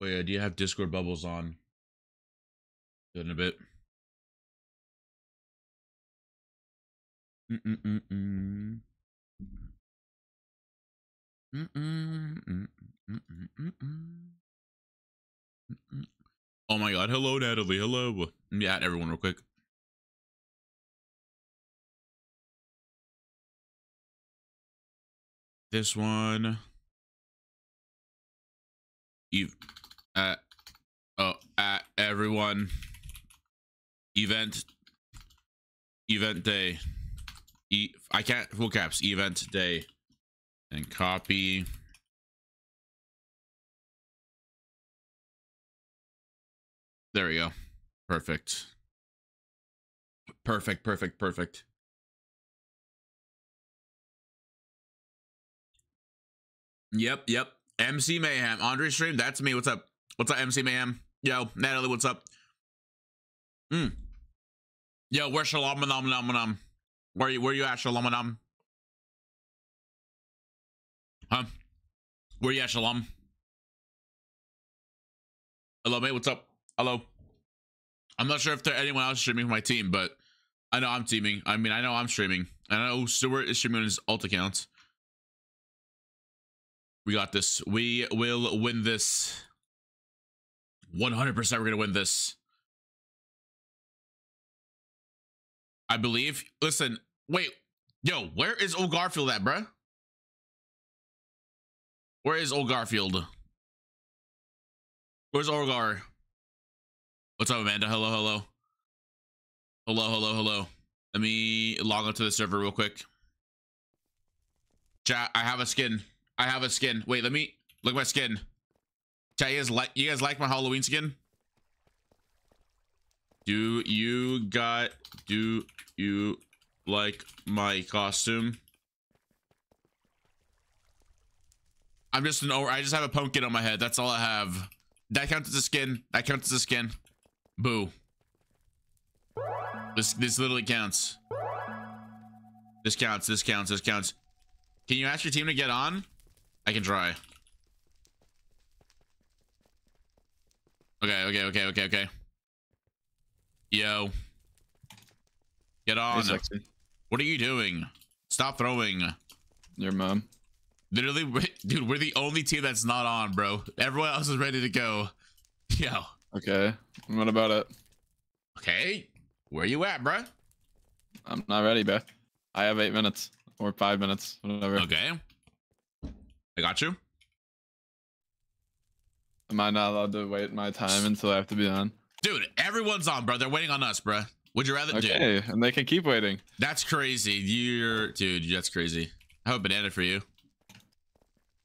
Wait, uh, do you have Discord bubbles on? Good in a bit. Oh my god. Hello, Natalie. Hello. Yeah, everyone real quick. This one. Eve. At. Oh, at everyone. Event. Event day. E I can't full caps. Event day. And copy. There we go. Perfect. Perfect, perfect, perfect. Yep, yep. MC Mayhem. Andre stream. That's me. What's up? What's up, MC Mayhem? Yo, Natalie, what's up? Hmm. Yo, where's Shalom Manam Nam Nam? Where you where you at, Shalom Manam? Huh? Where you at, Shalom? Hello, mate. What's up? Hello. I'm not sure if there's anyone else streaming for my team, but I know I'm teaming. I mean, I know I'm streaming. I know Stuart is streaming on his alt account. We got this. We will win this. 100% we're going to win this. I believe. Listen, wait. Yo, where is old Garfield at, bruh? Where is old Garfield? Where's Orgar? What's up, Amanda? Hello, hello. Hello, hello, hello. Let me log onto the server real quick. Chat, I have a skin. I have a skin. Wait, let me look at my skin. Chat, you guys like you guys like my Halloween skin? Do you got do you like my costume? I'm just an over I just have a pumpkin on my head. That's all I have. That counts as a skin. That counts as a skin. Boo. This this literally counts. This counts. This counts. This counts. Can you ask your team to get on? I can try. Okay, okay, okay, okay, okay. Yo. Get on. Hey. What are you doing? Stop throwing. Your mom. Literally, we- dude, we're the only team that's not on, bro. Everyone else is ready to go. Yo. Okay. What about it? Okay. Where you at, bro? I'm not ready, bro. I have eight minutes or five minutes, whatever. Okay. I got you. Am I not allowed to wait my time until I have to be on? Dude, everyone's on, bro. They're waiting on us, bro. Would you rather dude, Okay, and they can keep waiting. That's crazy. You're dude, that's crazy. I have a banana for you.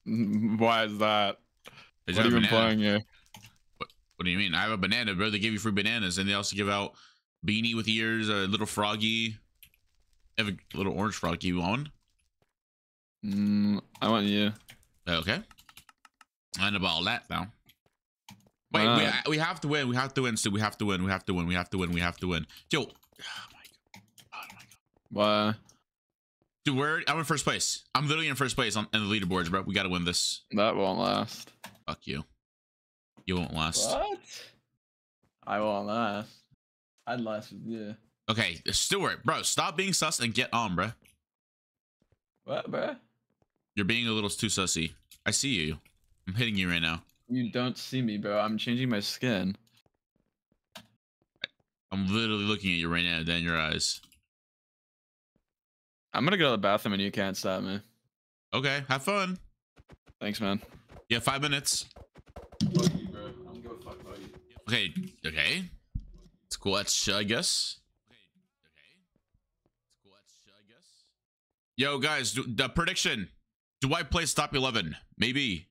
Why is that? Is what are you implying here? What what do you mean? I have a banana, bro. They give you free bananas, and they also give out beanie with ears, a little froggy. I have a little orange froggy. You want one? Mm, I want you. Okay. I know about all that now. Why Wait, we, we have to win. We have to win, Stu. We have to win. We have to win. We have to win. We have to win. Yo. Oh my god. Oh my god. Why? Dude, we're I'm in first place. I'm literally in first place on in the leaderboards, bro. We gotta win this. That won't last. Fuck you. You won't last. What? I won't last. I'd last with you. Okay, Stuart, bro, stop being sus and get on, bro. What, bro? You're being a little too sussy. I see you. I'm hitting you right now. You don't see me, bro. I'm changing my skin. I'm literally looking at you right now, down your eyes. I'm gonna go to the bathroom and you can't stop me. Okay, have fun. Thanks, man. You have five minutes. Fuck you, bro. I don't give a fuck about you. Okay, okay. It's cool. That's I guess. Okay, okay. It's I guess. Yo, guys, do, the prediction. Do I play stop 11? Maybe.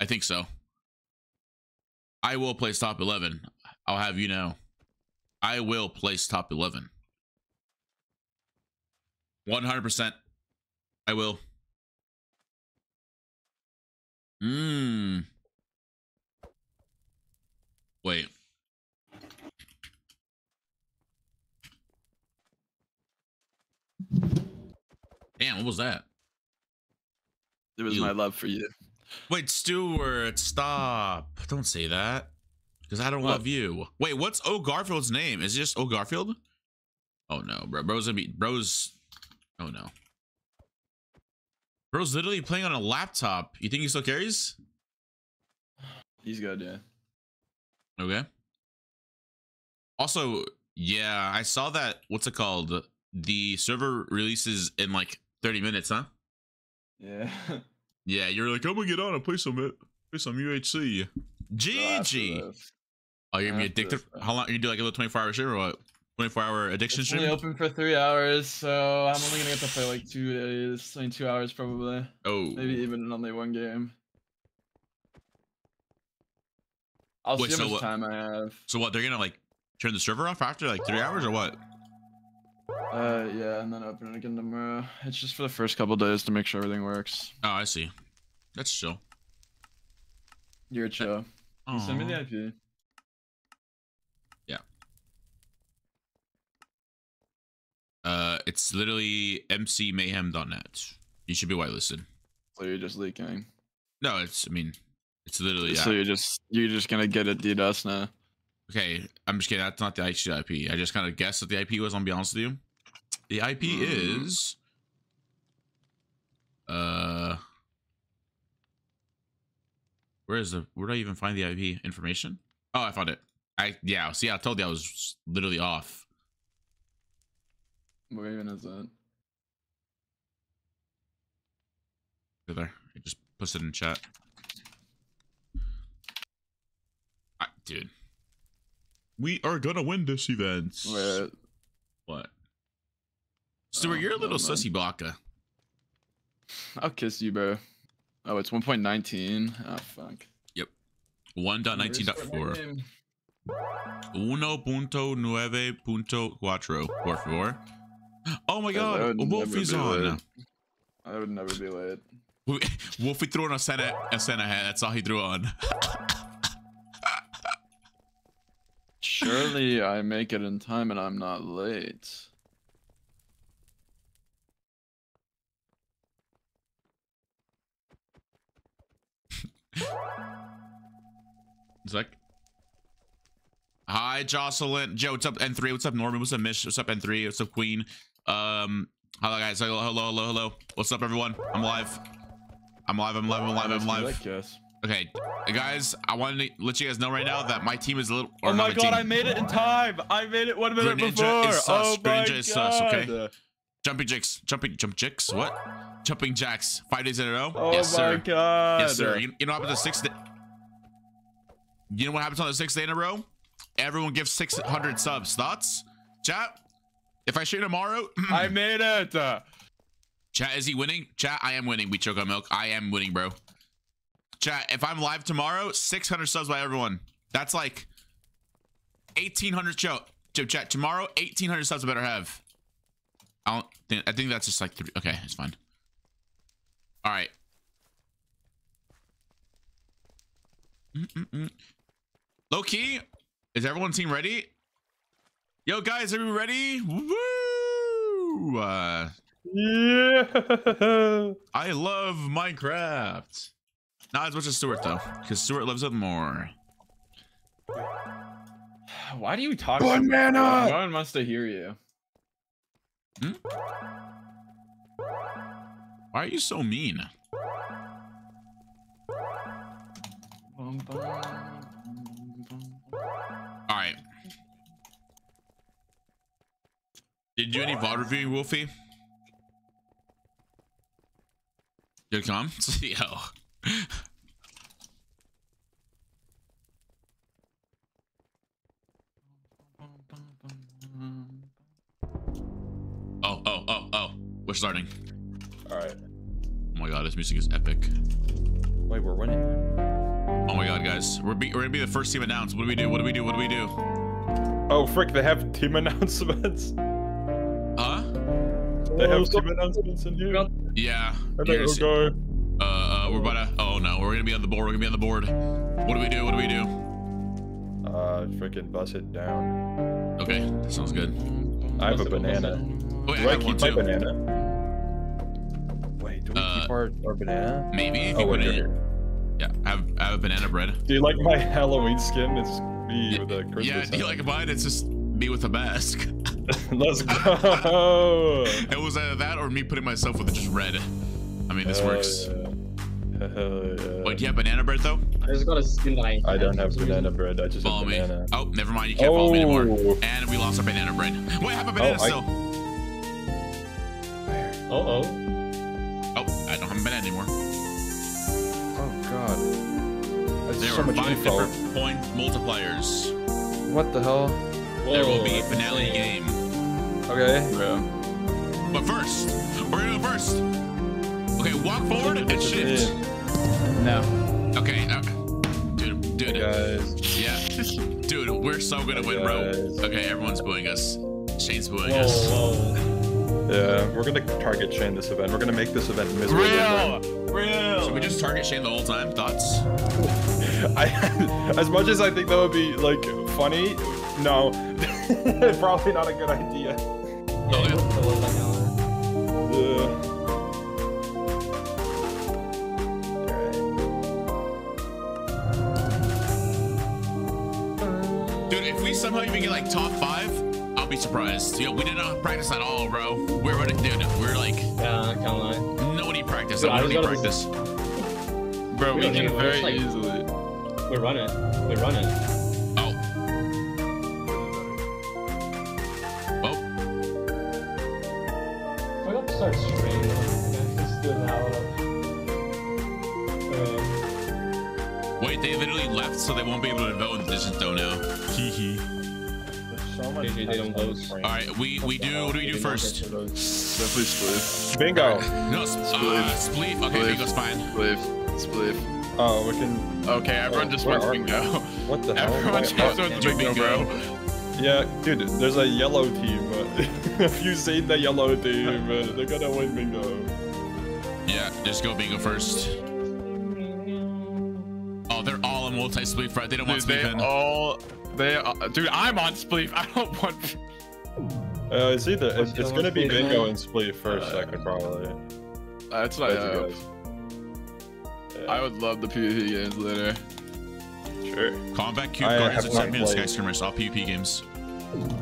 I think so. I will play stop 11. I'll have you know. I will place top 11. 100%. I will. Mmm. Wait. Damn, what was that? It was You- my love for you. Wait, Stuart, stop. Don't say that. Because I don't What? love you. Wait, what's O Garfield's name? Is it just O Garfield? Oh no, bro. Bro's gonna be bro's oh no. Bro's literally playing on a laptop. You think he still carries? He's good, yeah. Okay. Also, yeah, I saw that what's it called? The server releases in like 30 minutes, huh? Yeah. Yeah, you're like, I'm gonna get on and play some eh, play some UHC. GG. Oh, you're gonna be addicted. this. How long? You do like a little 24 hour stream or what? 24 hour addiction It's stream? only open for three hours, so I'm only gonna get to play like two days, only two hours probably. Oh, Maybe even only one game. I'll Wait, see so how much what- time I have. so what? They're gonna like turn the server off after like three hours or what? Uh, yeah, and then open it again tomorrow. It's just for the first couple days to make sure everything works. Oh, I see. That's chill. You're chill. You Send me the IP. Yeah. Uh, it's literally mcmayhem.net. You should be whitelisted. So you're just leaking. No, it's. I mean, it's literally. So Yeah. you're just you're just gonna get it DDoS now. Okay, I'm just kidding. That's not the actual IP. I just kind of guessed that the IP was. I'll be honest with you. The IP Mhm. is. Uh. Where is the? Where do I even find the IP information? Oh, I found it. I yeah. See, I told you I was literally off. Where even is that? There. I just posted in chat. I, dude, we are gonna win this event. Wait, What? Stuart, Oh, you're a little never sussy baka. I'll kiss you, bro. Oh, it's 1.19. Oh ah, fuck. One dot nineteen dot four. Uno punto nueve punto cuatro. Por favor. Oh my god, Wolfie's on. late. I would never be late. Wolfie threw on a Santa a Santa hat. That's all he threw on. Surely I make it in time and I'm not late. Zach. Hi, Jocelyn. Joe, what's up? N3. What's up, Norman? What's up, Mish? What's up, N3? What's up, Queen? Um, hello, guys. Hello, hello, hello, hello. What's up, everyone? I'm live. I'm live. I'm live. I'm live. I'm live. Kiss. Okay, guys. I wanted to let you guys know right now that my team is a little. or Oh my god, team. I made it in time! I made it one minute Greninja before! is sus. Oh my Greninja is sus, okay? Jumping jacks. Jumping jump jacks. What? Jumping jacks. Five days in a row. Oh yes, my sir. god! Yes, sir. You, you know what happens the sixth day? You know what happens on the sixth day in a row? Everyone gives 600 subs. Thoughts? Chat? If I stream tomorrow, I made it! chat, is he winning? Chat, I am winning. We choke on milk. I am winning, bro. Chat, if I'm live tomorrow, 600 subs by everyone. That's like 1800 show. Chat, tomorrow, 1800 subs I better have. I don't think, I think that's just like three. Okay, it's fine. All right. Mm-mm-mm. Low key, is everyone team ready? Yo, guys, are we ready? Woo! Uh, Yeah! I love Minecraft. Not as much as Stuart though, because Stuart loves it more. Why do you talk Banana! so much? No one wants to hear you. Hmm? Why are you so mean? All right. Did you do any VOD reviewing, Wolfie? Did it come? Yo. Oh, oh, oh, oh. We're starting. All right. Oh my god, this music is epic. Wait, we're winning. Oh my god, guys. We're, be- we're gonna be the first team announced. What do we do? What do we do? What do we do? Oh, frick, they have team announcements. Huh? They Oh, have team announcements in here. Yeah. And you're then gonna see- we'll go. Uh, uh, we're about to. Oh no, we're gonna be on the board. We're gonna be on the board. What do we do? What do we do? Uh, freaking bust it down. Okay, that sounds good. I have a banana. Oh, wait, Do I I keep my too. banana? Wait, do we Uh, keep our, our banana? Maybe if Oh, you wait, put you're it. here. Yeah, I have, I have a banana bread. Do you like my Halloween skin? It's me with a Christmas. Yeah, do you hat. like mine? It's just me with a mask. Let's go. it was either that or me putting myself with just red. I mean, this Hell works. Yeah. Hell yeah. Wait, do you have banana bread though? I just got a skin that I. I don't have banana bread. I just Follow have me. Oh, never mind. You can't follow me anymore. Oh. And we lost our banana bread. Wait, oh, I have a banana Oh, I- still. Oh oh. Oh, I don't have a banana anymore. Oh god. That's There so are much five info. different point multipliers. What the hell? There will be a finale insane. game. Okay. Yeah. But first, we're gonna go first. Okay, walk forward and shift. No. Okay, uh, dude, dude, Guys. yeah, dude, we're so gonna win, bro. Guys. Okay, everyone's booing us. Shane's booing Whoa us. whoa. Yeah, we're gonna target Shane this event. We're gonna make this event miserable. Real. Should Real. we just target Shane the whole time? Thoughts? I, as much as I think that would be like funny, no, probably not a good idea. Oh, Yeah, yeah. If we somehow even get like top five, I'll be surprised. Yo, we did not practice at all, bro. We're running, dude. We're like Yeah, I can't lie. nobody practiced. Dude, I Nobody just gotta- practice. Bro, We we can we're very like- easily. We run it. We run it. Oh, oh, I got to start wait, they literally left, so they won't be able to vote. They just don't know. Hee hee. so much Usually they don't text on the vote. screen. All right, we we do. What do we do first? Definitely split. Bingo. No, sp- uh, spleef. Okay, Spleef. bingo's fine. Split. Split. Oh, we can. Okay, everyone Oh, just where wants bingo. What the hell? Everyone Wait, just what? wants Do bingo, bro. Yeah, dude, there's a yellow team. if you say the yellow team, uh, they're gonna win bingo. Yeah, just go bingo first. Oh, they're all in multi spleef, right? They don't want Dude, spleef they in. all. They. Uh, dude, I'm on spleef. I don't want. Uh, it's either it's, it's gonna be split, bingo man? and split first, Uh, second probably. That's what I Both hope. guys. I would love the PvP games later. Sure. Combat Cube I Guardians have and not Champions played. Skyscreamers, all PvP games.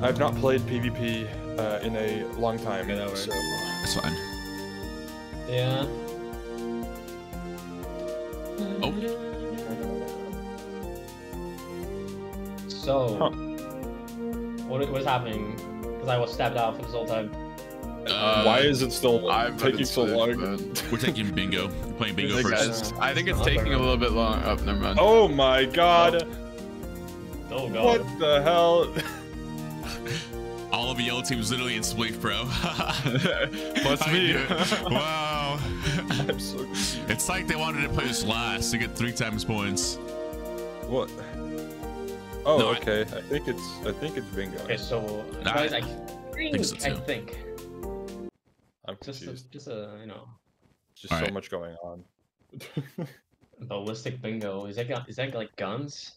I've not played PvP uh, in a long time. Okay, that so That's fine. Yeah. Oh. So, Huh. what what is happening? Because I was stabbed out for this whole time. Uh, Why is it still I'm taking so long? We're taking bingo. We're playing bingo first. guys, I think it's taking a little bit long. Oh, never mind. Oh my god! Oh god. What the hell? All of the yellow team teams literally in spleef, bro. Plus me. Wow. I'm so it's like they wanted to play this last to get three times points. What? Oh, No, okay. I... think it's I think it's bingo. Okay, so Nah, guys, I think think, so I think I'm just a, just a you know Just All so right. much going on. ballistic bingo. Is that gu- is that like guns?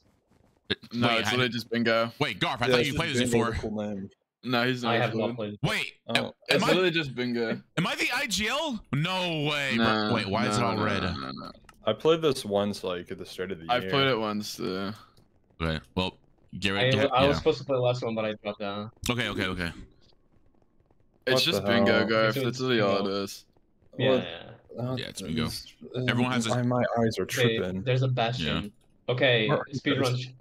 No, Wait, it's literally just bingo. wait, Garf, I Yeah, thought it's you played this before. cool name. No, he's not. I have not played. Wait, Oh. am, It's am I, literally just bingo. am I the IGL? No way. bro. Nah, Wait, why is it all no, red? no, no, no. I played this once, like at the start of the year. I've year. played it once. Uh, Okay, well, get I, ready. Get, I yeah. was supposed to play the last one, but I dropped down. Okay, okay, okay. it's What just bingo, hell? Garf. That's it's really all bingo. it is. Yeah. What? yeah. Uh, Yeah, it's bingo. it's- uh, Everyone has a- my, my eyes are Okay, tripping. there's a bastion. Okay, Where is speedrun.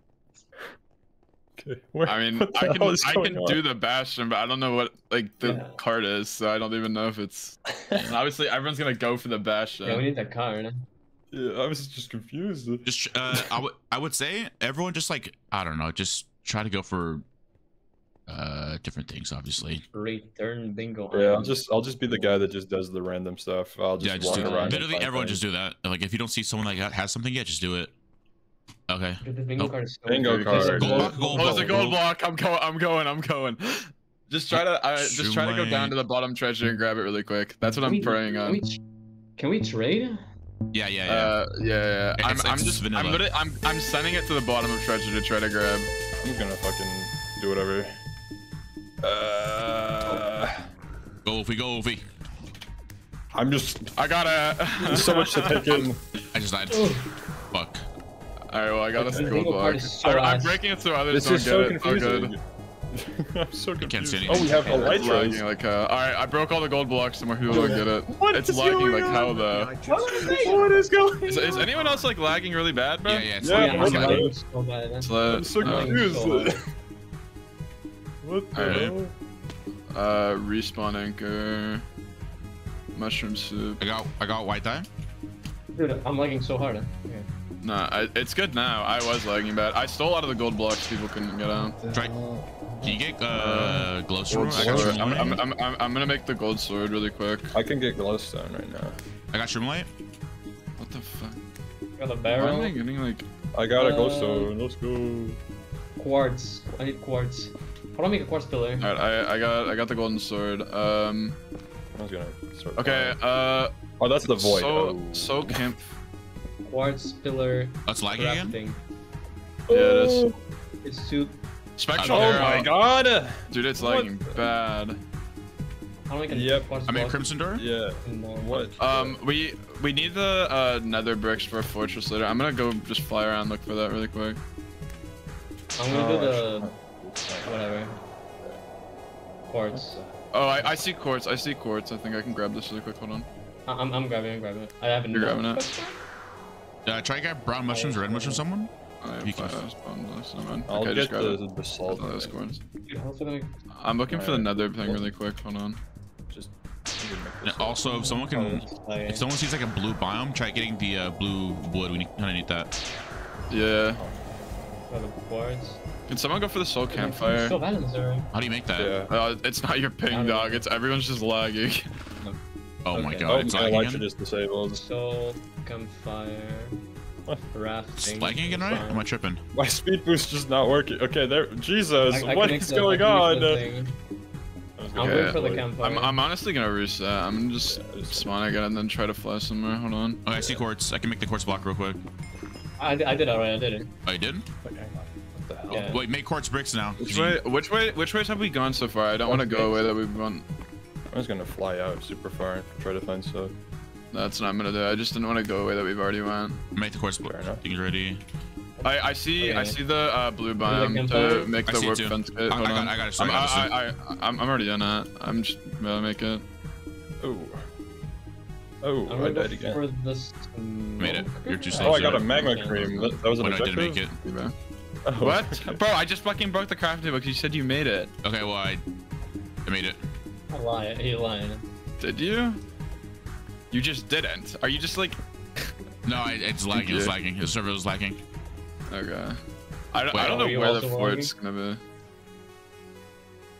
Okay, where- I mean, I can I can on? do the bastion, but I don't know what like the Yeah. card is, so I don't even know if it's. and obviously, everyone's gonna go for the bastion. Yeah, we need that card. Yeah, I was just confused. Just, uh, I would, I would say everyone just like, I don't know, just try to go for, uh, different things. Obviously, Return bingo. Yeah, I'll just I'll just be the guy that just does the random stuff. I'll just yeah, just walk do walk that. around. Literally, everyone things. just do that. Like, if you don't see someone like that has something yet, just do it. Okay. Dude, the bingo Oh. card is Bingo card. It's a Gold gold- block, gold Oh, it's a gold block. I'm going. I'm going. I'm going. Just try to. Uh, just try to go down to the bottom treasure and grab it really quick. That's what Can I'm we- praying can on. we Can we trade? Yeah, yeah, yeah. Uh, yeah, yeah. yeah. I'm, It's- I'm just, vanilla. I'm literally, I'm, I'm sending it to the bottom of treasure to try to grab. I'm gonna fucking do whatever. Uh, go Wolfie, go Wolfie. I'm just I gotta. there's so much to take in. I just died. Fuck. Alright, well I got Like, us the the gold legal part block. is so I, I'm ass. breaking it so others This don't is get so it. Oh, confusing. good. I'm so confused. can't see anything. Oh, we have anything. It's lagging elytras. like uh, alright, I broke all the gold blocks so more people will get it. What it's is lagging going like on? hell though. What is going Is, is anyone else like lagging really bad, bro? Yeah, yeah, it's Yeah, lagging, I'm it's lagging. lagging so bad. It's. I'm so Uh, Lagging confused. so hard. What the Alright. hell? Uh, respawn anchor, mushroom soup. I got I got white dye. Dude, I'm lagging so hard. Okay. Nah, I, it's good now. I was lagging bad. I stole out of the gold blocks people couldn't get out. Try. Can you get uh glowstone? Gold I got sword. I'm, I'm. I'm, I'm, I'm gonna make the gold sword really quick. I can get glowstone right now. I got shroom light. What the fuck? Got a barrel. Why am barrel. I getting like? I got a Uh, glowstone. Let's go. Quartz. I need quartz. How do I make a quartz pillar? Alright, I, I got I got the golden sword. Um. I was gonna start. Okay. Uh. Oh, that's the void. So oh. so camp. Quartz pillar. That's lagging again. Crafting. Yeah, it is. It's soup. Spectral Oh my god. Dude, it's What lagging the- bad. How do I make a Yep. I made block? crimson door. Yeah. What? Um, we we need the uh, nether bricks for a fortress later. I'm gonna go just fly around look for that really quick. I'm gonna Oh, do the whatever. Quartz. Oh, I, I see quartz. I see quartz. I think I can grab this really quick. Hold on. I- I'm I'm grabbing. I'm grabbing it. I haven't. You're grabbing it? Uh, try to get brown mushrooms or red mushrooms. Someone. I have You can- fire spawn this. Never mind. I'll Okay, get just grab the, it. the I salt. thought that was thing. quartz. Dude, how can I make- I'm looking for the nether thing really quick. Hold on. Just. And also, if someone can, if someone sees like a blue biome, try getting the uh, blue wood. We kind of need that. Yeah. Got the quartz. Can someone go for the soul campfire? So bad in this area. How do you make that? Yeah. Uh, it's not your ping, dog. It's everyone's just lagging. Oh my Okay. Oh, god, it's my lagging elytra again. just disabled. soul campfire. What? Rafting. It's lagging again, right? Am I tripping? My speed boost just not working. Okay, there. Jesus, I- I what can make is the- going on? I was I'm gonna Okay. for the campfire. I'm, I'm honestly gonna reset. I'm gonna just Yeah, just- spawn again and then try to fly somewhere. Hold on. Okay, I see quartz. I can make the quartz block real quick. I, I did already. I did it. Oh, you did? Okay. What the hell? Yeah. Wait, make quartz bricks now. Which way? Which way? Which ways have we gone so far? I don't want to go away that we've gone. I was gonna fly out super far and try to find stuff. That's what I'm gonna do. I just didn't want to go away that we've already went. Make the quartz block. Fair. Things ready. I, I see I Okay. see the uh, blue the biome campfire? to make I the see it warp too. fence kit. I- I Hold got- on. I got it, so I I'm, got it, I, I, I'm, I'm already in it. I'm just gonna make it. Oh. Oh, I'm I gonna died go again. for this. Made it. You're too slow. Oh. I got a sir. magma Okay. cream. That, that was an Wait, no, I didn't make it. Okay. Oh, What? okay. Bro, I just fucking broke the crafting book. You said you made it. Okay, well I, I made it. I lied. He lied. Did you? You just didn't. Are you just like? No, I, it's lagging. It's lagging. The server is lagging. Okay. I don't, Wait, I don't know where the also fort's gonna be.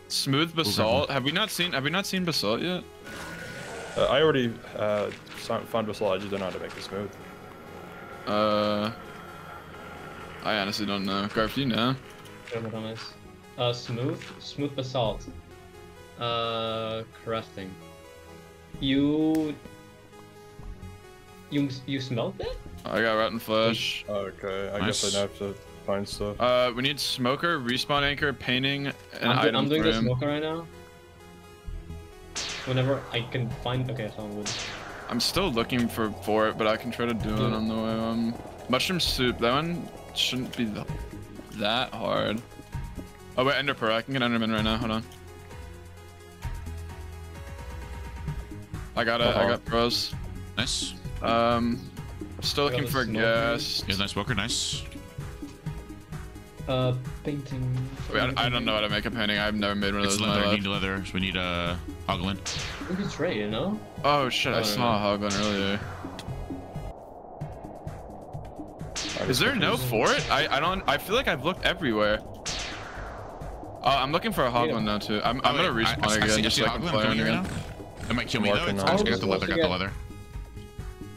Smooth basalt. Have we not seen? Have we not seen basalt yet? Uh, I already uh, found basalt. I just don't know how to make it smooth. Uh. I honestly don't know. Garf, do you know? Whatever that is. Uh, smooth, smooth basalt. Uh, crafting. You. You you smelt it? I got rotten flesh. Okay, I Nice. guess I'd have to find stuff. Uh, we need smoker, respawn anchor, painting, and I'm, do- item I'm doing the frame. smoker right now. Whenever I can find. Okay, I found wood. I'm still looking for for it, but I can try to do it on the way. Um, mushroom soup. That one shouldn't be th that hard. Oh wait, ender pearl. I can get enderman right now. Hold on. I got it. I Uh-oh. got pros. Nice. Um, still looking for smoker. gas. Yeah, nice smoker. Nice. Uh, painting. Wait, I, I don't know how to make a painting. I've never made one of It's those in leather. life. Need leather. So we need uh, hoglin. Look at Trey, you know? Oh shit! I Oh, saw a hoglin earlier. Is there no fort? I I don't. I feel like I've looked everywhere. Oh, I'm looking for a hoglin now too. I'm, I'm Oh, gonna wait, I- respawn I, I again see, just I see so I can hoglin fly coming here again. now. It might kill me though. It's, I it. got the leather. Got the leather.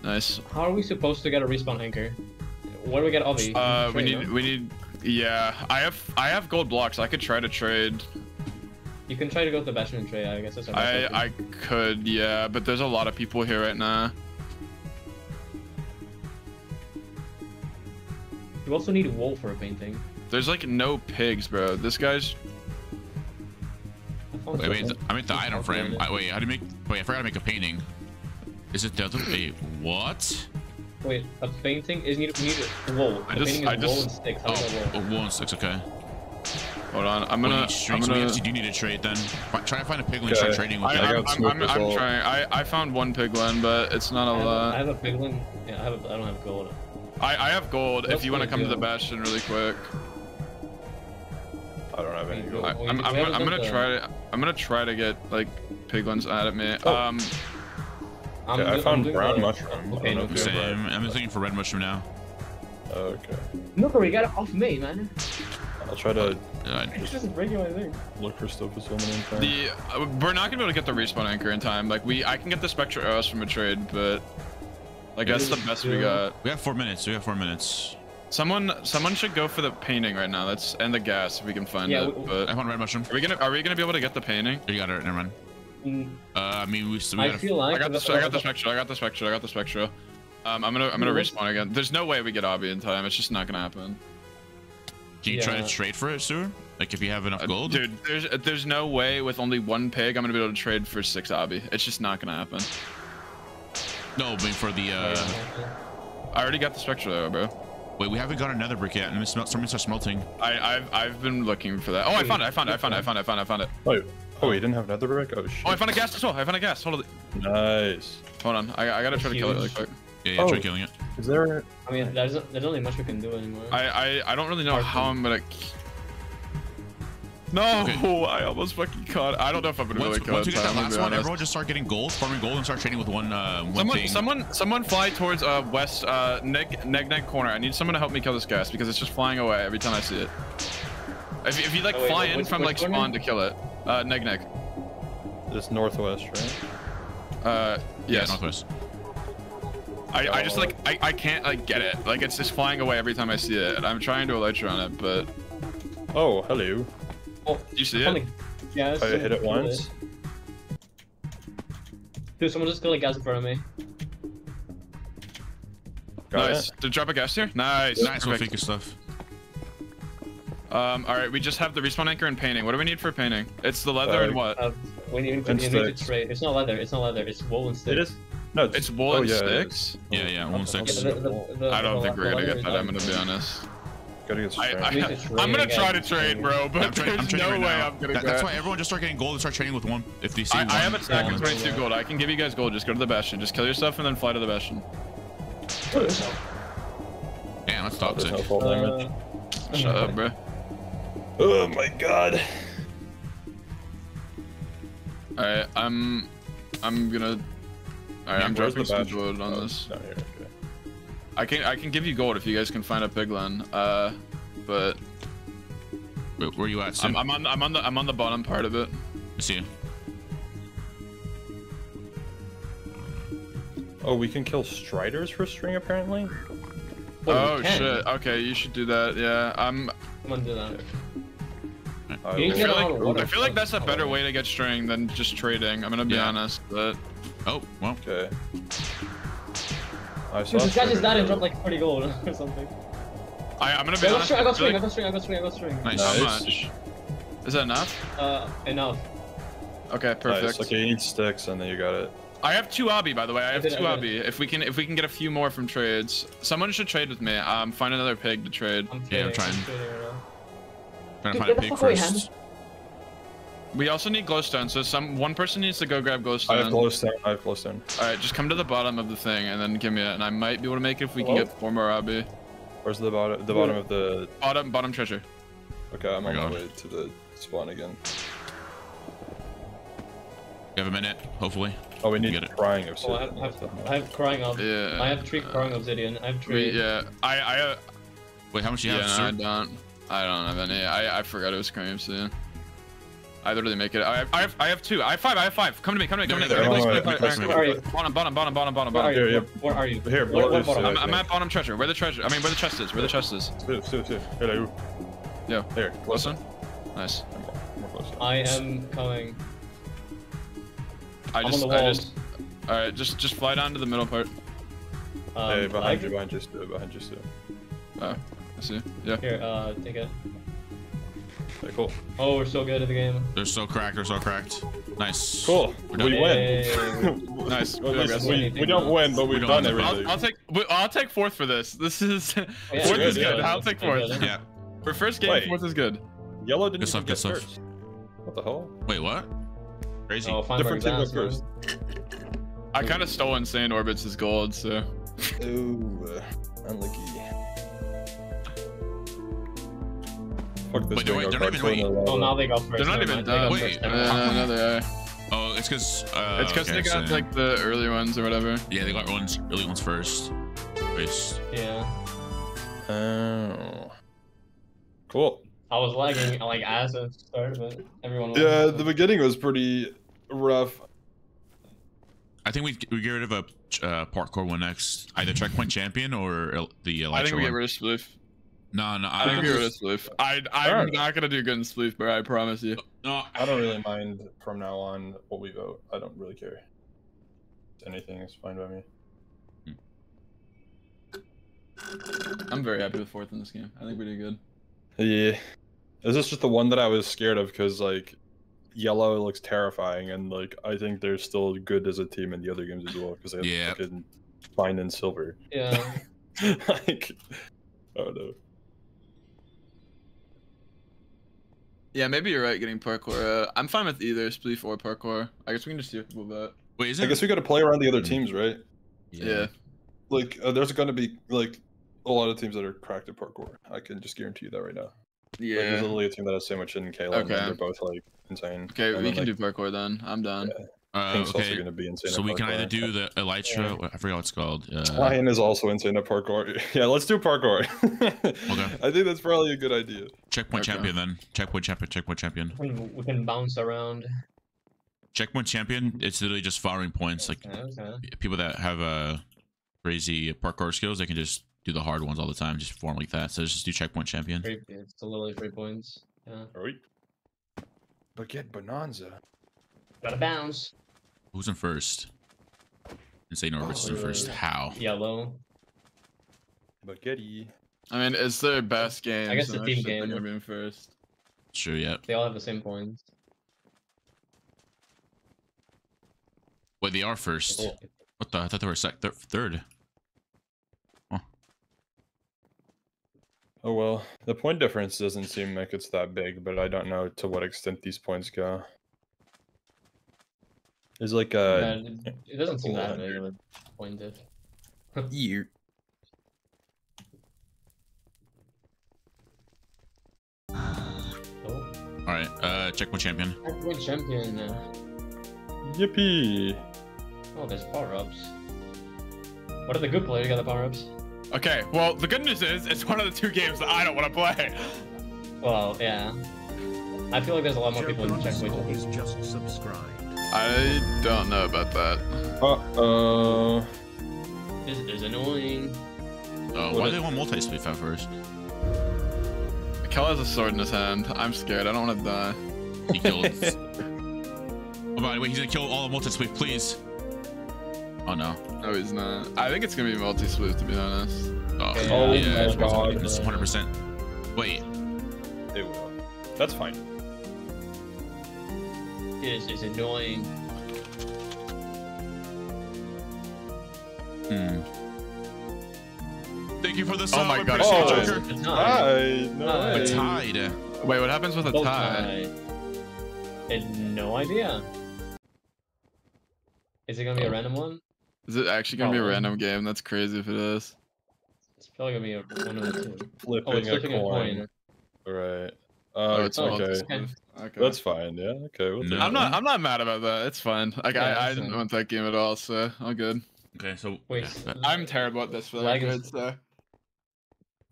Nice. How are we supposed to get a respawn anchor? Where do we get obby? Uh, we need no? we need. Yeah, I have I have gold blocks. I could try to trade. You can try to go to the Bastion and Trey, I guess that's our best I option. I could yeah, but there's a lot of people here right now. You also need wool for a painting. There's like no pigs, bro. This guy's. I found Wait, wait. something. th- I meant the item frame. I, wait, how do you make? Wait, I forgot to make a painting. Is it the other? Wait, what? Wait, a painting is need, need a wall. I A just- I is wall just- and sticks. How Oh, is that oh, wall? wall and sticks. Okay. Hold on. I'm gonna. you I'm gonna. actually do need to trade then. Try to find a piglin Okay. start trading with I, it. I I'm, I'm, I'm, I'm trying. I, I found one piglin, but it's not a I have, a, I have a piglin. Yeah, I have. A, I don't have gold. I, I have gold. That's if you want to pretty come to the bastion really quick, I don't have any gold. I, we- I'm, I'm, haven't gonna, I'm gonna try. To, I'm gonna try to get like piglins out at me. Oh. Um, I'm Okay, I found I'm brown mushroom. Okay, no, same. I'm just looking for red mushroom now. Okay. Look, we got it off me, man. I'll try to Uh, It's just breaking my thing. look for stuff as well in time. the uh, we're not gonna be able to get the respawn anchor in time. Like we, I can get the spectral arrows from a trade, but like that's the best we got. we have four minutes. We have four minutes. Someone, someone should go for the painting right now. Let's and the ghast if we can find Yeah, it. we- But I want red mushroom. are we gonna, are we gonna be able to get the painting? You got it. Never mind. Mm, Uh, I mean, we still we I gotta. feel like I got the, I got the spectral. I got the spectral. I got the spectral. Um, I'm gonna, I'm gonna respawn again. There's no way we get obby in time. It's just not gonna happen. Can you try to trade for it, Sewer? Like if you have enough Uh, gold. Dude, there's, there's no way with only one pig I'm gonna be able to trade for six obby. It's just not gonna happen. No, I mean for the. uh I already got the spectral arrow, bro. Wait, we haven't got another brick yet, and it's smelt. Something starts smelting. I, I've, I've been looking for that. Oh, I found it. I found it. I found it. I found it. I found it. I found it. Wait. Oh, you didn't have another brick? Oh shit. Oh, I found a ghast as well. I found a ghast. Hold on. Nice. Hold on. I, I gotta try to kill it really quick. Yeah, yeah. Try Oh. killing it. Is there? I mean, there's there's only much we can do anymore. I, I, I don't really know Hard how to- I'm gonna. No, Okay. I almost fucking caught. I don't know if I'm gonna Once, really cut once we get that last one, honest. everyone just start getting gold, farming gold, and start trading with one. Uh, one Someone, thing. someone, someone fly towards uh west uh neg neg neg corner. I need someone to help me kill this ghast because it's just flying away every time I see it. If, you- if you like Oh, wait, fly wh- in which- from which like corner? spawn to kill it, uh neg neg. It's northwest, right? Uh Yeah, yes. northwest. I, I just like I, I can't like get it. Like it's just flying away every time I see it. I'm trying to elytra on it, but Oh, hello. oh, you see it? Yeah, I hit it once. Dude, someone just killed a ghast in front of me. Got nice. it. Did drop a ghast here? Nice. Nice, we'll Perfect. stuff. Um, all right, we just have the respawn anchor and painting. What do we need for painting? It's the leather Uh, and what? Uh, we need And we need to sticks. trade. It's not leather. It's not leather. It's wool and sticks. It is. No, it's, It's wool oh, and yeah, it is. sticks. Yeah, yeah, one Okay, six. Yeah, the, the, the, I don't the think we're gonna get that. leather I'm gonna be honest. Gotta get I, I, to I'm gonna again. try to trade, bro, but I'm, tra- I'm there's no right way now. I'm gonna That- that's why everyone just start getting gold and start trading with one. If they see I, one. I have a stack of Yeah. 22 gold. I can give you guys gold. Just go to the bastion. Just kill yourself and then fly to the bastion. Damn, that's Oh, there's toxic. no fall damage. Uh, Shut up, bro. Oh my god. All right, I'm, I'm gonna. All right, I'm where's dropping the some badge? gold on Oh, this. down here, okay. I can, I can give you gold if you guys can find a piglin. Uh, but Wait, where are you at, Sim? I'm, I'm on, I'm on the, I'm on the bottom part of it. I see you. Oh, we can kill striders for string apparently. well, Oh shit. Okay, you should do that. Yeah, I'm. Come on, do that. I You need will- to I feel, a lot of like, I feel like that's a better way to get string than just trading. I'm gonna be Yeah. honest, but Oh, well. Okay. I saw Dude, this guy just striders, died and though. dropped like 30 gold or something. I, I'm gonna be I got honest. string, I got I feel string, I like- got string, I got string, I got string. Nice. How Nice. much? Is that enough? Uh, enough. Okay, perfect. Nice. Okay, you need sticks and then you got it. I have two obby, by the way. I have did- two I obby. If we can, if we can get a few more from trades, someone should trade with me. Um, find another pig to trade. I'm Yeah, I'm trading, trying. Trading right now. Trying to find a get the pig fuck away, first. We also need glowstone, so some one person needs to go grab glowstone. I have glowstone. glowstone. I have glowstone. All right, just come to the bottom of the thing and then give me it, and I might be able to make it if we can get four more obby. Where's the bottom? The bottom of the. Bottom, bottom treasure. Okay, I'm Oh on my my God. way to the spawn again. You have a minute, hopefully. Oh, we need Get it. crying Oh, I obsidian. have, I have. I have crying ob. Yeah. I have three crying obsidian. I have We, three. yeah, I, I, uh, Wait, how much do you yeah, have, no. I don't, I don't have any. I, I forgot it was cream soon. I literally make it. I have, I have, I have two. I have five. I have five. Come to me. Come to me. Come to me. Bottom, bottom, bottom, bottom, bottom, Where are bottom. you? Here, Where, where are you? Here, Where- blow where this, bottom? I'm, I'm at bottom treasure. Where the treasure? I mean, where the chest is. Where the chest is. Stu, Stu, Stu. Hello. Yo, Here, listen. Nice. More, more close. I am coming. I I'm just, on the I walls. just. All right, just, just fly down to the middle part. Um, hey, behind lag? you, behind you, Stu, behind you, Stu. Oh, I see. Yeah. Here, uh, take it. Okay, cool. Oh, we're so good at the game. They're so cracked, they're so cracked. Nice. Cool. We're We win. Yay. Nice. Well, we, we don't win, but we've We done don't. I'll. I'll take wait, I'll take fourth for this. This is Yeah, fourth good, is good. yeah. I'll take fourth. good. Yeah. For first game, Wait. fourth is good. Yellow didn't Good stuff, get good stuff. first. What the hell? Wait, what? Crazy. Oh, Different team ass, got man. first. I kind of stole Insane Orbits' as gold, so Ooh, uh, unlucky. Fuck this Wait, they're- they're not even- playing wait. Oh, now they go first. they're not even mind. They done. Wait, first, never Uh, no, they are. Oh, it's because uh, It's because okay, they got so- like the early ones or whatever. yeah, they got ones early ones first. First. Yeah. Oh. Cool. I was lagging like as it started, but everyone. was. Yeah, the beginning was pretty rough. I think we we get rid of a uh, parkour one next, either checkpoint champion or el- the Elytra I think we get rid of Sploof. No, no, I I, think we get rid of Sploof. I I'm Alright. not gonna do good in Sploof, bro. I promise you. no. I don't really mind from now on what we vote. I don't really care. Anything is fine by me. I'm very happy with fourth in this game. I think we did good. Yeah. This is just the one that I was scared of because like yellow looks terrifying and like I think they're still good as a team in the other games as well because they have Yeah. fucking fine and silver. Yeah. like oh no. Yeah, maybe you're right getting parkour. Uh, I'm fine with either Spleef or parkour. I guess we can just see what people vote. Wait, is I guess we got to play around the other teams, right? Yeah. Like uh, there's gonna be like a lot of teams that are cracked at parkour. I can just guarantee you that right now. Like, Yeah. there's literally a team that has Sandwich and Kayla, and they're both like insane. Okay, and we then, can like, do parkour then. I'm down. Uh, Pink's also okay. gonna be insane. So at we can either do the Elytra. Yeah. I forgot what it's called. Uh, Lion is also insane at parkour. Yeah, let's do parkour. Okay. I think that's probably a good idea. checkpoint Okay. champion then. Checkpoint champion. Checkpoint champion. We can- we can bounce around. Checkpoint champion. It's literally just firing points. Like Okay, okay. people that have uh, crazy parkour skills, they can just do the hard ones all the time, just form like that. So let's just do checkpoint champion. It's literally three points. Yeah. Right. Baguette Bonanza. Gotta bounce. Who's in first? Insane Orbits is in Oh, first. uh, How? Yellow. But Getty. I mean, it's their best game. I guess so the team game. they're being first. Sure. Yeah. They all have the same points. Wait, they are first. What the? I thought they were sec- thir- third. Oh well, the point difference doesn't seem like it's that big, but I don't know to what extent these points go. There's like Yeah, a it, it doesn't seem that couple big of a point diff. year. Oh. All right. Uh, checkpoint champion. Checkpoint champion. Yippee! Oh, there's power ups. What are the good players got the power ups? Okay, well, the good news is it's one of the two games that I don't want to play. Well, yeah. I feel like there's a lot more people in checkpoint is champion. just subscribed. I don't know about that. Uh oh. This is annoying. Uh, What why do they want multi-sweep at first? Kel has a sword in his hand. I'm scared. I don't want to die. He killed. oh, by the way, he's gonna kill all the multi-sweep, please. Oh no. No, he's not. I think it's gonna be multi-sweep, to be honest. Oh, Oh yeah, my God. it's 100. percent Wait. It will. That's fine. This is annoying. Hmm. Thank you for the Oh my God, oh. it, Joker. A tie. Hi. No A tide. Wait, what happens with a Bow tie? tie. And no idea. Is it gonna be a Oh. random one? Is it actually gonna be a random game? That's crazy if it is. It's probably gonna be a one of the two. Flipping, Oh, it's a, flipping a coin. coin. Right. Oh, Uh, it's oh, okay. it's- Okay. That's fine. Yeah. Okay. We'll No. I'm not. I'm not mad about that. It's fine. Like Yeah, I, I didn't fine. want that game at all, so I'm good. Okay, so Wait, okay, but- I'm terrible at this for the Lag record, is- so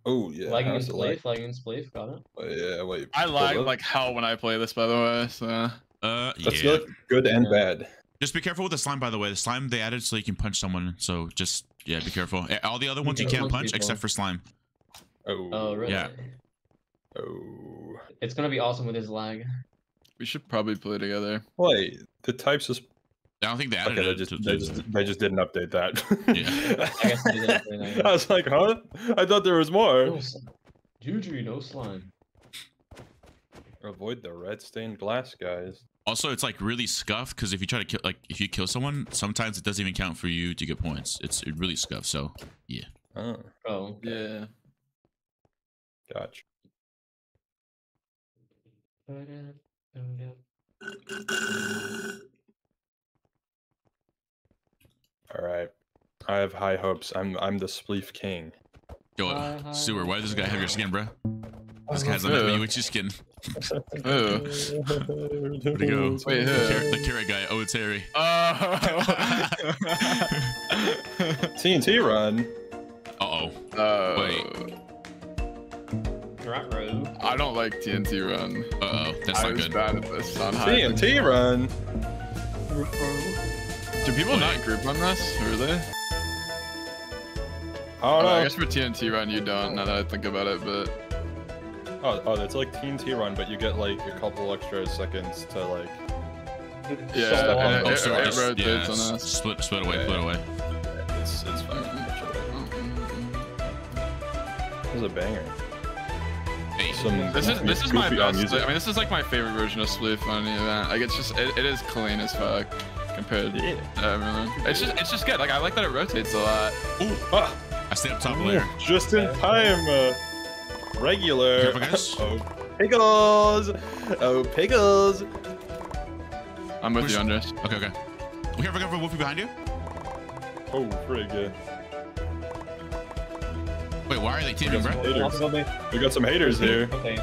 Oh yeah. Lagging and how's the lag? spleef, lagging and spleef, got it. Oh, yeah. Wait. I lag like hell when I play this. By the way, so uh, That's yeah. good, good and Yeah. bad. Just be careful with the slime, by the way. The slime they added so you can punch someone. So just yeah, be careful. Eh, All the other ones you can can't punch punch except for slime. Oh. Oh, really? Yeah. Oh. It's gonna be awesome with his lag. we should probably play together. Wait. The types is I don't think they added okay. They just, to- they just they just didn't update that. Yeah. I guess they didn't that. I was like, huh? I thought there was more. No. Juju, no slime. Avoid the red stained glass, guys. Also, it's like really scuffed because if you try to kill, like, if you kill someone, sometimes it doesn't even count for you to get points. It's it really scuffed. So yeah. Oh, Oh. Yeah. gotcha. All right. I have high hopes. I'm I'm the Spleef King. Yo, Hi, hi, Sewer, why does this guy have your skin, bro? This Oh, guy's on Yeah. you with your skin. Ooh. Where'd he go? Wait, The, who? carrot, the carrot guy. Oh, it's Harry. Oh. TNT run. Uh oh. Uh, Wait. Rat row. I don't like TNT Run. Uh oh. That's I not was good. bad at this on. TNT run. Do people not group on this? Really? I Oh, don't know. I guess for TNT Run you don't. Now that I think about it, but Oh, oh, it's like TNT run, but you get like a couple extra seconds to like. Yeah, Step on it, the- it, Oh, so it just- rotates yeah, on s- us. Split, split away, Yeah, split yeah. away. It's it's fine. This is a banger. Hey. Some This is this is my best. music. I mean, this is like my favorite version of Spleef on the event. Like it's just it, it is clean as fuck compared Yeah. to everything. It's just it's just good. Like I like that it rotates a lot. Ooh, Ah, I stay up top layer. just in time. Uh, regular. Careful, guys. Oh, pickles. Oh, pickles. I'm with Where's- you, Andres. Okay, okay. We have a Wolfie behind you. Oh, pretty good. Wait, why are they teaming, bro? Haters. Also. We got some haters here. Okay.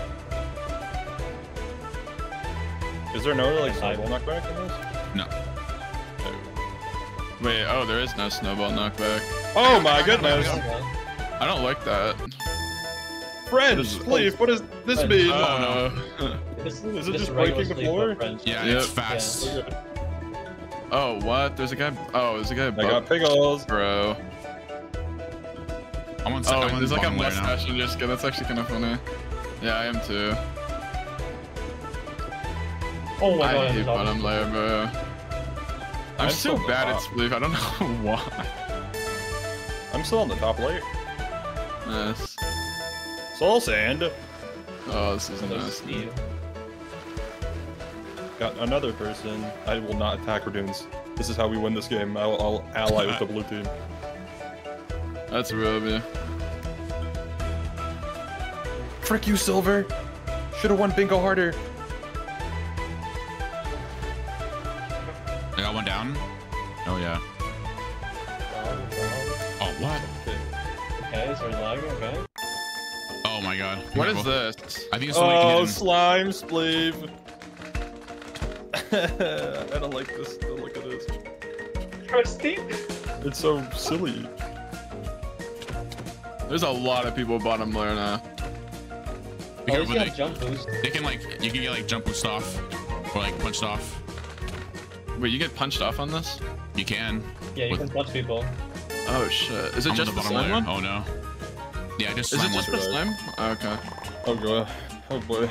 Is there no like snowball knockback in this? No. Wait, oh, there is no snowball knockback. Oh my goodness. I don't like that. Friends, please. What does this Friends. mean? Oh, Uh, This, Is it just breaking the floor? Yeah, Yep. it's fast. Okay. oh, what? There's a guy. Oh, there's a guy. I got pickles. Bro. I'm on. Oh, I'm on there's like a bottom layer mustache in your skin. That's actually kind of funny. Yeah, I am too. Oh my I god. hate I'm bottom layer, bro. I'm, I'm so still bad at top. Spleef. I don't know why. I'm still on the top layer. Nice. Soul sand. Oh, this is Hello, nice. Got another person. I will not attack Radoons. This is how we win this game. I'll, I'll ally with the blue team. That's real of you. Frick you, Silver. Should have won bingo harder. I got one down. Oh yeah. Oh what? Okay, is there lag? Okay. Oh my god. What Careful. is this? I think it's the Oh, can hit him. slime spleef. I don't like this. The look of this. Christy? It's so silly. There's a lot of people bottom layer now. Be Oh, careful, you they, jump boost. they can like you can get like jump boost off or like punched off. Wait, you get punched off on this? You can. Yeah, you With- can punch people. Oh shit. Is it I'm just the, bottom slime layer. one? Oh no. Yeah, just Is it just one. the slime? Oh, okay. Oh god. Oh boy.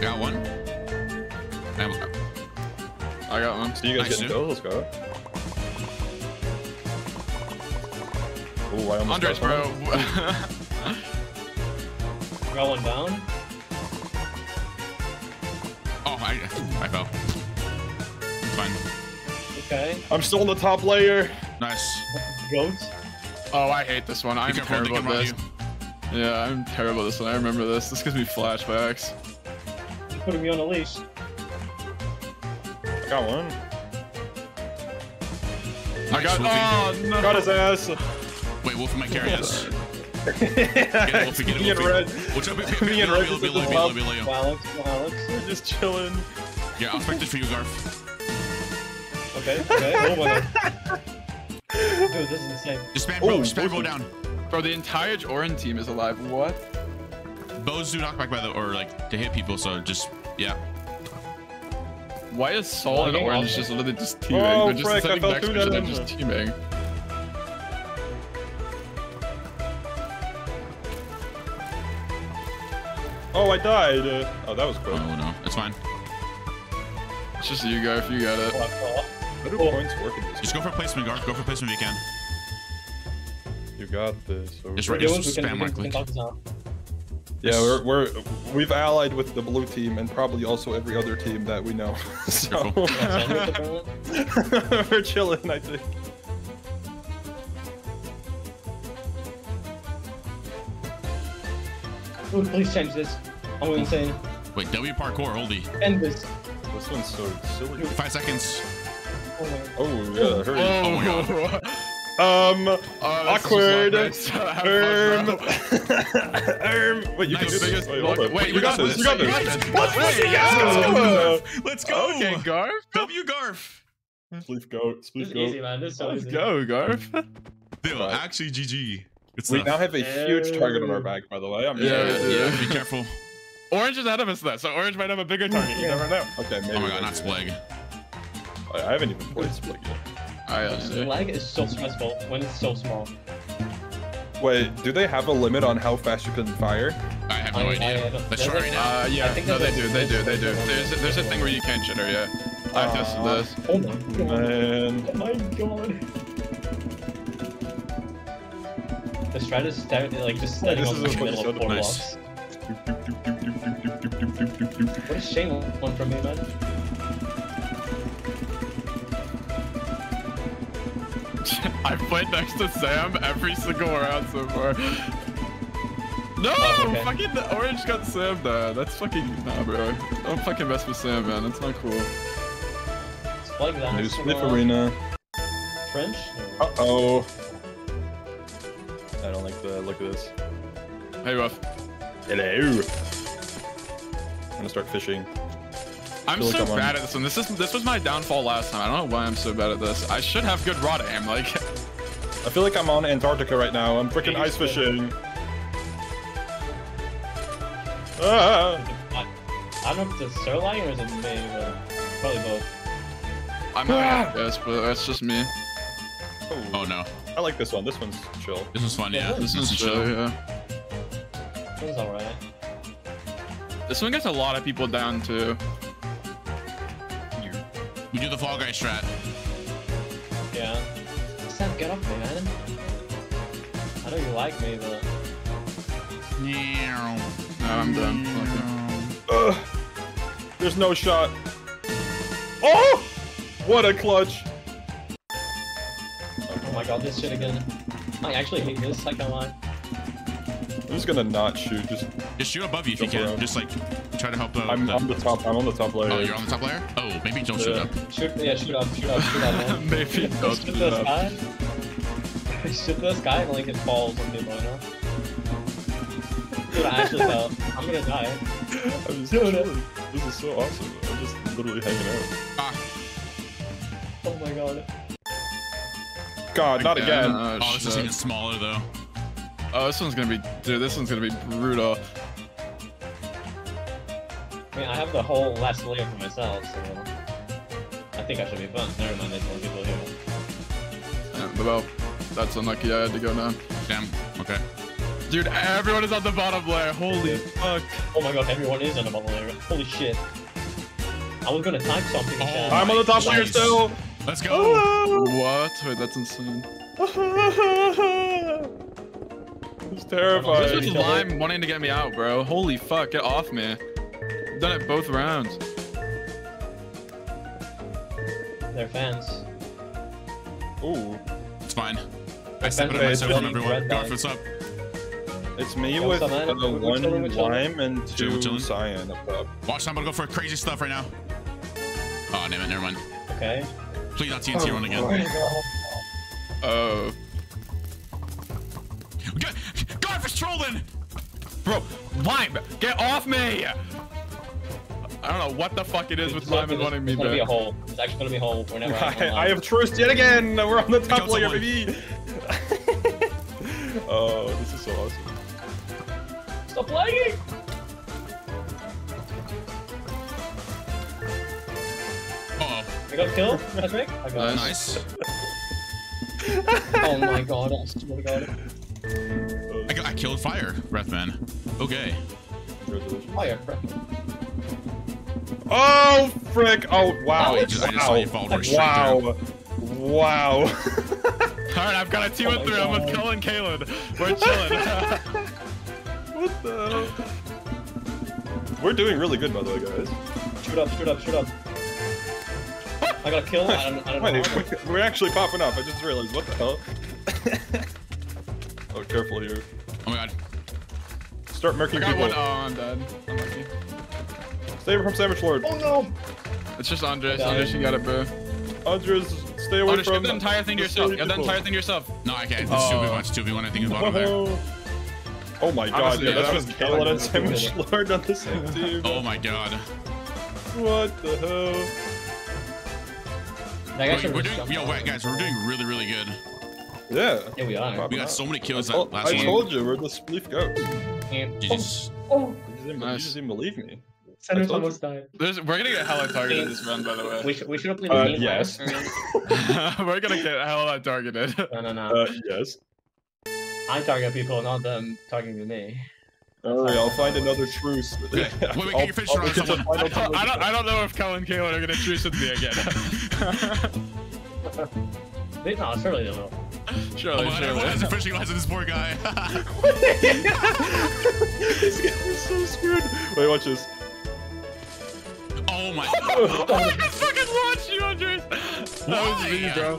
Got one. I'm- got one. So you guys Nice, getting dude. those? Let's go. Oh, I almost Andres, got bro. someone. Got one down. Oh, I I fell. Fine. Okay. I'm still on the top layer. Nice. Goats. oh, I hate this one. I'm careful, terrible at this. you. Yeah, I'm terrible at this one. I remember this. This gives me flashbacks. You're putting me on a leash. I got one. I got. Nice, Oh no. Got his ass. Wait, Wolfie might carry us. Get Get Wolfie, get Me and Wolfie. Red. Watch out, be- be- Me be and low, Red be just low, at the low, top. be low, be low. Alex, Alex. We're just chilling. Yeah, I'll expect this for you, Garf. Okay, okay. Oh my god. Dude, this is insane. Just spam bro, spam bro down. Bro, the entire Orin team is alive. What? Bows do knockback by the or like to hit people, so just yeah. Why is Saul and Orange just literally just teaming? Oh, They're just frick, sitting next to through each other, just teaming. Oh, I died. Uh, oh, that was quick. Oh no, it's fine. It's just you, Garf. You got it. I fell. How do Oh. points work in this? Just go for placement, Garf. Go for placement if you can. You got this. Just over. right- We're doing- we can, spam right can, we can click. talk this out. Yeah, we're, we're we've allied with the blue team and probably also every other team that we know. so Cool. Yeah, send me we're chilling, I think. Ooh, please change this. I'm insane. Wait, W parkour, holy. End this. This one's so silly. Five seconds. Oh my Oh yeah, hurry. Oh my God. Um, Oh, awkward. is just Erm, nice. Have fun, bro. erm. Wait, you Nice. can do this. Biggest Wait, hold block- up. wait, you we got got this. this. You got You this. got this. Let's Wait, go. Let's go. Okay, Garf. W Garf. Spleef goat. This Spleef is easy, goat. man. This is so Let's easy. go, Garf. Dude, Right. actually, GG. Good We stuff. now have a huge target on our back, by the way. I'm Yeah, sorry. yeah. yeah, be careful. Orange is ahead of us though, so Orange might have a bigger target. You never know. Okay, maybe. Oh my god, not maybe. Spleg. I, I haven't even played Splig yet. I Lag is so stressful when it's so small. Wait, do they have a limit on how fast you can fire? I have no I- I idea. don't- Let's try does right now. Uh, yeah, I think no, they do, they do, they do. there's a- There's a, thing where you can't jitter, yeah. I've tested this. Oh my god. Man. Oh my god. The strat is like just standing this on is the middle of four Nice. blocks. What is Shane want from me, man? I've played next to Sam every single round so far. No! Oh, okay. Fucking the orange got Sam there. That's fucking nah, bro. Don't fucking mess with Sam, man. That's not cool. It's like that. New It's Arena. French? Uh oh. I don't like the look of this. Hey, Ruff. Hello. I'm gonna start fishing. I'm feel like so I'm on- bad at this one. This is this was my downfall last time. I don't know why I'm so bad at this. I should have good rod aim. Like, I feel like I'm on Antarctica right now. I'm freaking ice fishing. Ah! I don't know if it's a Sirloin or is it me, but probably both. I'm not yes, but that's just me. Oh no. I like this one. This one's chill. This was fun, yeah. Yeah, This was is chill. chill, yeah. It's alright. This one gets a lot of people down too. We do the Fall Guy strat. Yeah. Sam, get off me, man. I know you like me, but Yeah. No, I'm done. Okay. Ugh. There's no shot. Oh! What a clutch. Oh my god, this shit again. I actually hate this. I can't lie. I'm just gonna not shoot. Just Just shoot above you if you can. around. Just like try to help the. I'm the- on the top. I'm on the top layer. Oh, you're on the top layer? Oh, maybe don't shoot Yeah. up. Shoot, yeah, shoot up, shoot up, shoot up, man. Maybe don't shoot do the that. sky. shoot the sky and like it falls on people, you know? Dude, I actually fell. I'm gonna die. I'm just Dude. chilling. This is so awesome. I'm just literally hanging out. Ah, Oh my god. God, not Again. again. Oh, oh, this is even smaller though. Oh, this one's gonna be, dude. This one's gonna be brutal. I mean, I have the whole last layer for myself, so I think I should be fun. Never mind, there's more people here. Yeah, well, that's unlucky. I had to go down. Damn. Okay. Dude, everyone is on the bottom layer. Holy fuck. Oh my god, everyone is on the bottom layer. Holy shit. I was gonna type something. Oh I'm on the top layer Jeez. still. Let's go. What? Wait, that's insane. it's This terrifying. was each. Lime wanting to get me out, bro. Holy fuck, get off me. I've done it both rounds. They're fans. Ooh, It's fine. I Red separated Band- myself from everyone. Band. Garf, what's up? it's me Yo, with what's uh, We're- we're one chilling, lime and two chilling. cyan up top. Watch, I'm gonna go for crazy stuff right now. Oh, damn it. Never mind. Okay. Please not TNT run oh, again. Oh. Ga- Garf is trolling. Bro, Lime, get off me! I don't know what the fuck it is with There's Lime gonna and be- wanting me There's gonna be a back. hole. There's actually gonna be a hole whenever I come I, I have trust yet again. We're on the top layer, someone. baby. oh, this is so awesome. Stop playing! I got killed, I think. I got Nice. Oh my god, I swear to god. I, got- I killed fire, breath man. Okay. Fire, bro. Oh, frick. Oh, wow. I just, I just saw you fall right straight Wow. Wow. Alright, I've got a two Oh and my three. I'm with God. Kill and Kalen. We're chilling. what the hell? We're doing really good, by the way, guys. Shoot up, shoot up, shoot up. I got a kill. I don't, I don't know. Wait, we're actually popping up. I just realized. What the hell? oh, careful here. Oh my god. Start I murking got people. one. Oh, I'm dead. Unlucky. Stay away from Savage Lord. Oh no! It's just Andres. Died. Andres, you got it, bro. Andres, stay away Andres, from give the entire thing to yourself. silly Give the entire thing to yourself. No, I can't. It's Oh. 2v1. It's 2v1. I think in the bottom there. Oh. Oh my god, Honestly, yeah, that's that just was Kalen and killing Savage Lord on the same team. Oh my god. What the hell? That We're, should we're have doing, yo, wait, guys, we're doing really, really good. Yeah. Yeah, we are. We got so many kills I that last I one. told you, we're the spleef goats. And- You just, Oh, You just didn't, Nice. you just didn't believe me. Center's told you. almost died. There's, we're gonna get hella targeted this round, by the way. We should, we should have played Uh, the game yes. we're gonna get hella targeted. No, no, no. Uh, yes. I target people, not them targeting to me. Alright, I'll find another truce. Okay. Wait, wait, get I'll- your fish on look at the someone. I don't, I don't. I don't know if Kel and Kalen are gonna truce with me again. They, no, surely they will. Oh surely, my god, everyone has surely. a fishing license, this poor guy. This guy is so screwed. Wait, watch this. oh my Oh, I just fucking launched you, Andres. That was me, Why? bro.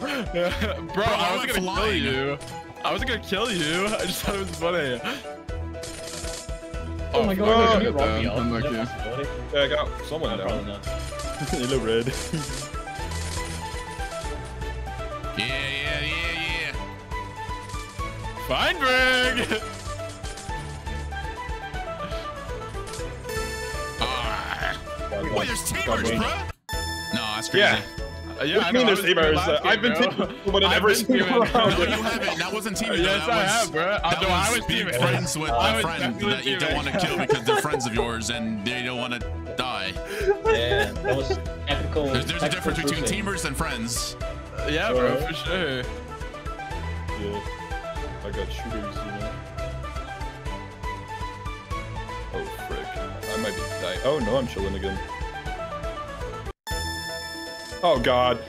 bro, I I wasn't gonna flying. kill you. I wasn't gonna kill you. I just thought it was funny. Oh my fuck, god, can you roll me up? unlucky. Is that? Yeah, I got someone No, probably down. not. Hello, red. Yeah, yeah, yeah, yeah. Feinberg! Ah. Wait, there's God, teamers, wait. bruh. No, that's crazy. Yeah. Uh, yeah, What I do you mean know, I there's was doing teamers? Uh, I've been bro. teaming someone in I've every been single teaming- round. No, you haven't. That wasn't teaming. Yes, though. I was, have, bro. I That know I was was being teaming. friends with I a was friend that you don't want to kill because they're friends of yours and they don't want to die. Yeah, that was epical. There's, there's a difference between cruising. teamers and friends. Yeah, bro, Uh, for sure. Yeah. I got shooters, you know. Oh, frick. I might be dying. Oh, no, I'm chilling again. Oh, God.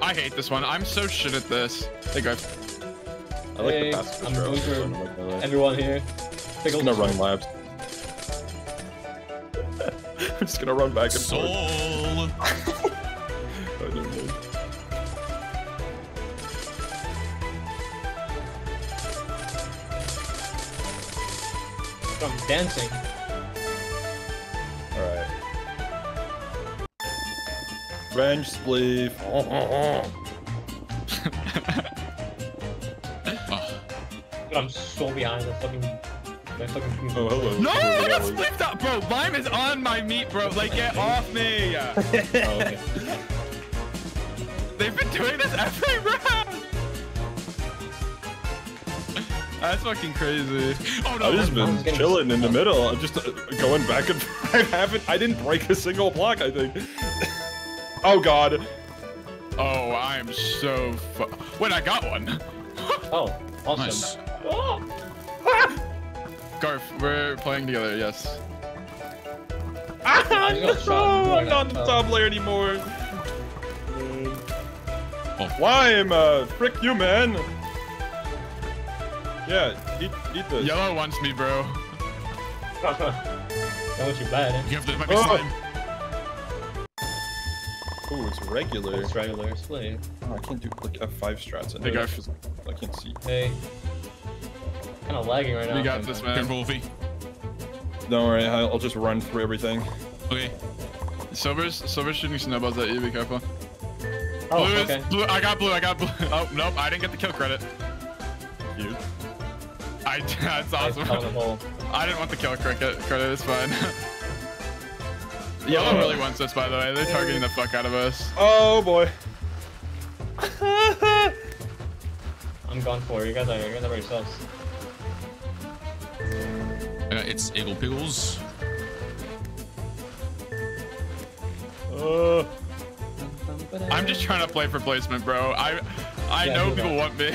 I hate this one. I'm so shit at this. Hey guys. I like Hey, the pacifist I'm route. going for I'm not gonna lie. Everyone here. I'm Pickles. gonna run laps. I'm just gonna run back and Soul. forth. I don't. I'm dancing. French spleef. Oh, I'm so behind the fucking. My fucking. Oh, hello. No, I got Oh, up, bro. Lime is on my meat, bro. Like, get off me. Oh, okay. They've been doing this every round. That's fucking crazy. oh no. I've just been chilling in the middle. I'm just uh, going back and forth. I haven't. I didn't break a single block. I think. Oh God. Oh, I am so fu- Wait, I got one. Oh, awesome. Nice. Garf, we're playing together, yes. Ah, I'm, no, I'm not the top layer anymore. Lime, uh, frick you, man. Yeah, eat, eat this. Yellow wants me, bro. That was you bad. You have to might be Oh. slime. Ooh, it's regular. It's regular split. Oh, I can't do like F5 strats. in Hey, here. guys. I can't see. Hey. Kind of lagging right now. We got this, man. Careful, Wolfie. Don't worry, I'll I'll just run through everything. Okay. Silver's, Silver's shooting snowballs at you, be careful. Oh, blue okay. is, blue, I got blue, I got blue. Oh, nope, I didn't get the kill credit. You. I, that's I awesome. fell in the hole. I didn't want the kill credit, credit, it's fine. Yellow really wants us, by the way. They're targeting the fuck out of us. Oh boy. I'm gone for it. You guys are, you guys are by yourselves. Uh, it's Eagle Pickles. Uh, I'm just trying to play for placement, bro. I I Yeah, know people that. want me.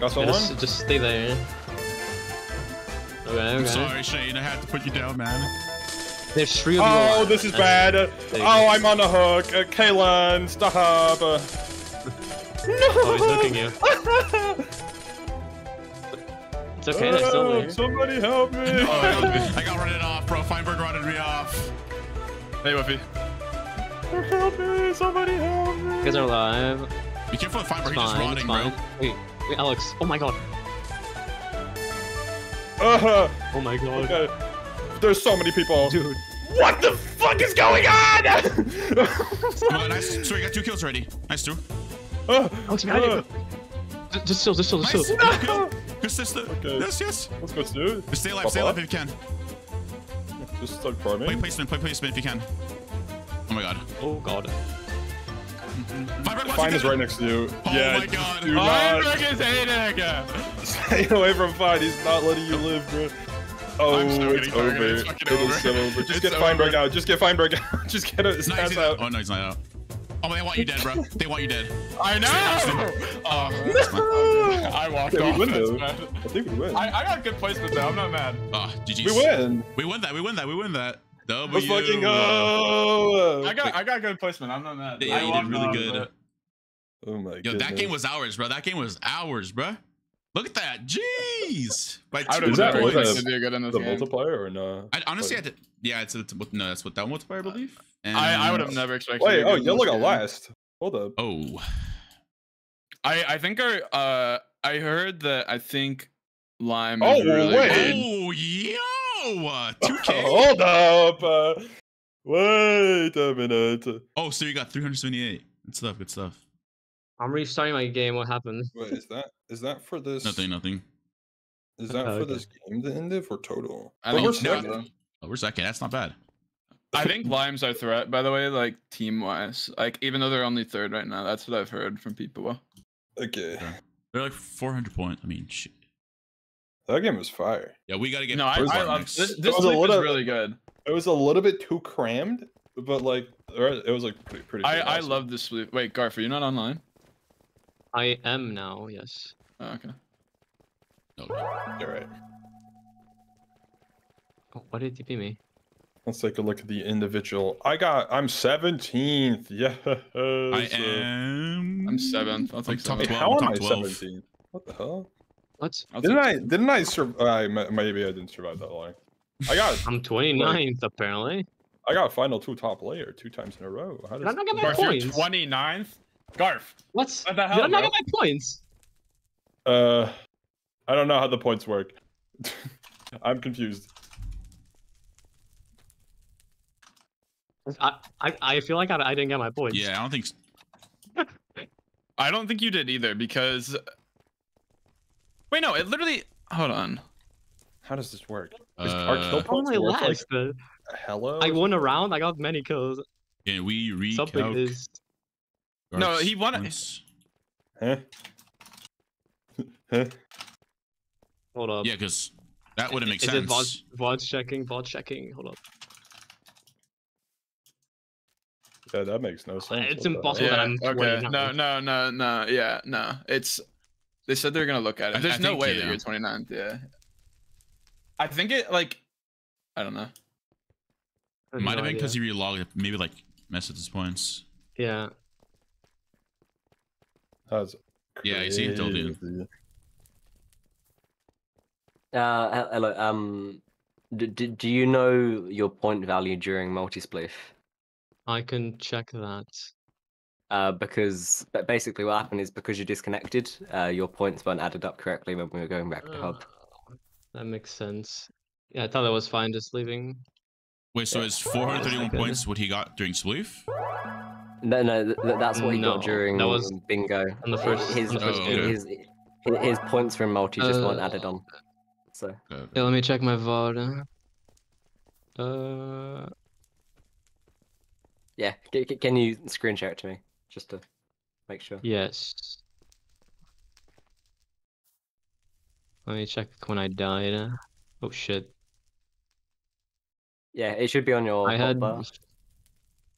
got Yeah, someone? just, just stay there. Okay, I'm sorry, Shane. I had to put you down, man. There's three of you. Oh, alive. this is bad. Uh, oh, go. I'm on the hook. Uh, Kaylin, stop. Uh, Oh, he's looking you. It's okay, they're still Oh, there. somebody help me! Oh, I got, I got running off, bro. Feinberg running me off. Hey, Wiffy. help me! Somebody help me! You guys are alive. Be careful with Feinberg. He's just running, fine. bro. Wait, wait, Alex. Oh my god. Uh, Oh my god. okay. There's so many people. Dude. What the fuck is going on? Come on, nice. So we got two kills already. Nice, two. Uh, Alex, behind you. Just, just chill, just chill, just Nice. chill. Good kill. Good sister. Okay. Yes, yes. Let's go, dude. Stay alive. Stay alive if you can. Just start Play placement. Play placement if you can. Oh my god. Oh god. Fine is right next to you. Oh yeah, my God. Do not Feinberg is hating. stay away from Fine. He's not letting you live, bro. Oh, I'm so it's over. It's It over. is so over. Just It's get over. Feinberg out. Just get Feinberg out. Just get his No, ass out. Oh no, he's not out. Oh, they want you dead, bro. They want you dead. I know. Oh, I walked Yeah, we off. win. I think we win. I, I got good placement though. I'm not mad. Ah, oh, GG's. we win. We win that. We win that. We win that. W. Let's fucking go. I got I got good placement. I'm not mad. Yeah, I you did really off, good. but- Oh my god. Yo, god. that game was ours, bro. That game was ours, bro. Look at that. Jeez. By I two would Is that never what expected that- to do good in this the game. multiplier or no? I honestly had to. Yeah, it's, it's no, that's what that multiplier, I believe. And, I, I would have never expected. to Wait, oh, good in yellow this got last. Hold up. Oh, I I think our uh I heard that I think lime. Oh, is really wait. good. oh, yo, uh, two K. Hold up. Uh, wait a minute. Oh, so you got 378. Good stuff. Good stuff. I'm restarting my game. What happened? Wait, is that is that for this? Nothing. Nothing. Is that Oh, for okay. this game to end it or total? I think we're second. good. Oh, we're second. That's not bad. I think lime's our threat. By the way, like team wise, like even though they're only third right now, that's what I've heard from people. Okay. They're like 400 points. I mean, shit. That game was fire. Yeah, we gotta get. No, I, I love next. this. It This was a week was little- really good. It was a little bit too crammed, but like or it was like pretty pretty. I pretty I awesome. love this week. Wait, Garf, are you not online? I am now. Yes. Oh, okay. No. You're right. Oh, what did you TP me? Let's take a look at the individual. I got. I'm 17th. Yeah. I am. I'm seventh. I'll I'm take top Wait, seventh. 12. how I'm am top I 12. 17th? What the hell? What? Didn't I? Didn't Didn't I survive? maybe I didn't survive that long. I got. I'm 29th apparently. I got final two top layer two times in a row. How Did I does? not get my Garf, you're points? 29th. Garf. What? What the hell, Did I not bro? get my points? Uh, I don't know how the points work. I'm confused. I I, I feel like I, I didn't get my points. Yeah, I don't think. I don't think you did either because. Wait, no. It literally. Hold on. How does this work? Is our Uh, kill How points am I worth like last? Uh, hello? I or won a round. I got many kills. Can we recalc? Something is. No, he won it. Huh? huh? Hold up. Yeah, because that wouldn't make is sense. it VOD, VOD checking? VOD checking. Hold up. Yeah, that makes no sense. it's impossible hell? that Yeah. I'm Okay. No. No. No. No. Yeah. No. It's. They said they're gonna look at it. There's I no think, way yeah. that you're 29th. Yeah. I think it like. I don't know. I Might no have been because he relogged. Maybe like messed with his points. Yeah. That's Yeah, you see, told you. crazy. Uh, hello. Um, do, do, do you know your point value during multi-spleef? I can check that. Uh, because but basically what happened is because you disconnected, uh, your points weren't added up correctly when we were going back to hub. Uh, that makes sense. Yeah, I thought that was fine just leaving. Wait, so it's 431 Okay. points what he got during Spleef? No, no, th- th- that's what he No, got during that was bingo. on the first- his, on the first game. his, his, his points from multi just weren't Uh, added on. So Okay. Yeah, let me check my VOD. Uh, yeah, c- c- can you screen share it to me just to make sure? yes. Let me check when I died. Oh shit. Yeah, it should be on your I had bar.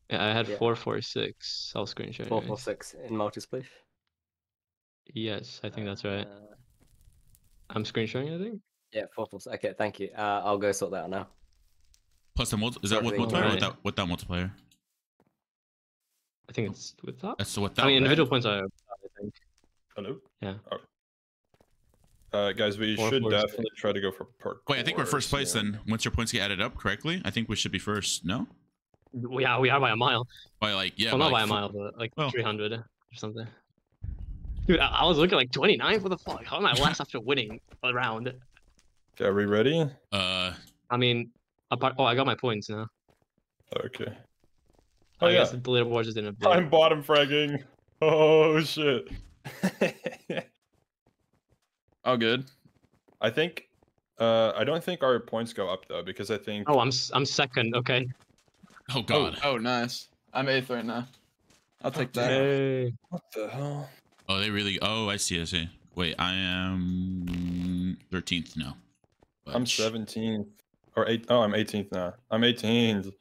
yeah, I had Yeah. 446. I'll screen share. four anyways. four six in multispleef. Yes, I think that's right. Uh, I'm screen sharing, I think. yeah, four four six. Okay, thank you. Uh, I'll go sort that out now. Plus the multi- is that with Perfect. multiplier or Alright. without, without multiplier? I think it's with that. That's without. I mean, right? individual points are. I think. Hello. Yeah. Oh. Uh, guys, we Four should floors. definitely try to go for parkour. Wait, I think we're first place soon. then. Once your points get added up correctly, I think we should be first. No? We are we are by a mile. By like yeah. well, by not by a mile, but like Well. 300 or something. Dude, I, I was looking like 29. What the fuck? How am I last after winning a round? Okay, are we ready? Uh, I mean, apart, oh, I got my points now. Okay. Oh, Oh I yeah, guess the leaderboard just didn't update. I'm bottom fragging. Oh shit. Oh, good. I think. Uh, I don't think our points go up though because I think. Oh, I'm I'm second. Okay. oh god. Oh, nice. I'm eighth right now. I'll take that. Hey. What the hell? Oh, they really. Oh, I see. I see. Wait, I am thirteenth now. I'm 17th or eight. Oh, I'm 18th now. I'm 18th.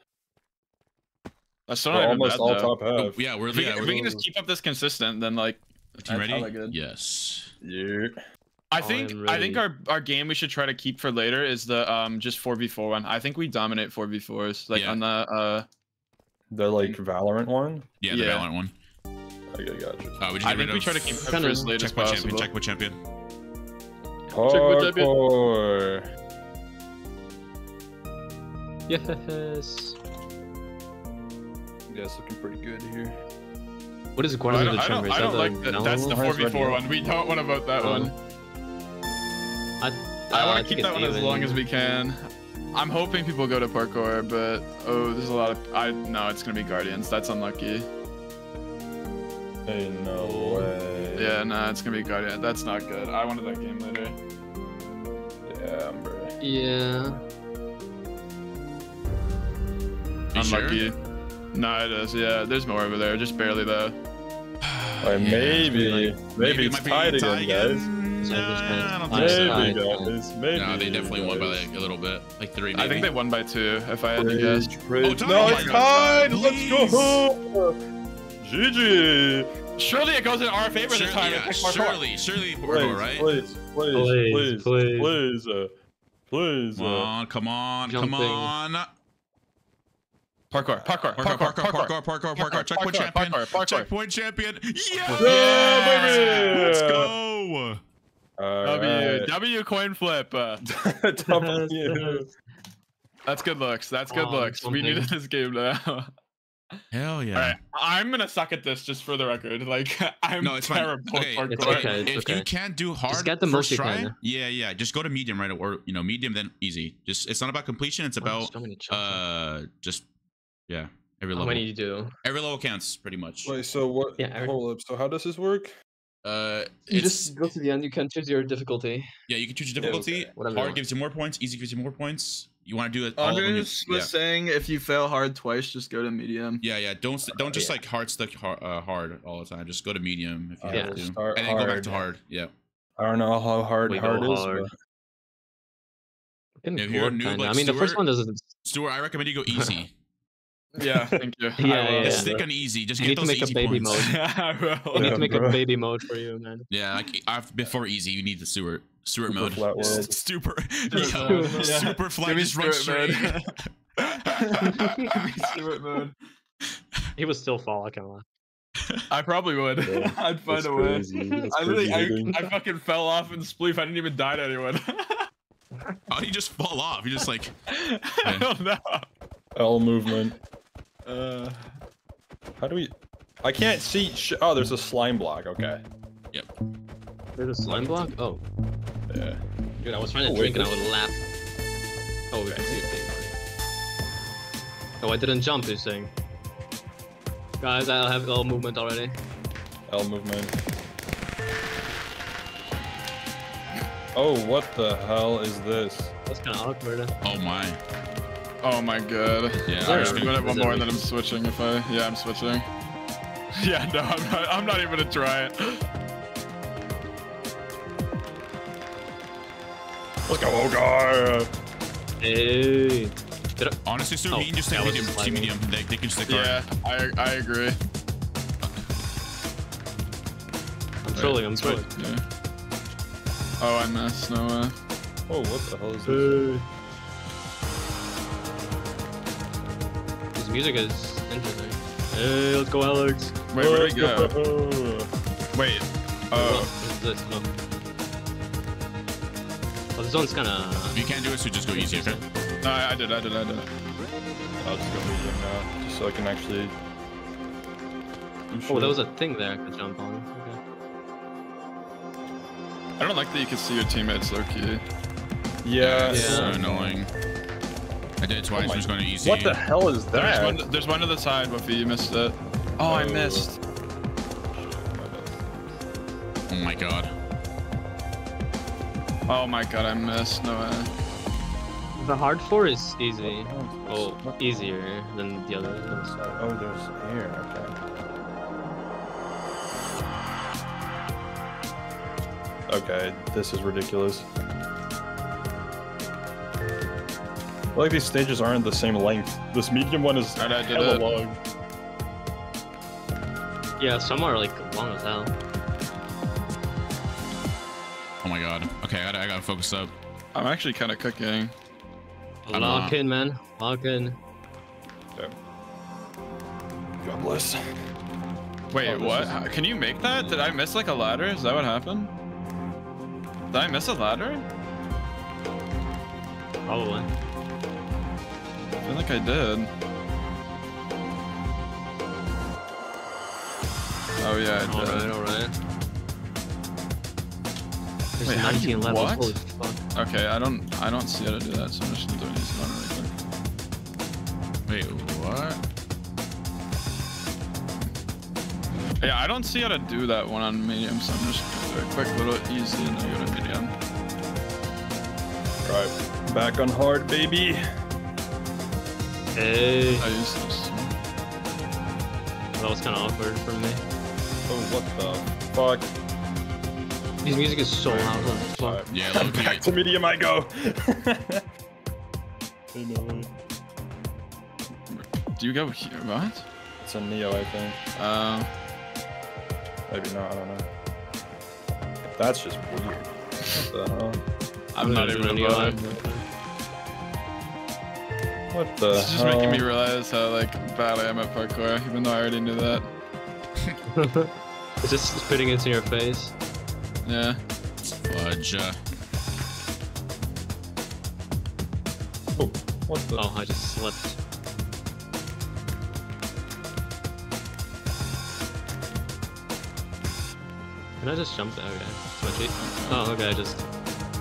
That's still We're not even almost bad, all though. top Oh, half. yeah, we're If we, yeah. if We're, we can just keep up this consistent, then like team that's ready? good. Yes. Yeah. I I think I think our our game we should try to keep for later is the um just four v four one. I think we dominate four v fours like Yeah. on the uh. The like Valorant one. Yeah, the Yeah. Valorant one. Okay, gotcha. Uh, we just I think we try to keep it for Kinda as late as checkpoint champion. check Checkpoint champion. Checkpoint champion. Parkour. Yes. Yeah, it's looking pretty good here. What is I Guardians of don't, the I don't, Chamber? I don't the like that. That's the 4v4 one. We don't want to vote that one. I, I uh, want to keep that one as long as we can. I'm hoping people go to parkour, but oh, there's a lot of I no, it's gonna be Guardians. That's unlucky. Hey, no way. Yeah, no, it's gonna be Guardian. That's not good. I wanted that game later. Yeah, bro. Yeah. You sure? Unlucky. No, it is. Yeah, there's more over there. Just barely though. Alright, Yeah. maybe, like- maybe, it it's might be tied again, guys. No, So just kinda I don't tied. think so. Maybe, guys. Maybe. No, they definitely won by like a little bit, like three. Maybe. I think they won by two, if I had to guess. bridge. Oh, no, it's Oh my God, tied. Let's go. GG. Surely it goes in our favor Sure, this time. yeah, It's surely, surely, Please, parkour, right? please, please, Please, please, please. please, uh. Come uh, on, come on, come Jumping. on. Parkour, parkour, Parkour, parkour, parkour, parkour, parkour, checkpoint parkour, champion. parkour, parkour. Checkpoint champion. Yeah! Yeah, baby! Let's go. W, alright. W coin flip. Uh, W. that's good looks. That's good Oh, looks. We something. needed this game now. Hell yeah. All right, I'm gonna suck at this just for the record. Like I'm No, it's fine. terrible Okay, It's parkour. okay. if okay. you can't do hard just get the first most you try, can. yeah, yeah, just go to medium right or you know medium then easy. Just it's not about completion. It's Oh, about so uh just yeah every How level. many you do? Every level counts pretty much. Wait, so what? Yeah, I- hold up. So how does this work? Uh, You just go to the end. You can choose your difficulty. yeah. You can choose your Yeah, difficulty. okay. Whatever Hard gives you more points. Easy gives you more points. You want to do it all of them, was yeah. saying if you fail hard twice, just go to medium. Yeah, yeah. Don't don't just yeah. like hard stuck hard, uh, hard all the time. Just go to medium if you I have will to, start and then go back to hard. hard. Yeah. I don't know how hard We hard is. hard. but- If you're a bored, noob kinda. like I mean, the first one doesn't. Stuart, I recommend you go easy. Yeah, thank you. Yeah, yeah, Just yeah. stick on easy. Just You get need to those make a easy baby points. mode. I will. You need Yeah, to make bro. a baby mode for you, man. Yeah, like after, before easy, you need the Stuart Stuart Super mode. flat world. Super, yeah, yeah. super flat. Give me Just run Stuart straight. mode. Give me Stuart mode. He would still fall. I can't lie. I probably would. Yeah, I'd find That's a way. crazy. That's I really, I. I fucking fell off in spleef. I didn't even die to anyone. How oh, do you just fall off? You just like I don't know. L movement. Uh, How do we? I can't see. Sh- oh, there's a slime block. Okay. Yep. There's a slime block. Oh, Yeah. dude, I was trying to Oh, wait, drink and I this- would laugh. Oh, we can see it. Oh, I didn't jump. You're saying? Guys, I have all movement already. L movement. Oh, what the hell is this? That's kind of awkward. oh my. Oh my god. Yeah, I'm I'm just just gonna, it one more and then I'm switching if I. Yeah, I'm switching. Yeah, no, I'm not. I'm not even gonna try it. Let's go, oh Ogar! Hey. Did I... honestly, Stuart, Oh, you can just stay that was medium. Stay slimy. medium. They, they can stick hard. Yeah, I I agree. I'm trolling. I'm Switch. trolling. Yeah. Oh, I missed. No way. Oh, what the hell is this? This music is interesting. Hey, let's go, Alex. Wait, where'd we go? go? Wait. What is this? Oh. Oh, this one's kind If of. you can't do it, so just go easy, okay? No, I, I did, I did, I did. I'll just go medium now, just so I can actually. do Oh, shit. there was a thing there I could jump on. Okay. I don't like that you can see your teammates low key. Yeah. It's so Yeah. annoying. I did it twice. Oh I'm just going to easy. What the hell is There's that? one, there's one to the side, Wuffy, you missed it. Oh, I Oh. missed. Oh my god. Oh my god, I missed. No way. The hard floor is easy. Oh, Oh, easier than the other. Oh, there's air. Okay. Okay, this is ridiculous. I like these stages aren't the same length. This medium one is Alright, I did hella it. long. Yeah, some are like long as hell. Oh my god. Okay, I gotta, I gotta focus up. I'm actually kind of cooking. I'm Lock not. in, man. Lock in. God bless. Wait, Oh, what? is- Can you make that? Did I miss like a ladder? Is that what happened? Did I miss a ladder? Probably. I feel like I did. Oh yeah, I did. Alright, alright. There's Wait, how do you- 19 levels. what? Holy fuck. Okay, I don't I don't see how to do that, so I'm just gonna do an easy one really quick. Wait, what? Yeah, I don't see how to do that one on medium, so I'm just gonna do a quick little easy and then go to medium. Right, back on hard, baby. Hey. I use this. That was kind of awkward for me. Oh, what the fuck? His music is so loud. What the fuck? Alright, Yeah, low key. back to medium I go. Ain't no. Do you go here? What? It's a Neo, I think. Um, Maybe not, I don't know. That's just weird. What the hell? I'm not even Really about it. Loud. What the It's just hell? making me realize how like bad I am at parkour, even though I already knew that. Is this spitting into your face? Yeah. Fudge. uh, Oh, what the? Oh, I just slipped. Can I just jump there? Okay. Can I? Oh, okay, I just.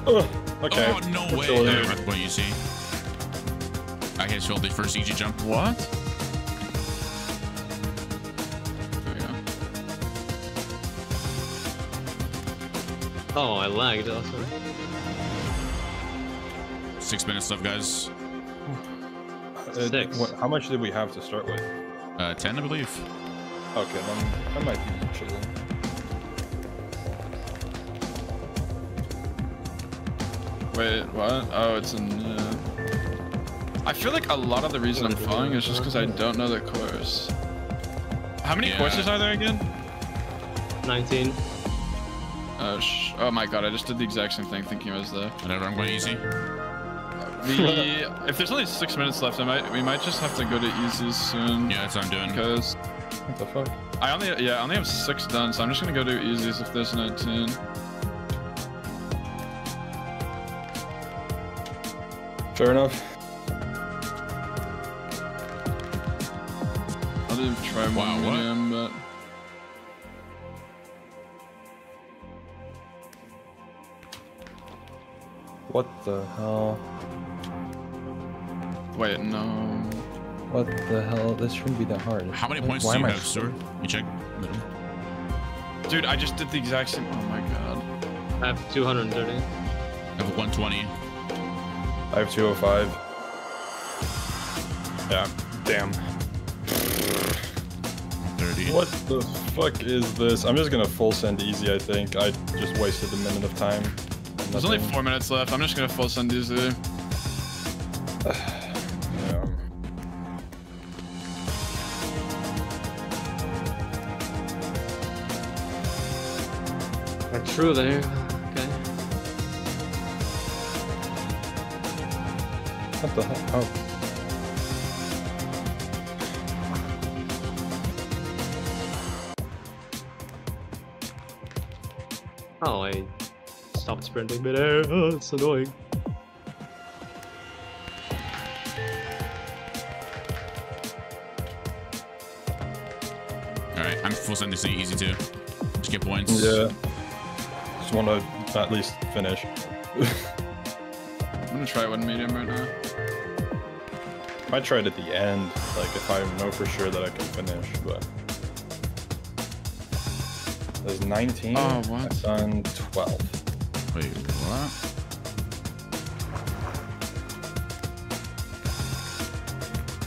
Ugh, okay. Oh, no way. Control Yeah, what you see. I hit Phil the first easy jump. What? There you go. Oh, I lagged also. Six minutes left, guys. Uh, Six. what- how much did we have to start with? Uh, 10, I believe. Okay, then I might be chilling. Wait, what? Oh, it's in. Uh... I feel like a lot of the reason I'm falling is just because I don't know the course. How many Yeah. courses are there again? 19. Oh, sh oh my god, I just did the exact same thing thinking it was there. Whatever, I'm going easy. We, if there's only six minutes left, I might, we might just have to go to easy soon. Yeah, that's what I'm doing. Because What the fuck? I only, yeah, I only have six done, so I'm just gonna go do easies if there's 19. Fair enough. I'll do try one Wow, what? but What the hell? wait, no. What the hell? This shouldn't be that hard. How many points why do you am I have, Stuart? You check. Middle. Dude, I just did the exact same. Oh my god. I have 230. I have 120. I have 205. Yeah. Damn. 30. What the fuck is this? I'm just gonna full send easy, I think. I just wasted a minute of time. on There's only four minutes left. I'm just gonna full send easy. Yeah. Uh, true there. Okay. What the hell? Oh. Sprinting midair. Oh, it's annoying. All right, I'm full sending this easy too. Just get points. Yeah. Just want to at least finish. I'm gonna try one medium right now. Might try it at the end, like if I know for sure that I can finish, but. There's 19. Oh, what? I've done 12. Wait, what?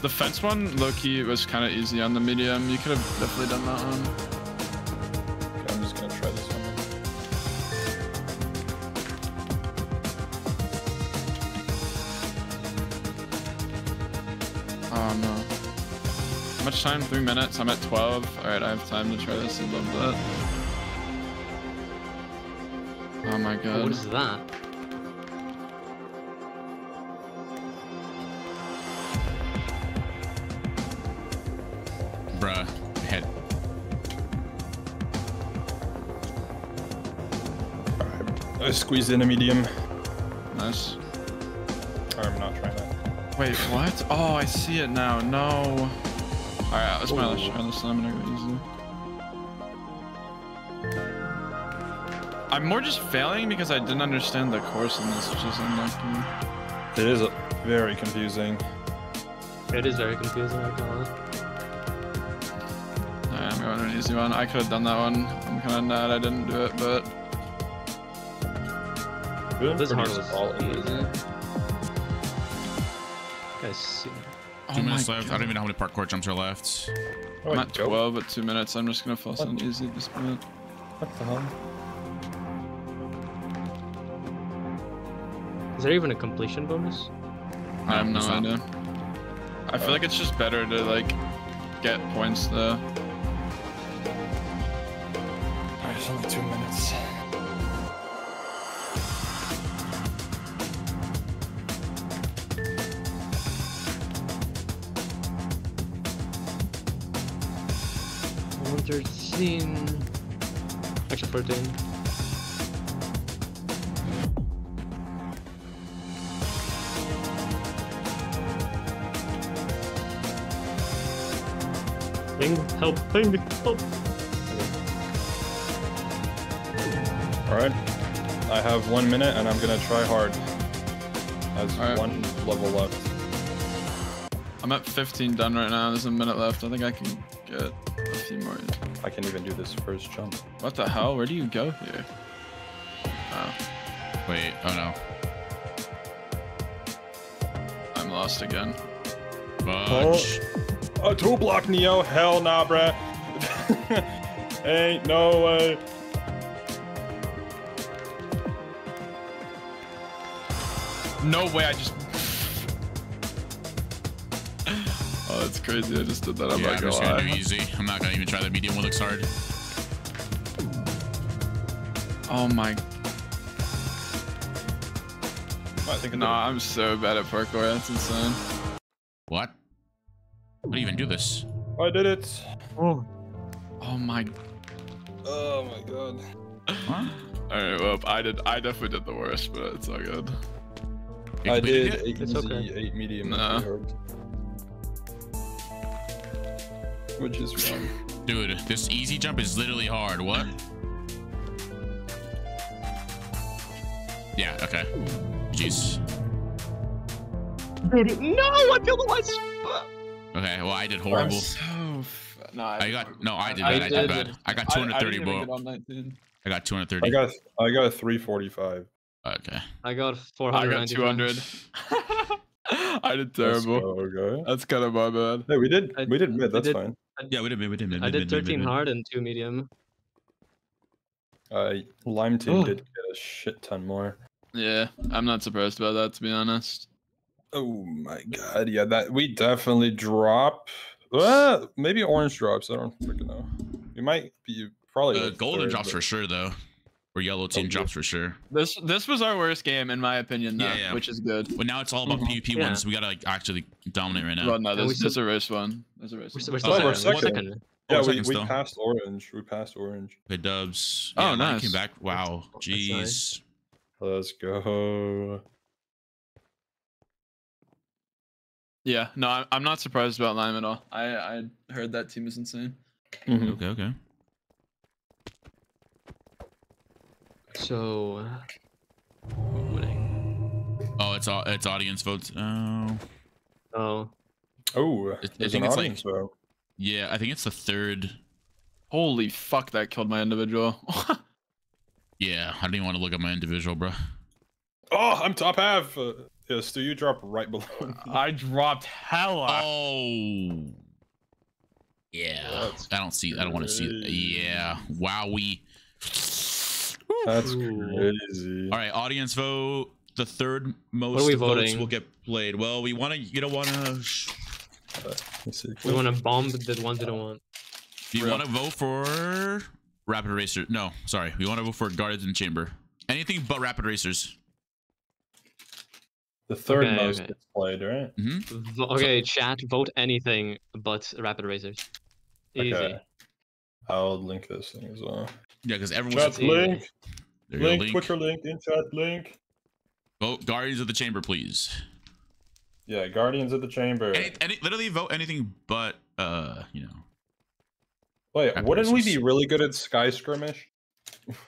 The fence one, low key, was kind of easy on the medium. You could have definitely done that one. Okay, I'm just gonna try this one. Oh no. How much time? Three minutes. I'm at 12. Alright, I have time to try this a little bit. Oh my god. what is that? Bruh, head. Alright. I squeezed in a medium. Nice. I'm not trying that. Wait, what? Oh, I see it now. No. Alright, let's my last try this time. I'm gonna go easy. More just failing because I didn't understand the course in this, which is unlucky. It is uh, very confusing. It is very confusing. I can't. Alright, I'm going an easy one. I could have done that one. I'm kind of mad I didn't do it, but Doing This pretty hard was solid. easy. Guys, see. oh Two minutes left. I don't even know how many parkour jumps are left. Oh, I'm at 12 at two minutes. I'm just gonna fall What? an easy at this point. What the hell? Is there even a completion bonus? I have no not. idea. I feel like it's just better to like get points though. Alright, it's only two minutes. One thirteen. Actually, fourteen. Help, ping, help. Alright. I have one minute and I'm gonna try hard. Has Alright. one level left. I'm at 15 done right now. There's a minute left. I think I can get a few more. I can even do this first jump. What the hell? Where do you go here? Oh, Wait, oh no. I'm lost again. Fudge. A two block Neo? Hell nah, bruh. Ain't no way. No way! I just. oh, that's crazy! I just did that. I'm yeah, not I'm gonna just gonna do easy. I'm not gonna even try the medium one. Looks hard. Oh my. I think I No. I'm so bad at parkour. That's insane. What? How do you even do this? I did it. Oh, Oh my. Oh my god. Huh? All right, well, I did. I definitely did the worst, but it's all good. You I did it? eight It's easy, okay. eight medium, Nah. Which is wrong. Dude, this easy jump is literally hard. What? Yeah, okay. Jeez. no! I killed myself. Okay, well, I did horrible. So. f- No, I got, no, I did I bad. I did did- bad. I got I- I 230, didn't bro. get on 19. I got 230. I 230. got I got a 345. Okay. I got 400. I 490. got 200. I did Let's terrible. go, okay. That's kind of my bad. Hey, we did I- we did mid. That's did- fine. Yeah, we did mid, we did mid. I mid, did mid, mid, 13 mid. hard and 2 medium. Uh, Lime team Oh. did get a shit ton more. Yeah, I'm not surprised about that to be honest. Oh my god, yeah, that we definitely drop. Uh, maybe orange drops. I don't freaking know. We might be probably. Uh, golden third, drops but- for sure, though. Or yellow team Okay. drops for sure. This this was our worst game in my opinion, though, Yeah, yeah. which is good. But now it's all about Mhm. PvP Yeah. ones. We gotta like actually dominate right now. Well, no, this, we there's, still- there's a race one. There's a race. We're, one. still- we're Oh, still yeah, we're second. second. second. Yeah, Oh, we, we passed orange. We passed orange. Okay, dubs. Oh, yeah, Lion nice. Came back. Wow. Jeez. Let's go. Yeah, no, I'm, I'm not surprised about Lime at all. I I heard that team is insane. Mhm. Okay, okay. So, who's winning? Oh, it's all it's audience votes. Oh, Oh, Oh, I think an it's like- vote. yeah. I think it's the third. Holy fuck, that killed my individual. Yeah, I didn't even want to look at my individual, bro. Oh, I'm top half. Yeah, Stu, you drop right below. I dropped hella. Oh. Yeah. That's I don't see. I don't want to see. That. Yeah. Wowie. That's crazy. All right, audience vote. The third most we votes voting? will get played. Well, we want to. You don't want to. Let's we want to bomb the ones we don't want. Do you want to vote for Rapid Racer? No, sorry. We want to vote for Guardians in Chamber. Anything but Rapid Racers. The third Okay, most okay. played, right? Vo- okay, chat, vote anything but rapid racers. Easy. Okay. I'll link this thing as well. Yeah, because everyone's. Chat link, There you link, link. Twitter link, in chat link. Vote Guardians of the Chamber, please. Yeah, Guardians of the Chamber. Any, any, literally vote anything but, uh, you know. Wait, Rapid wouldn't we be really good at Sky Skirmish?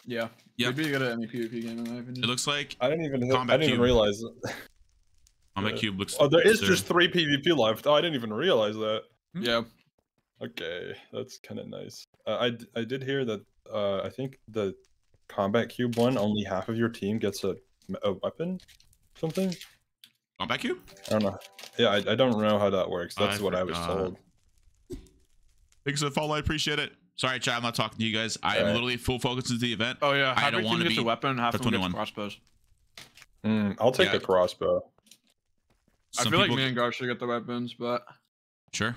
yeah. Yeah. We'd be good at any PvP game in my opinion. It looks like I didn't even. I didn't even realize. Combat Yeah. Cube looks. Oh, there is just three PvP left. Oh, I didn't even realize that. yeah. Okay, that's kind of nice. Uh, I d- I did hear that. Uh, I think the combat cube one only half of your team gets a, a weapon, something. Combat Cube. I don't know. Yeah, I, I don't know how that works. That's I what I was told. Thanks for the follow. I appreciate it. Sorry, chat. I'm not talking to you guys. I am Alright. literally full focus into the event. Oh yeah. I Half don't your wanna team gets be a weapon, half for of them gets crossbows. Mm, I'll take Yeah. the crossbow. I feel people- like me and Gar should get the weapons, but Sure.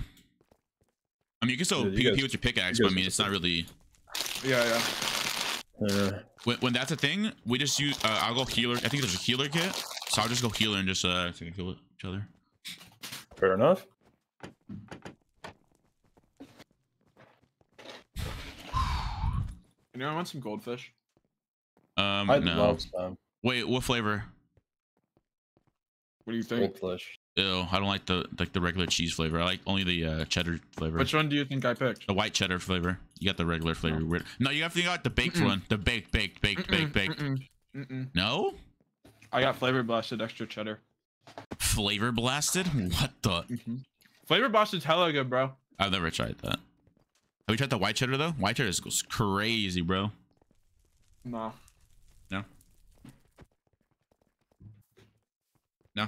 I mean, you can still Yeah, you PvP guys- with your pickaxe, you but I mean, it's not really. yeah, yeah. Yeah. When, when that's a thing, we just use. Uh, I'll go healer. I think there's a healer kit, so I'll just go healer and just uh, so we kill each other. Fair enough. Anyone want some goldfish? Um, I no. love some Wait, what flavor? What do you think? goldfish. Ew, I don't like the like the regular cheese flavor. I like only the uh, cheddar flavor. Which one do you think I picked? The white cheddar flavor. You got the regular flavor. Weird. No, you have to got the baked Mm-mm. one. The baked, baked, baked, baked, baked. Mm-mm. No, I got flavor blasted extra cheddar. flavor blasted. What the? Flavor blasted's hella good, bro. I've never tried that. Have you tried the white cheddar though? White cheddar is crazy, bro. No. No. No.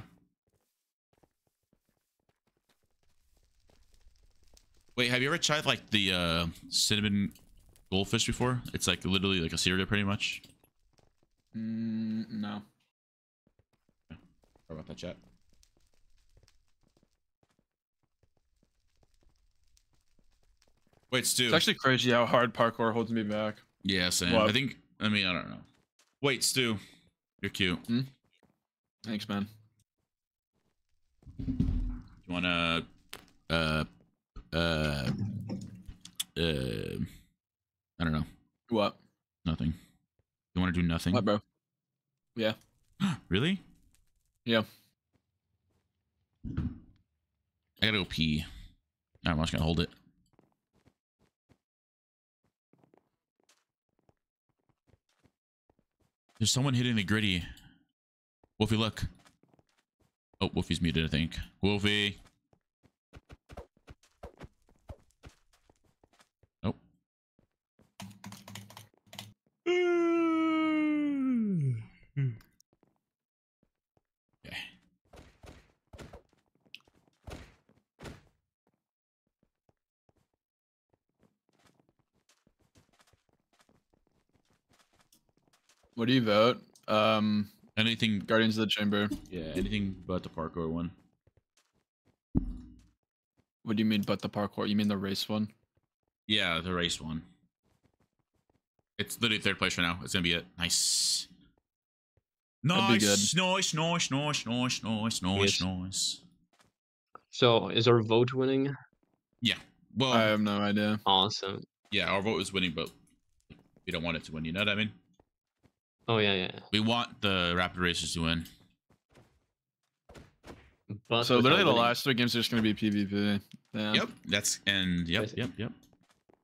Wait, have you ever tried like the uh, cinnamon goldfish before? It's like literally like a cereal, pretty much. Mm, no. Sorry about that, chat. Wait, Stu. It's actually crazy how hard parkour holds me back. yeah, same. What? I think. I mean, I don't know. Wait, Stu. You're cute. Thanks, man. You wanna uh uh uh I don't know. What? Nothing. You wanna do nothing? What, bro? Yeah. really? Yeah. I gotta go pee. I'm just gonna hold it. There's someone hitting the griddy. Wolfie, look. Oh, Wolfie's muted, I think. Wolfie. What do you vote? Um, Anything Guardians of the Chamber. Yeah, anything but the parkour one. What do you mean, but the parkour? You mean the race one? Yeah, the race one. It's literally third place right now. It's gonna be it. Nice. That'd Nice, nice, nice, nice, nice, nice, nice, nice. So is our vote winning? Yeah. Well, I have no idea. Awesome. yeah, our vote is winning, but we don't want it to win. You know what I mean? Oh yeah, yeah. We want the Rapid Racers to win. But So without literally the last three games are just gonna be PvP. Yeah. Yep. That's and yep, yep, yep.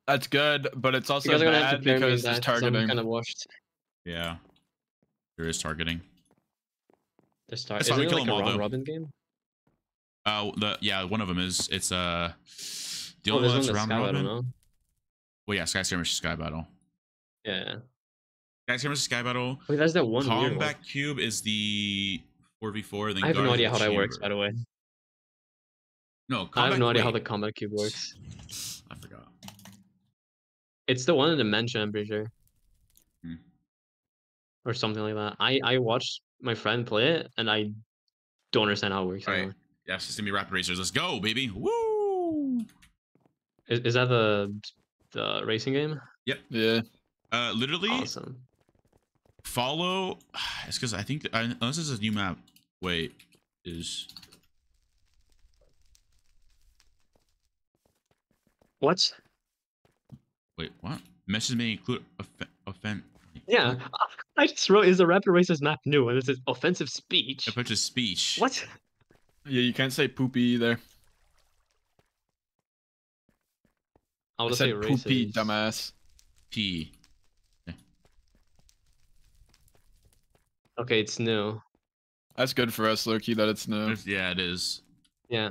That's good, but it's also guys are gonna have to bad because that, there's 'cause I'm targeting. kind of washed. Yeah. There is targeting. The start. That's Is fine, it we kill like them a all, round robin game? Uh, the yeah, one of them is it's uh the Oh, only there's one one that's that's round Sky, I robin. don't know. Well, yeah, Skyscraper Sky Battle. Yeah. Yeah. Skyscraper Sky Battle. Wait, that's that one weird one. Combat Cube is the four v four. Then I have no idea how the that works, by the way. No, I have Combat- no idea how wait, the combat cube works. I forgot. It's the one in Dementia, I'm pretty sure. Hmm. Or something like that. I I watched my friend play it, and I don't understand how it works. All right. anyway. Yeah, it's just gonna be Rapid Racers. Let's go, baby. Woo! Is, is that the the racing game? Yep. Yeah. Uh, literally Awesome. Follow. It's because I think I, unless it's a new map. Wait, is What? wait what? Message may include offen- offend. Yeah, I just wrote is the Rapid Racers map new, and it says offensive speech. Offensive speech. What? Yeah, you can't say poopy either. I I would said say poopy, racers. dumbass. P. Okay, it's new. That's good for us, low key, that it's new. Yeah, it is. Yeah.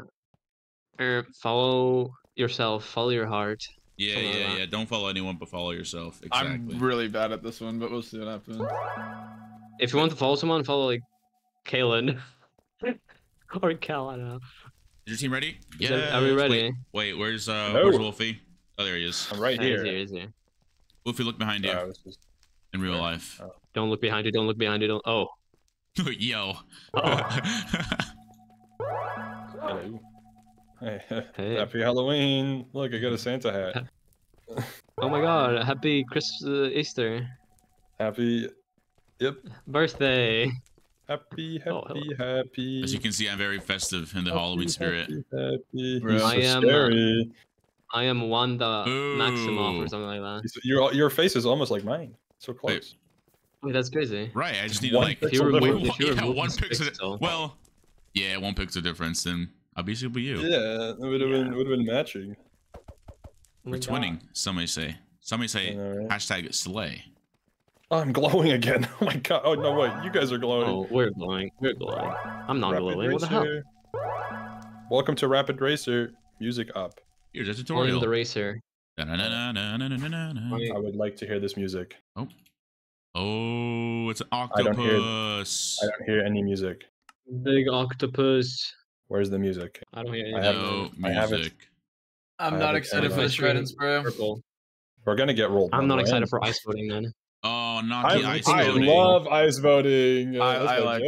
Er, follow yourself. Follow your heart. Yeah, Something yeah, that. yeah. Don't follow anyone, but follow yourself. Exactly. I'm really bad at this one, but we'll see what happens. If you want to follow someone, follow like Kalen or Cal. I don't know. Is your team ready? Is that- Are we ready? Wait, wait, where's uh, No. where's Wolfie? Oh, there he is. I'm right Ah, he's here. here, he's here. Wolfie, look behind you Oh, is- in real life. Oh. Don't look behind you. Don't look behind you. Don't. Oh. Yo. Oh. Hello. Hey, Hey. Happy Halloween! Look, I got a Santa hat. Oh my God! Happy Christmas, uh, Easter Happy, yep. birthday. Happy, Oh, happy, happy. As you can see, I'm very festive in the Halloween spirit. Happy, happy. Bro. He's so I am, uh, scary. I am Wanda Maximoff or something like that. Your your face is almost like mine. So close. Wait, that's crazy. Right, I just need One to like pixel If you Pixel remove, difference. if you yeah, one this pixel. pixel- Well, yeah, one pixel difference, then obviously it'll be you. Yeah, it would have been would have been matching. We're God. twinning. Some may say. Some may say know, right? hashtag slay. Oh, I'm glowing again. Oh my god. Oh no, wait. You guys are glowing. Oh, we're glowing. We're glowing. I'm not Rapid glowing. What the hell? Welcome to Rapid Racer. Music up. Here's a Playing tutorial. the racer. I would like to hear this music. Oh, Oh, it's an I don't hear- octopus. I don't hear any music. Big octopus. Where's the music? I don't hear I any have- No I have it. music. I'm I not excited for the Tridents, bro. purple. We're gonna get rolled. I'm not the excited for ice boating, man. Oh, not I, the ice I voting. love ice boating. I, I like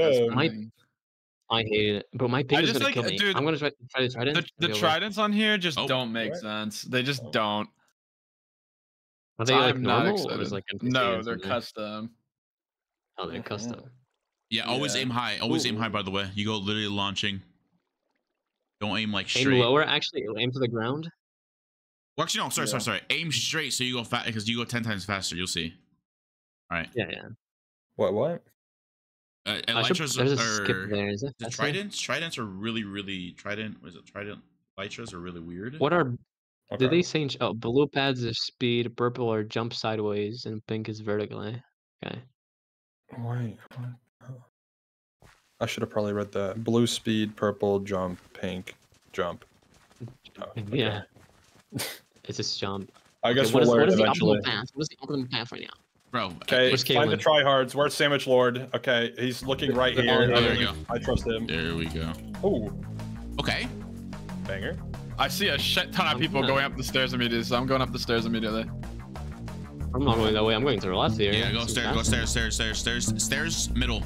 I hate it, but my ping I is gonna like- kill me. dude, I'm gonna try, try to trident. The, the tridents on here just Oh. don't make sense. They just Oh. don't. Are they like I'm not normal or is like no, they're custom. Oh, they're custom. Yeah, always Yeah. aim high. Always aim high. By the way, you go literally launching. Don't aim like straight. Aim lower, actually. Aim to the ground. Well, actually, no. Sorry, sorry, Yeah. sorry. Aim straight so you go fast because you go ten times faster. You'll see. All right. Yeah, yeah. What? What? Uh, I should, elytras there's a are, there. Is it? the That's it? tridents. Tridents are really, really trident. Was it trident? Elytras are really weird. What are Okay. did they change? Oh, blue pads is speed, purple are jump sideways, and pink is vertically. Okay. Wait. Oh. I should have probably read that. Blue speed, purple jump, pink jump. Oh, okay. Yeah. It's just jump. I guess Okay, what we'll is, learn what is the eventually. optimal path? What is the optimal path right now? Bro. Uh, okay, find the Caitlyn? tryhards. Where's Sandwich Lord? Okay, he's looking right Oh, here. there we go. I trust him. There we go. Oh, Okay. banger. I see a shit ton of I'm people gonna- going up the stairs immediately, so I'm going up the stairs immediately. I'm not going that way. I'm going to the left here. Yeah, go stairs. Go stairs. Stairs. Stairs. Stairs. Stairs. Middle.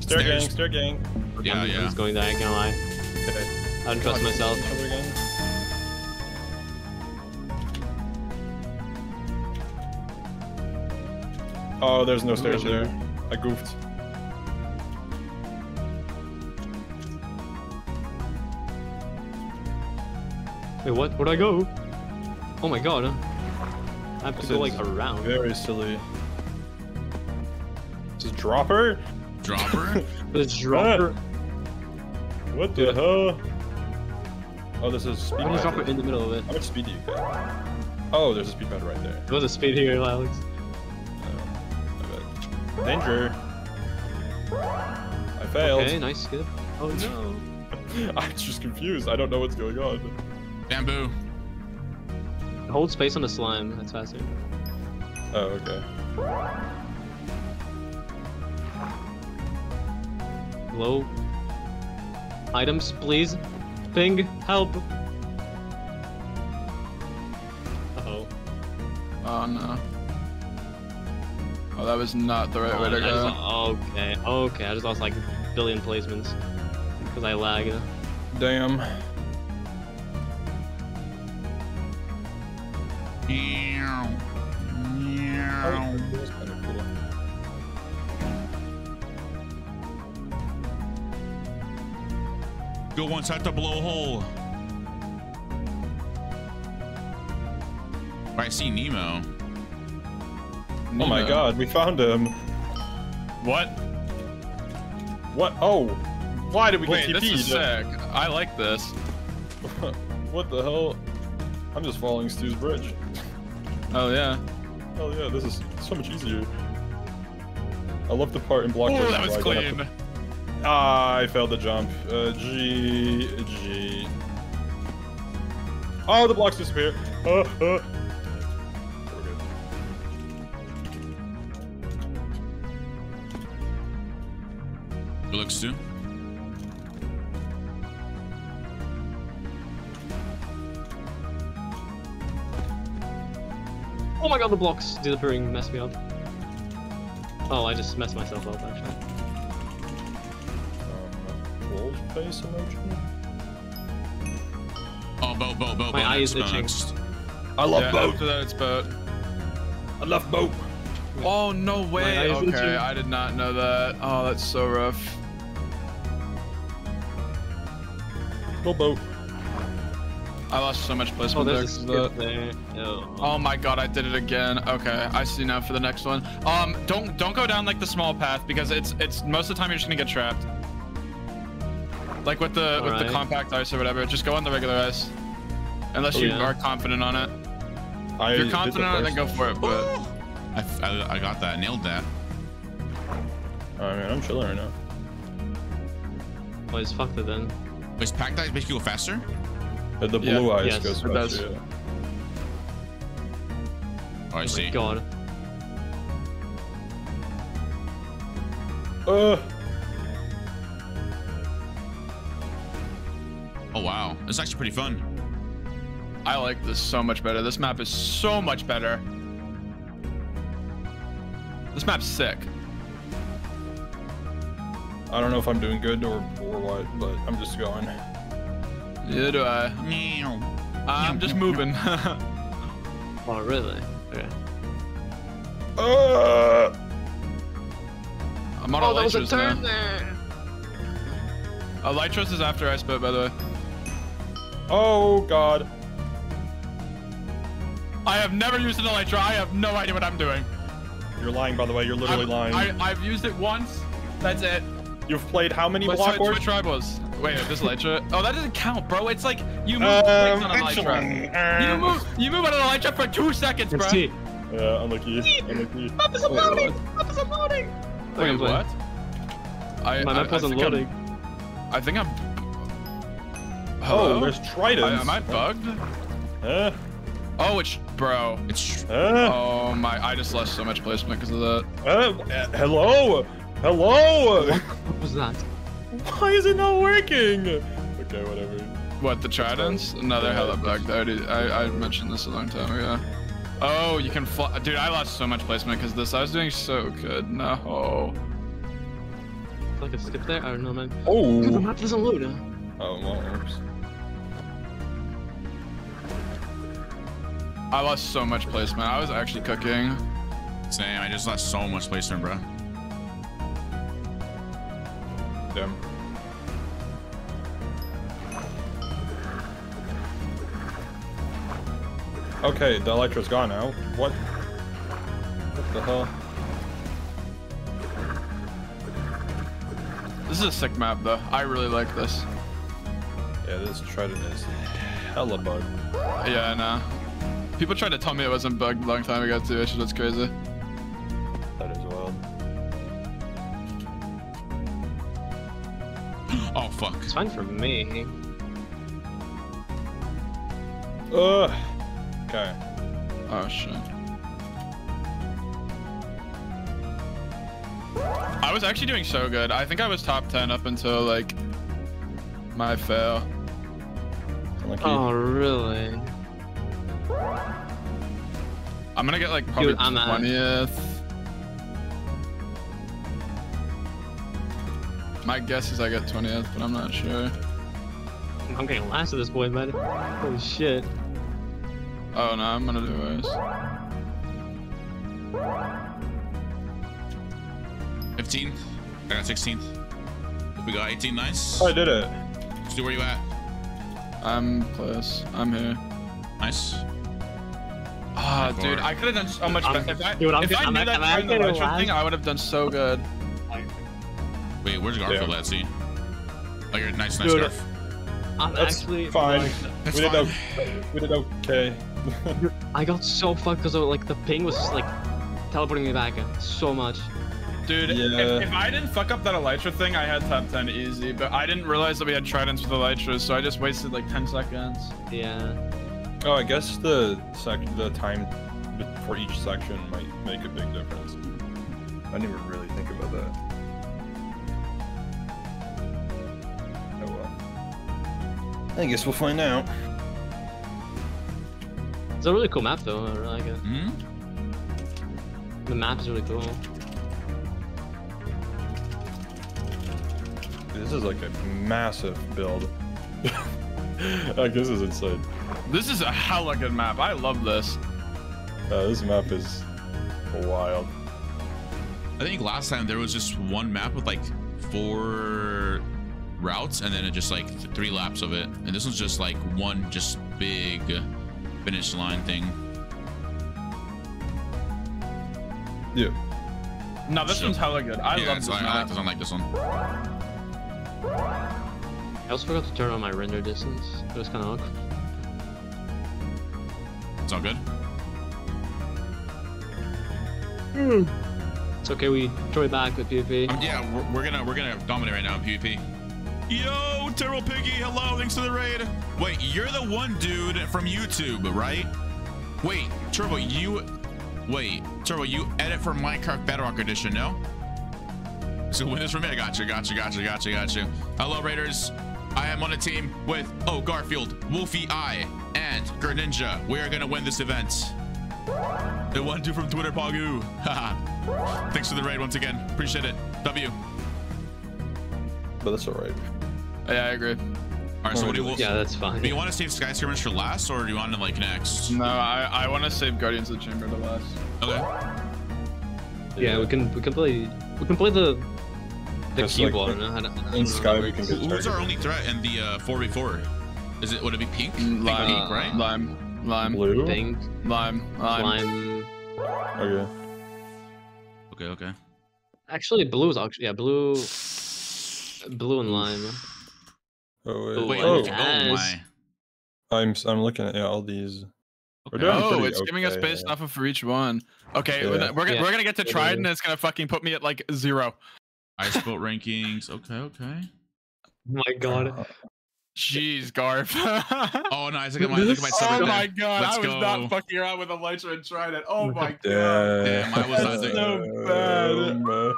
Stair Stairs. gang, stair gang. Yeah, I'm, yeah. I'm just going there. I can't lie. Okay. I don't trust myself. Each other again. Oh, there's no stairs there. I goofed. Wait, what? Where'd I go? Oh my god. I have to This go like around. Very silly. This is dropper? Dropper? The dropper. What the hell? Oh, this is speed Why did you pad. drop it in the middle of it? How much speed do you get? Oh, there's a speed pad right there. There was a speed here, Alex. Oh, I. Danger. I failed. Okay, nice skip. Oh no. I'm just confused. I don't know what's going on. Bamboo. Hold space on the slime. That's faster. Oh, okay. Low. Items, please. Ping, help. Uh oh. Oh no. Oh, that was not the right way to I go. lo- okay, okay. I just lost like a billion placements because I lag. Damn. Meow. Meow. That's kind of cool. Go inside the blowhole. I see Nemo. Oh my god, we found him. What? What? Oh. Why did we Wait, get this is sick. I like this. what the hell? I'm just following Stu's bridge. Oh yeah. Oh yeah, this is so much easier. I love the part in Block Oh, that was where I don't have clean. to- Ah, I failed the jump. Uh, G, G. Oh, the blocks disappear. Uh, uh. Good. Good looks, Stu. Oh my god, the blocks disappearing messed me up. Oh, I just messed myself up actually. Um, wolf face emoji? Oh, boat, boat, boat, My boat. eye next, is boat itching. I love yeah, boat. after that it's boat. I love boat. Oh no way. Okay, itching. I did not know that. Oh, that's so rough. Go boat. I lost so much Oh, placement there's a there. 'cause of skip that. there. Oh. Oh my god, I did it again. Okay, I see now for the next one. Um, don't don't go down like the small path because it's it's most of the time you're just gonna get trapped. Like with the with the compact ice or whatever, just go on the regular ice. Unless you Yeah. are confident on it. I If you're did the confident on it, then go for it. But I, f- I- I got that. Nailed that. one. I mean, I'm chilling right now. Oh, it's fucked it then. Wait, packed ice basically go faster? Uh, The Yeah, blue ice yes, goes it does. faster, yeah. Oh, I see. God. Uh, Oh, wow. It's actually pretty fun. I like this so much better. This map is so much better. This map's sick. I don't know if I'm doing good or, or what, but I'm just going. Yeah, do I? I'm just moving. Oh, really? Okay. Uh, I'm on Oh, that was a Elytras turn now. there. Elytras is after Ice Boat, by the way. oh god. I have never used an Elytra. I have no idea what I'm doing. You're lying, by the way. You're literally I'm- lying. I, I've used it once. That's it. You've played how many What, block what, wars? what tribals? Wait, this Elytra. Oh, that doesn't count, bro. It's like you move Um, on an Elytra. actually, You um, move, you move on an Elytra for two seconds, bro. Let's see. Yeah, unlucky. Unlucky. Map is loading. Map is loading. Wait, I'm what? I, My I- map I wasn't think I'm- loading. I think I'm. Oh, there's tridents. I, am I bugged? Huh? Oh, it's bro. It's Huh? Oh my! I just lost so much placement because of that. Uh, uh, hello? Hello? What was that? Why is it not working? Okay, whatever. What the tridents? No, they're hella bugged. I already, I, I mentioned this a long time ago. Oh, you can fly, dude. I lost so much placement because this. I was doing so good. No. Like a skip there? I don't know, man. Oh. Dude, the Oh. map doesn't load. Huh? Oh, well, oops. I lost so much placement. I was actually cooking. same. I just lost so much placement, bro. Damn. Okay, the Elytra's gone now. What? What the hell? This is a sick map though. I really like this. Yeah, this Trident is hella bug. Yeah, I know. People tried to tell me it wasn't bugged a long time ago too. It's just crazy. Oh fuck. It's fine for me. Ugh. Okay. Oh shit. I was actually doing so good. I think I was top 10 up until like my fail. Unlucky. Oh, really? I'm gonna get like probably I'm at- 20th. My guess is I get 20th, but I'm not sure. I'm getting last at this point, man. Holy shit. Oh no, I'm gonna do worse. 15. I got 16th. We got 18. Nice. Oh, I did it. Stu, where you at? I'm close. I'm here. Nice. Ah, Four. dude, I could have done so much better. If I, dude, I'm if get- I I'm knew that I'm at during the getting thing. I would have done so good. Wait, where's Garfield Yeah. at? See? Oh, you're nice, nice Dude, Garf. I'm That's actually fine. like, That's we did fine. okay. We did okay. I got so fucked because like the ping was just, like teleporting me back so much. Dude, Yeah. if, if I didn't fuck up that Elytra thing, I had top 10 easy, but I didn't realize that we had Tridents with Elytras, so I just wasted like 10 seconds. Yeah. Oh, I guess the sec the time for each section might make a big difference. I didn't even really think about that. I guess we'll find out. It's a really cool map though. I really like it. Hmm? The map is really cool. This is like a massive build. like this is insane. This is a hella good map. I love this. Uh, this map is wild. I think last time there was just one map with like four routes and then it just like th- three laps of it. And this one's just like one just big finish line thing. Yeah. No, this So- one's hella good. I yeah, love this so I, I like this one. I like this one. I also forgot to turn on my render distance. It was kind of awkward. It's all good. It's okay. We throw it back with PvP. Um, yeah, we're, we're gonna we're gonna dominate right now in PvP. Yo, Turbo Piggy, hello, thanks for the raid. Wait, you're the one dude from YouTube, right? Wait, Turbo, you wait, Turbo, you edit for Minecraft Bedrock Edition, no? So win this for me. I got you, got you, got you, got you, got you. Hello, Raiders. I am on a team with oh Garfield, Wolfie I, and Greninja. We are gonna win this event. The one dude from Twitter. Haha. Thanks for the raid once again. Appreciate it. W. But that's alright. Yeah, I agree. All right, so what do you, Yeah, that's fine. do you want to save Sky Skirmish for last, or do you want to like next? No, I, I want to save Guardians of the Chamber to last. Okay. Yeah, we can we can play we can play the the Just cube like one. I don't- I don't In Sky, we can works. get Who's our only threat in the uh, 4v4? Is it would it be pink? Pink, Lime, pink, right? lime, lime, Blue? Pink, lime, lime. lime. Okay. Okay, okay. Actually, blue is actually yeah blue, blue and lime. Oh wait. Wait, oh, oh, yes. my. I'm I'm looking at all these. Okay. Oh, pretty it's giving us okay, base yeah. alpha for each one. Okay, we're, gonna- we're, gonna, Yeah. we're gonna get to Yeah. Trident and it's gonna fucking put me at like zero. Ice boat rankings. Okay, okay. Oh my god. Uh, Jeez, Garf. Oh, nice. Look at my look at my oh server my there. god, Let's I was go. not fucking around with Elytra and Trident. Oh my god. Damn. Damn, I was not That's thinking- so bad.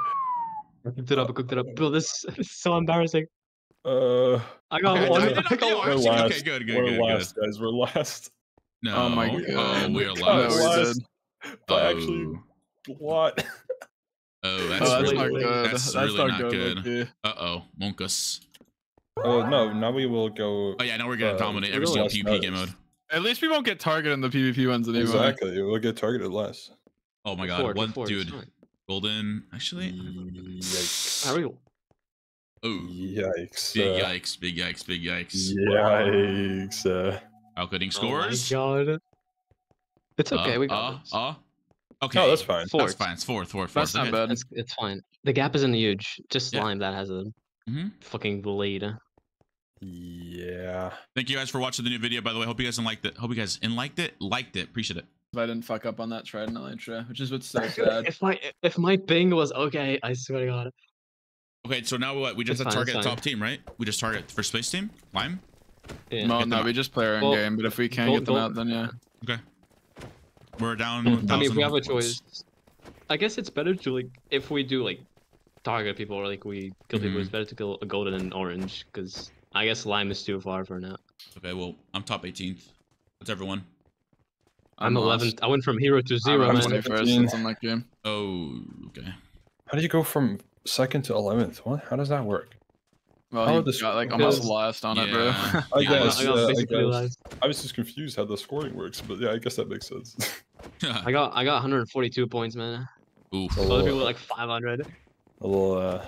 I cooked it up. I cooked it up. Bro, this is so embarrassing. Uh, I got Okay, one. I did I got one. we're actually, last. okay, good, good, we're good, good. guys. We're last. No. Oh my Oh, God. we're Cut last. we're last by Oh. actually what? Oh, that's, Oh, that's really, not good. that's That's, really not, not good. good. Uh oh, Monkus. Oh no! Now we will go. Oh yeah, now we're gonna Uh, dominate every single PvP game mode. At least we won't get targeted in the PvP ones anymore. Exactly. We'll get targeted less. Oh my god, Forward, one forward, dude, fine. golden. Actually, Yikes! How are you? Oh, Yikes! big uh, yikes, big yikes, big yikes. Yikes! Uh, Outcutting Oh my scores. god. It's okay. Uh, we got uh, this. uh. Okay. No, that's fine. That's Fourth. fine. It's fourth, fourth, fourth. That's not bad. It's, it's fine. The gap isn't huge. Just Yeah. slime that has a hmm fucking blade. Yeah. Thank you guys for watching the new video. By the way, hope you guys liked it. Hope you guys in liked it, liked it. Appreciate it. If I didn't fuck up on that trident elytra, which is what's so sad. if my if my ping was okay, I swear to God. Okay, so now what? We just It's have to target the top team, right? We just target first place team, Lime. Yeah. no, no, them we just play our own Well, game, but if we can't don't- get them don't- out, then yeah. Okay. We're down. I mean, if we 1,000 have a choice, I guess it's better to like if we do like target people or like we kill people, it's mm-hmm. better to kill a golden and orange because I guess lime is too far for now. Okay, well, I'm top 18th. What's everyone? I'm, lost. 11th. I went from hero to zero, I'm man. 21st since I'm that game. Oh, okay. How do you go from second to eleventh? What? How does that work? Well, How he are the got like almost Because- last on it, bro. I guess. I got yeah, I basically guess. I was just confused how the scoring works, but yeah, I guess that makes sense. I got I got 142 points, man. Oof. A Other little, people like 500. a little, uh,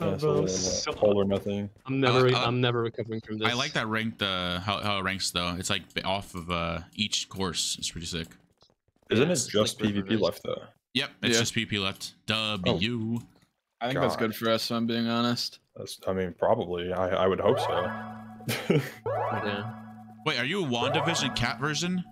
Oh, yeah, it's a little, so- uh, polar nothing. I'm never I- I, am never recovering from this. I like that ranked, uh, how, how it ranks though. It's like off of uh, each course. It's pretty sick. Isn't Yeah, it just like PvP left though? Yep, it's Yeah. just PvP left. W. I think that's good for us, if I'm being honest. That's, I mean, probably. I, I would hope so. Yeah. Wait, are you a WandaVision cat version?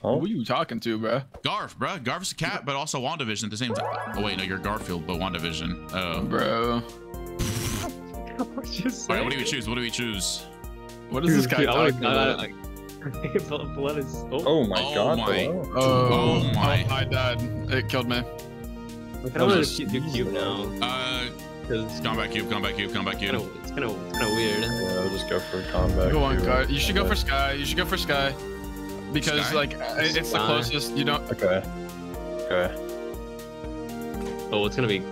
huh? Who are you talking to, bro? Garf, bruh. Garf's a cat, but also WandaVision at the same time. Oh, wait, no, you're Garfield, but WandaVision. Oh. Bro. All right, what do we choose? What do we choose? What is this guy Dude, I wanna- talking about? I- Blood blood is. Oh, Oh my Oh god. my- hello. Oh, Oh my. Oh, I died. It killed me. I kind that of want was to a do cube now Uh, because combat cube, combat cube, combat cube. it's kind of it's kind of weird. Yeah, I'll just go for combat. Go on, queue. guard. You should go for Sky. You should go for Sky. Because, Sky? like, it- it's the closest. You don't. Okay. Okay. Oh, it's gonna be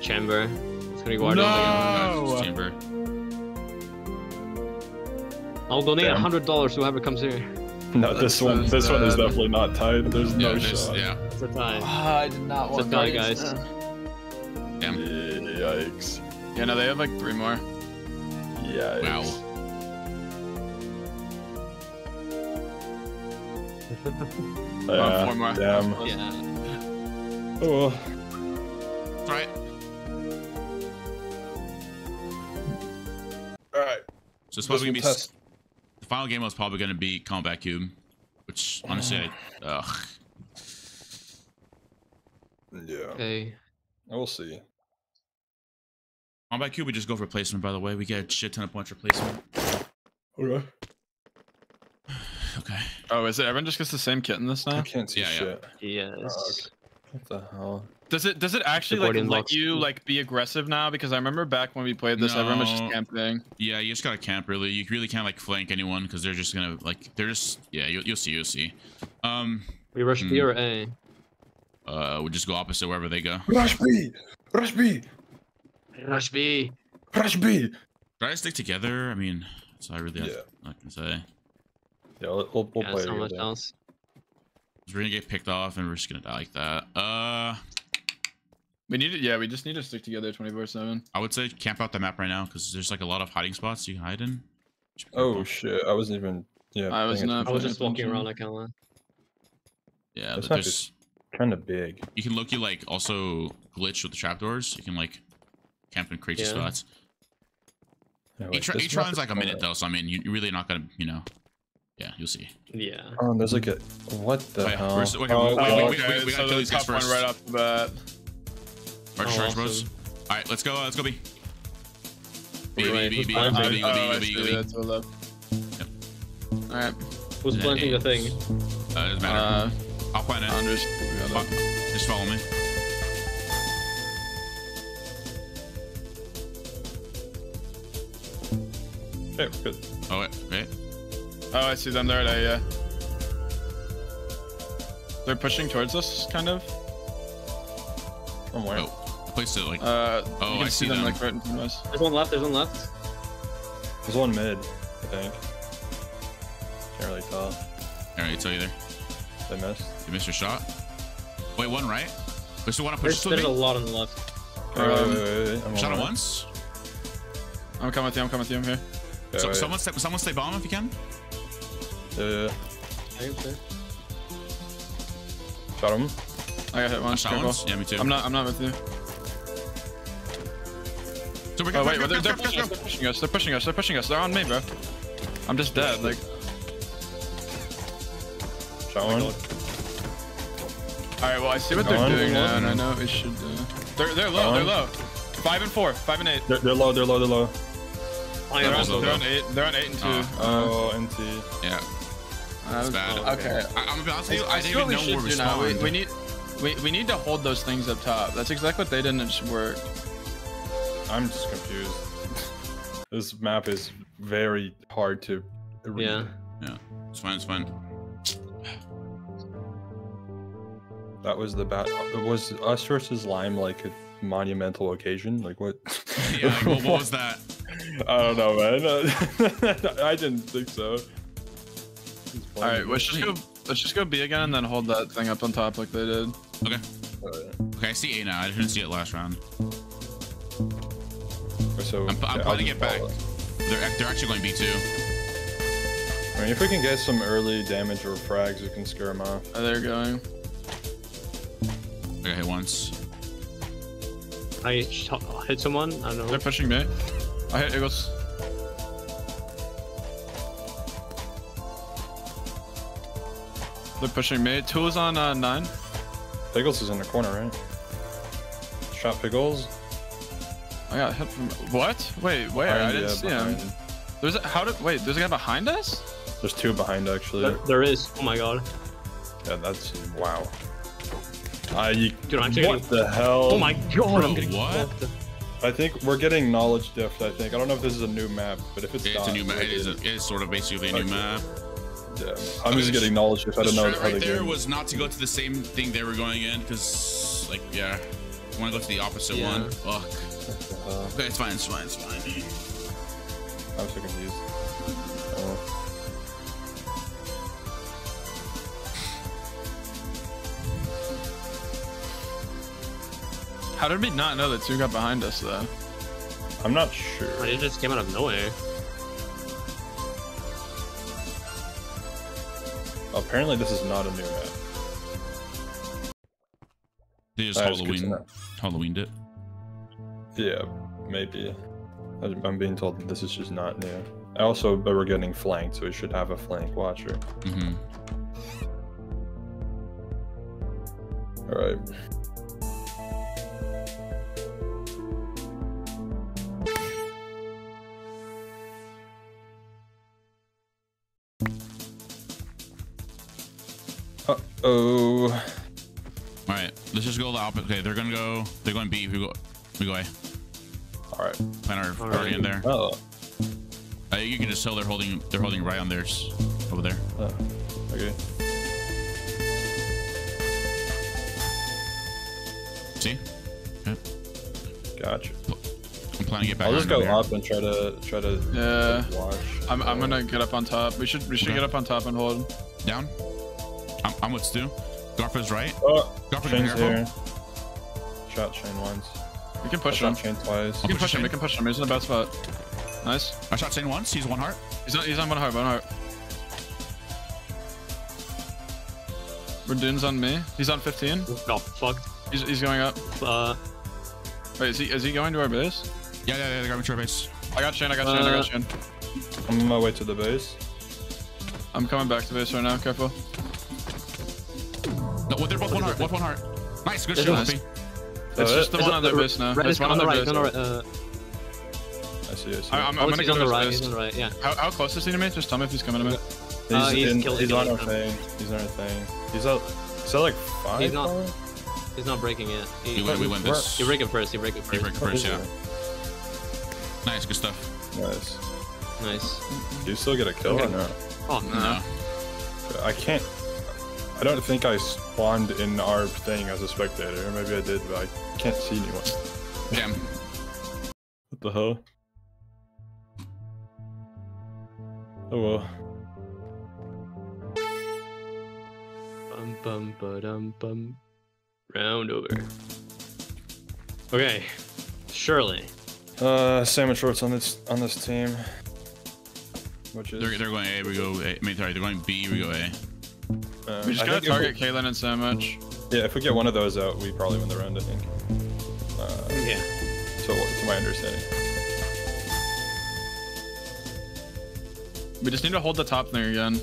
chamber. It's gonna be guardian. No! again. Chamber. I'll donate a hundred dollars to whoever comes here. No, this one. This one is definitely not tied. There's no this, shot. yeah. It's a tie. Ah, I did not want to die, guys. Damn. Yikes. Yeah, no, they have like three more. Yikes. Wow. Yeah, four more. Damn. Yeah. Oh. That's right. All right. So it's probably gonna be test. the final game was probably gonna be combat cube, which honestly, I, ugh. Yeah. Okay. I will see. Combat cube, we just go for placement. By the way, we get a shit ton of points for placement. Okay. Okay. Oh, is it? Everyone just gets the same kit in this I can't see Yeah, yeah. shit. Yes. What the hell? Does it? Does it actually like let locks- you like be aggressive now? Because I remember back when we played this, everyone was just camping. Yeah, you just gotta camp. Really, you really can't like flank anyone because they're just gonna like they're just yeah. You'll, you'll see. You'll see. Um. We rush Hmm. B or A. Uh. We just go opposite wherever they go. Rush B. Rush B. Rush B. Rush B. Try to stick together. I mean, that's all I really have Yeah. I can say. Yeah, we'll, we'll, we'll Yeah, play so much together. else. 'Cause We're gonna get picked off and we're just gonna die like that. Uh. We need it. Yeah, we just need to stick together 24 seven. I would say camp out the map right now because there's like a lot of hiding spots you can hide in. Oh shit! I wasn't even. Yeah. I was not- I was just walking around. I can't lie. Yeah, That's but not there's Kind of big. you can look you like also glitch with the trapdoors. You can like camp in crazy Yeah. spots. Yeah, wait, Each, this each map run's is like a minute kinda- though, so I mean you, you're really not gonna you know. Yeah, you'll see. Yeah. Oh, and there's like a. What the Oh, yeah. hell? Where's- okay, Oh, wait, wait, oh, wait, wait, we gotta so kill the these guys top one first. right off the bat. Right, Oh, charge, bros. awesome. All right, let's go. Uh, let's go B. B, B, Wait, B, who's B, planting? B, B, Oh, B, I B, see, B, B. that's what up. Yep. All right. Who's Yeah, planting the thing? Uh, doesn't matter. Uh, I'll find it. Anders. we it. Just follow me. Okay, good. Oh wait, wait. Oh, I see them there. They, yeah. They're pushing towards us, kind of. I'm where? Oh, I placed it like. Uh, Oh, you can I see them. like right in front of us. There's one left. There's one left. There's one mid, I think. Can't really tell. All right, tell you there. They missed. You missed your shot. Wait, one right. There's still one to push There's, this with there's a lot on the left. Okay, Um, wait, wait, wait. Shot on it it. once. I'm coming with you. I'm coming with you. I'm here. Okay, So, wait. someone stay, someone stay bomb if you can. Yeah, yeah, yeah. I. Shot him. I got hit I once. shot Careful. once. Yeah, me too. I'm not. I'm not with you. So we're Oh gonna wait, well, they're, they're, pushing, go. they're pushing us. They're pushing us. They're pushing us. They're on me, bro. I'm just dead. Like, Shot one. all right. Well, I see what they're Gone, doing now, and I gone. know we should. Uh... They're they're low. They're low. Five and four. Five and eight. They're, they're low. They're low. They're low. I They're on, low, they're low. on eight. They're on eight and two. Oh, NT. Yeah, Uh, that's bad. oh, Okay. I, I'm gonna be honest with you. I, I, I didn't even we know should where we do now. We, we need we, we need to hold those things up top. That's exactly what they did, and it should work. I'm just confused. this map is very hard to read. Yeah. Yeah. It's fine. It's fine. That was the bad. Was us versus Lime like a monumental occasion? Like what? Yeah. Like, what, what was that? I don't know, man. I didn't think so. All right, let's just go. Let's just go B again, and then hold that thing up on top like they did. Okay. Okay. I see A now. I didn't see it last round. So I'm- I'm yeah, I'll planning just it back. follow. They're they're actually going B two. I mean, if we can get some early damage or frags, we can scare them off. Oh, they're going. Okay, hit once. I hit someone. I don't know. They're pushing me. I hit Eagles. They're pushing me. Two is on uh, nine. Pickles is in the corner, right? Shot Pickles. I got hit from. What? Wait, where? I didn't yeah, see him. There's a, how did wait? There's a guy behind us. There's two behind actually. There, there is. Oh my god. Yeah, that's wow. I you, Dude, I'm taking- what the hell? Oh my god. I'm what? I think we're getting knowledge diff. I think I don't know if this is a new map, but if it's, It's not, a new map. It is, a, it is sort of basically a new Okay. map. Yeah, I'm Okay, just getting knowledge diff. I don't know strat how right the there game. was not to go to the same thing they were going in, because like yeah, I want to go to the opposite Yeah. one. Fuck. Uh, Okay, it's fine. It's fine. It's fine. I'm so confused. Oh. How did we not know that two got behind us though? I'm not sure. Oh, It just came out of nowhere. Apparently, this is not a new map. They just That is Halloween know. Halloweened it. Yeah, maybe. I- I'm being told that this is just not new. I also, but we're getting flanked, so we should have a flank watcher. Mm-hmm. All right. Oh. All right, let's just go the opposite. Okay, they're gonna go. They're going B. We go. We go A. All right. Plan our All party right. in there. Oh. Uh, you can just tell they're holding. They're holding right on theirs over there. oh. Okay. See? Okay. Gotcha. I'm planning to get back. I'll just around go here. up and try to try to Yeah. watch. I'm, I'm gonna get up on top. We should we should Okay. get up on top and hold. down. I'm, I'm with Stu. Garfa's right. Oh, Garfa's Shane's careful. here. Shot Shane once. We can I push him. shot Shane twice. We can push push him. We can push him. He's in the bad spot. Nice. I shot Shane once. He's one heart. He's on, he's on one heart. One heart. Radun's on me. He's on 15. Got fucked. He's, he's going up. Uh, Wait, is he is he going to our base? Yeah, yeah, yeah. They're going to our base. I got Shane. I got Shane. I got Uh, Shane. I'm on my way to the base. I'm coming back to base right now. Careful. No, well, they're both one heart. Both one heart. Nice. Good There's shot. one. It's Uh, just the one on their the- base now. Red There's one on on the their right. base. On the right. Uh, I see. I see. I, I'm, I'm gonna he's go on to the his right. base. He's on the right. Yeah. How, how close is he to me? Just tell me if he's coming to me. He's, Uh, he's in, killed- he's killed on our him. thing. He's on our thing. He's out. Is that like five? He's not- power? He's not breaking it. We He, win, we win this. you break it first. You break it first. You first. break it first, yeah. it? Nice. Good stuff. Nice. Nice. Do you still get a kill or Okay. not? Oh No. no. I can't. I don't think I spawned in our thing as a spectator. Maybe I did, but I can't see anyone. Damn. What the hell? Oh well. Bum bum ba-dum bum. Round over. Okay. Shirley. Uh, sandwich shorts on this on this team. Which is. They're, they're going A. We go A. I mean, sorry. They're going B. We go A. Uh, We just gotta target we... Kaylin and Sandwich. Yeah, if we get one of those out, we probably win the round, I think. Uh, yeah. So, to my understanding. We just need to hold the top thing again.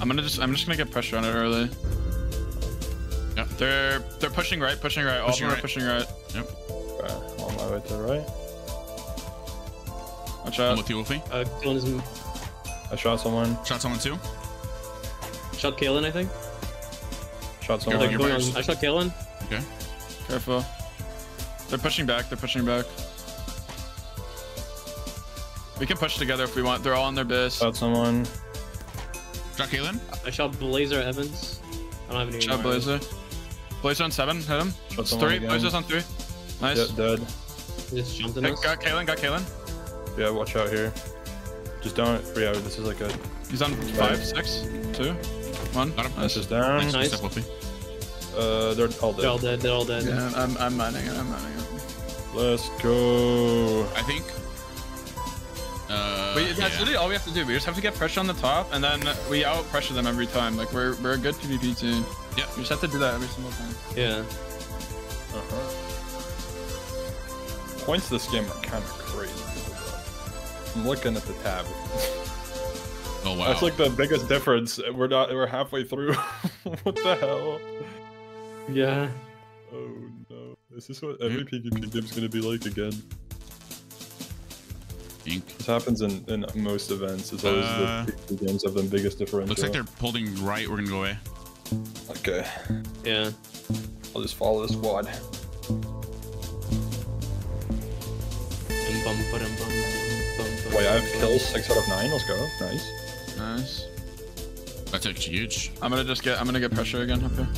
I'm gonna just I'm just gonna get pressure on it early. Yeah, they're they're pushing right, pushing right. All pushing all right. pushing right. Yep. Okay, on my way to the right. Watch out. I'm with you, Wolfie. Uh, I shot someone. Shot someone too shot Kalen, I think. Shot You're someone. like- Going on, I shot Kalen. Okay. Careful. They're pushing back. They're pushing back. We can push together if we want. They're all on their base. Shot someone. Shot Kalen. I shot Blazer Evans. I don't have any. Shot more. Blazer. Blazer on seven. Hit him. Shot It's someone three. again. Blazer's on three. Nice. Yeah, dead. Just jumped in Hey, got Kalen. Got Kalen. Yeah, watch out here. Just don't. Yeah, this is like a. He's on five, six, two, one. Got him. Nice. This is down. Nice. Nice. Step, Wolfie. Uh, they're all dead. They're all dead. dead. They're all dead. Yeah, I'm, I'm mining it. I'm mining it. Let's go. I think. Uh, We, that's yeah. literally all we have to do. We just have to get pressure on the top, and then we out pressure them every time. Like we're we're a good PvP team. Yeah. We just have to do that every single time. Yeah. Uh-huh. Points this game are kind of crazy. I'm looking at the tab. Oh wow. That's like the biggest difference. We're not. We're halfway through. what the hell? Yeah. Oh no! This is what every PvP game's gonna be like again. Ink. This happens in, in most events. It's always Uh, the PvP games have the biggest difference. Looks like they're holding right. We're gonna go away. Okay, Yeah. I'll just follow the squad. Wait, I have kills six out of nine. Let's go. Nice. Nice. That's actually huge. I'm gonna just get I'm gonna get pressure again up here.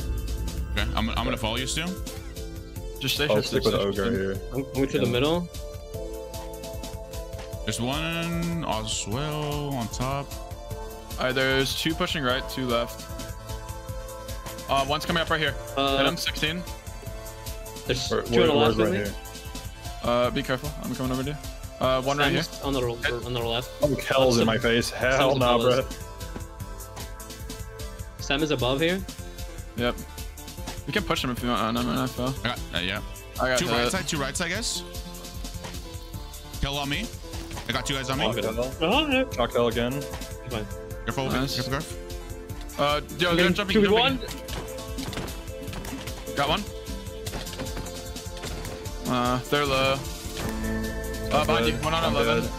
Okay. I'm, I'm gonna follow you, Stu. Just stay I'll stick with stay ogre shifted. here. I'm going to the middle. There's one as well on top. Alright, there's two pushing right, two left. Uh, one's coming up right here. Hit Uh, him, 16. there's Where, two on the left right here? Uh, be careful. I'm coming over to you. Uh, one right here. On the on the left. Oh, Kel's in my face. Hell Sam's nah, bro. Sam is above here. Yep. You can push him if you want. Oh, no, man, I fell. I got, uh, yeah. I got Two hit. right side, two right side, guys. Kill on me. I got two guys on me. Shot Kel. Oh, yeah. Shot Kel again. Fine. Careful, Nice. careful, careful. Uh, yo, they're jumping, Two jumping. one. Got one. Uh, they're low. Uh, behind you. One on I'm 11. dead.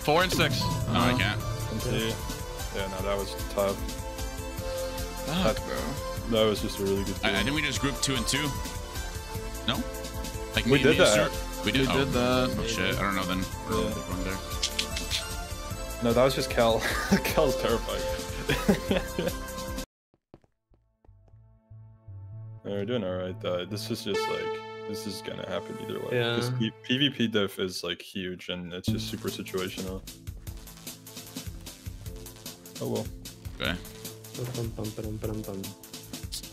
Four and six. No, I can't. MP. Yeah, no, that was tough. Fuck, bro. That was just a really good I, I game. think we just grouped two and two. No? Like We me, did me and that. Stuart? We did. We oh. did that. Oh shit! I don't know then. Yeah. One there. No, that was just Kel. Kel's terrifying. No, We're doing alright though. This is just like this is gonna happen either way. Yeah. Because P- PvP diff is like huge and it's just super situational. Oh well. Okay.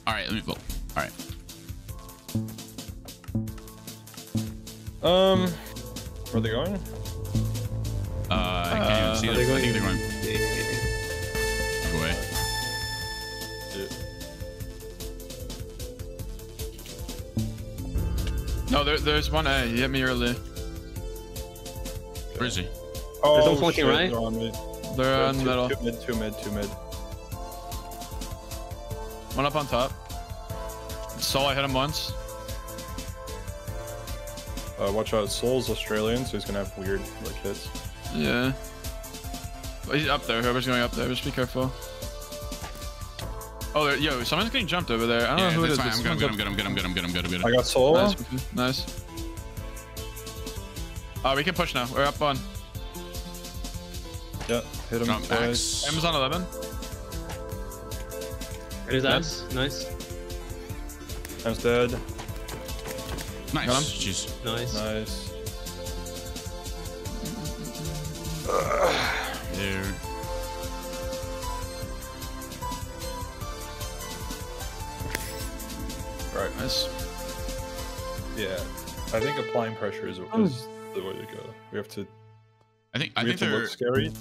All right. Let me vote. All right. Um, where are they going? Uh, I can't even Uh, see are them. they I think they're going No, there, there's one A. He hit me early. Where is he? Oh, no flanking shit, right? they're on me. They're Yeah, in the two, middle. two mid, two mid, two mid. One up on top. Saw I hit him once. Uh, watch out, Soul's Australian, so he's gonna have weird like hits. Yeah. But he's up there. Whoever's going up there, just be careful. Oh, there, yo, someone's getting jumped over there. I don't Yeah, know who it that's is. fine. but I'm good. I'm someone's good. I'm good. I'm good. I'm good. I'm good. I'm good. I'm I got Soul. Nice. Nice. Uh, we can push now. We're up on. Yeah, hit him Jump twice. backs. Amazon 11. There's ass. Nice. Time's dead. Nice. Got him? Jeez. Nice. Nice. There. Right. Nice. Yeah. I think applying pressure is, is the way to go. We have to. I think. I we think have to they're. look scary.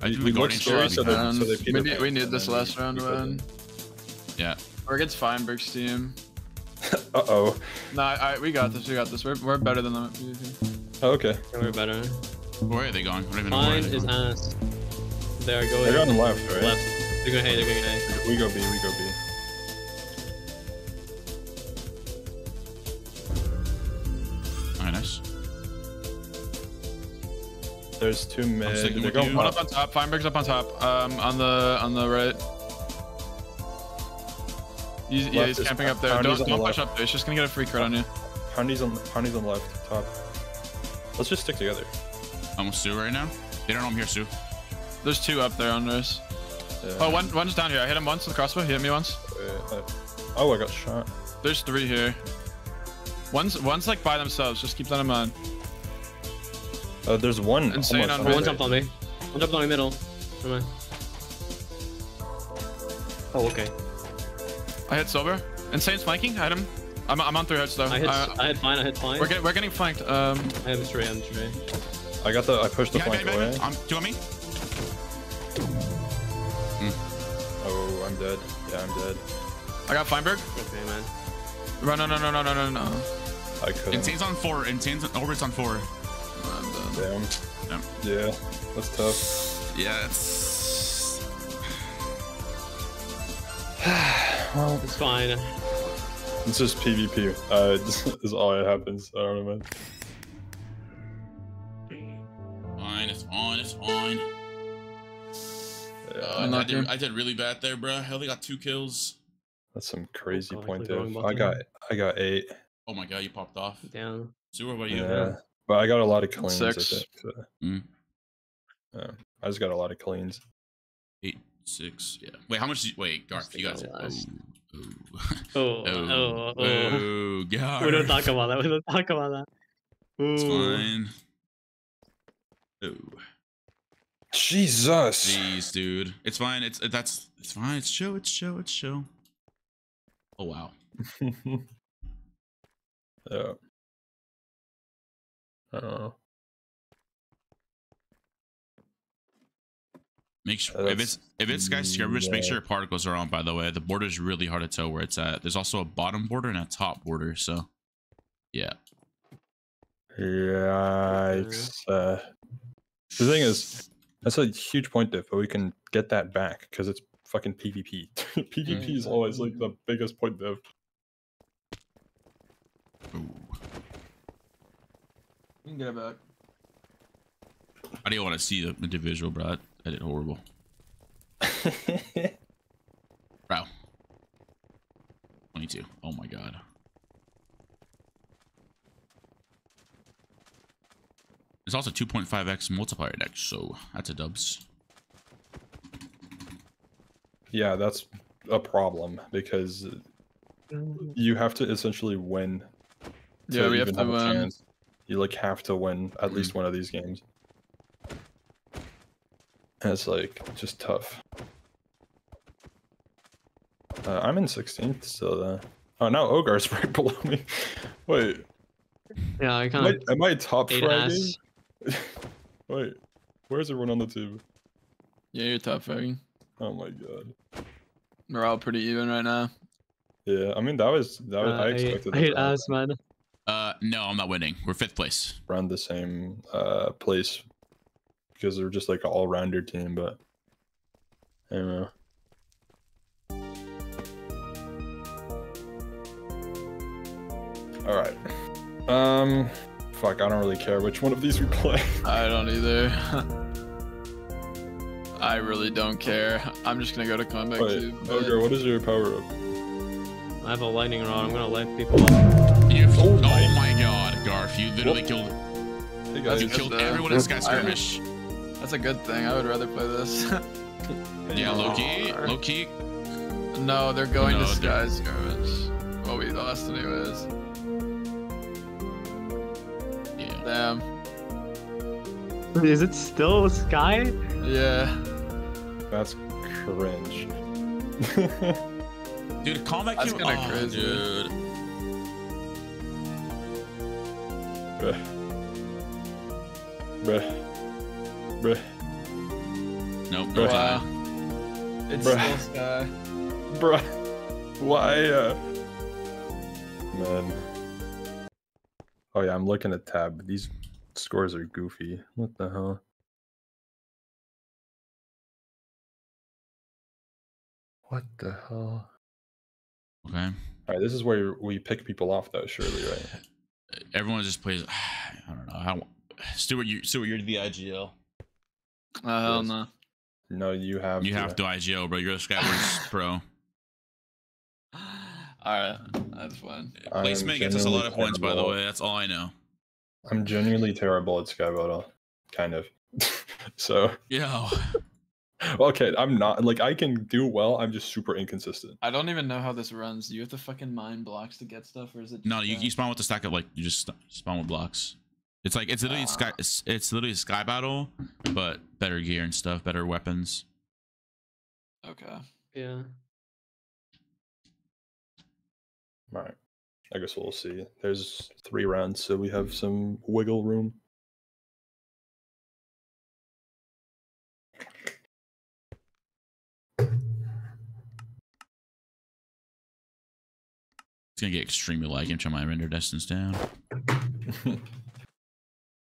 I think we the look scary, so they- bad. so they we, Peter need, we need this then last round keep win. Yeah. We're against Feinberg's team. Uh oh. Nah, I, we got this. We got this. We're, we're better than them at PvP. Okay. We're better. Where are they going? I don't even know where Mine they're is going. ass. They're going They're on the left, right? left. They're going A, they're going A. We go B, we go B. There's two mid. sticking They're going you. One up. up on top. Feinberg's up on top. Um, on the on the right. He's, yeah, he's camping up there. Don't, don't push left. up there. He's just gonna get a free crit on you. Honey's on Honey's on the left, top. Let's just stick together. I'm with Sue right now. They don't know I'm here, Sue. There's two up there on this. Yeah. Oh, one one's down here. I hit him once with the crossbow. He hit me once. Uh, oh, I got shot. There's three here. One's one's like by themselves. Just keep that in mind. Uh, there's one. Insane almost on One mid. way. jumped on me. One jumped on me middle. Never mind. Oh, okay. I hit silver. Insane's flanking. I hit him. I'm, I'm on three heads though. I hit, Uh, I hit fine, I hit fine. we're, get, we're getting flanked. Um, I have a tray, I'm tray. I got the. I pushed the Yeah, flank baby, away. baby. Um, two on me. Oh, I'm dead. Yeah, I'm dead. I got Feinberg. Okay, man. Run, no, no, no, no, no, no, no. I couldn't. Insane's on four. Insane's Orbit's on four. I'm. Damn. Yeah. Yeah, that's tough. Yeah, it's. Well, It's fine. it's just PvP. Uh, this is all that happens. I don't know, man. Fine, it's fine, it's fine. Yeah, Uh, I'm I, not did. I did really bad there, bro. Hell, they got two kills. that's some crazy Oh, point clicked the wrong diff. I got. I got eight. Oh my god, you popped off. Down. Sue, what about you? Yeah, but I got a lot of cleans. I Six. think. So. Mm. Yeah, I just got a lot of cleans. Eight, six, yeah. Wait, how much? Did you, wait, Garf, you guys. take Oh, oh, Oh, oh, oh, oh. oh, Garf. We don't talk about that. We don't talk about that. It's fine. Oh, Jesus. jeez, dude. It's fine. It's that's. It's fine. It's chill. It's chill. It's chill. Oh wow. yeah. I. Make sure if it's if it's guys skirmish, make yeah. sure particles are on. By the way, the border is really hard to tell where it's at. There's also a bottom border and a top border. So, yeah. Yikes. Uh, the thing is, that's a huge point diff, but we can get that back because it's fucking PvP. PvP is always like the biggest point diff. Ooh. You can get it back. I didn't want to see the individual, bro. I, I did horrible. Bro. 22. Oh my god. It's also 2.5x multiplier next, so that's a dubs. yeah, that's a problem because you have to essentially win. Yeah, we have even to a win. chance. You like have to win at least one of these games. And it's like just tough. Uh, I'm in 16th, so uh, oh now Ogar's right below me. Wait, Yeah, I am kind of am I top ate fragging? ass. Wait, where's everyone on the tube? Yeah, you're top fragging. Oh my god. We're all pretty even right now. Yeah, I mean that was that was Uh, I I, expected I that hate to happen ass, man. Uh, no, I'm not winning. We're fifth place. around the same uh place because they're just like an all-rounder team, but I don't know. All right. Um, fuck. I don't really care which one of these we play. I don't either. I really don't care. I'm just gonna go to combat Wait, cube. Ogre, what is your power up? I have a lightning rod. I'm gonna light people up. You, Oh oh, my- my god, Garf! you literally killed Hey That's you killed though. everyone in Sky I- Skirmish. That's a good thing. I would rather play this. Yeah, low key, Aw. low key. no, they're going No, to they're- Sky Skirmish. Well, we lost anyways. Yeah. Damn. Is it still Sky? Yeah. That's cringe. Dude, combat That's cube. kinda oh, crazy. dude. Bruh. Bruh. Bruh. Nope. Bruh. No Wow. time. It's Bruh. still Sky. Bruh. Why? Uh... Man. Oh yeah, I'm looking at tab. These Scores are goofy. What the hell? What the hell? Okay. All right, this is where we pick people off, though. Surely, right? Everyone just plays. I don't know. How, Stuart, you Stuart, you're the IGL. Oh, uh, hell no. No, you have. You have to IGL, bro. You're a Skywars pro. Alright, that's fine. Placement gets us a lot of genuinely points, by the way. That's all I know. I'm genuinely terrible at Sky Battle, kind of. so Yo. Okay, I'm not like I can do well. I'm just super inconsistent. I don't even know how this runs. Do you have to fucking mine blocks to get stuff, or is it? No, you, you spawn with the stack of like you just spawn with blocks. It's like it's literally sky. Ah. It's, it's literally sky battle, but better gear and stuff, better weapons. Okay. Yeah. All right, I guess we'll see. There's three rounds, so we have some wiggle room. Gonna get extremely laggy. I'm trying my render distance down.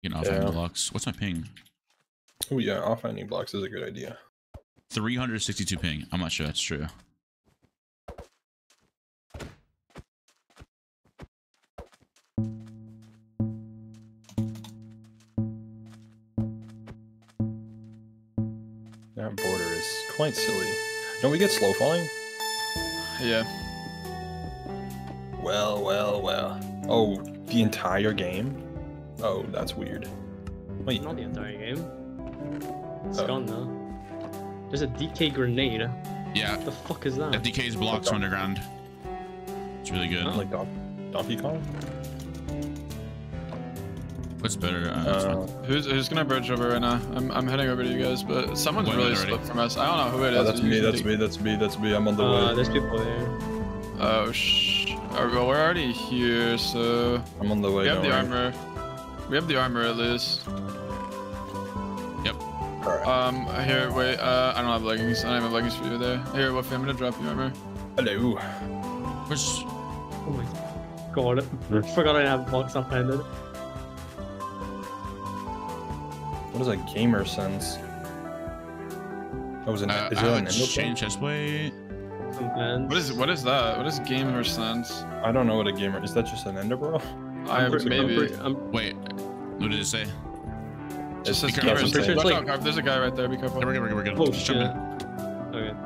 Getting off Yeah. blocks. What's my ping? oh yeah, off ending blocks is a good idea. 362 ping. I'm not sure that's true. That border is quite silly. Don't we get slow falling? Yeah. Well, well, well. Oh, the entire game? Oh, that's weird. Wait, Not the entire game. It's Oh. gone now. There's a DK grenade. Yeah, What the fuck is that? FDK's blocks from underground. It's really good. Oh. like Don- Donkey Kong? What's better? Uh, that's Uh. Who's who's gonna bridge over right now? I'm I'm heading over to you guys, but someone's Went really already. slipped from us. I don't know who it is. oh, that's It me, that's me, that's me, that's me. I'm on the Uh, way. there's people there. Oh sh. Uh, Well, we're already here, so I'm on the way. we have the worry. armor. We have the armor at least. Yep. Alright. Um, here, wait. Uh, I don't have leggings. I don't have leggings for you there. Here, Wuffy, I'm gonna drop you armor. Hello. Where's Oh my god. I forgot I have box offhanded. What is that gamer sense? Oh, is it, uh, is I it have an a Endo chain chest plate. What is what is that? What is gamer sense? I don't know what a gamer is. That just an Ender bro? I pretty- maybe. I'm, pretty, Wait, what did it say? Just says Be gamer careful, sense. Watch Like- out, Carp, There's a guy right there. Be careful. Yeah, we're good, we're good, we're good. Oh Just shit. jump in. Okay.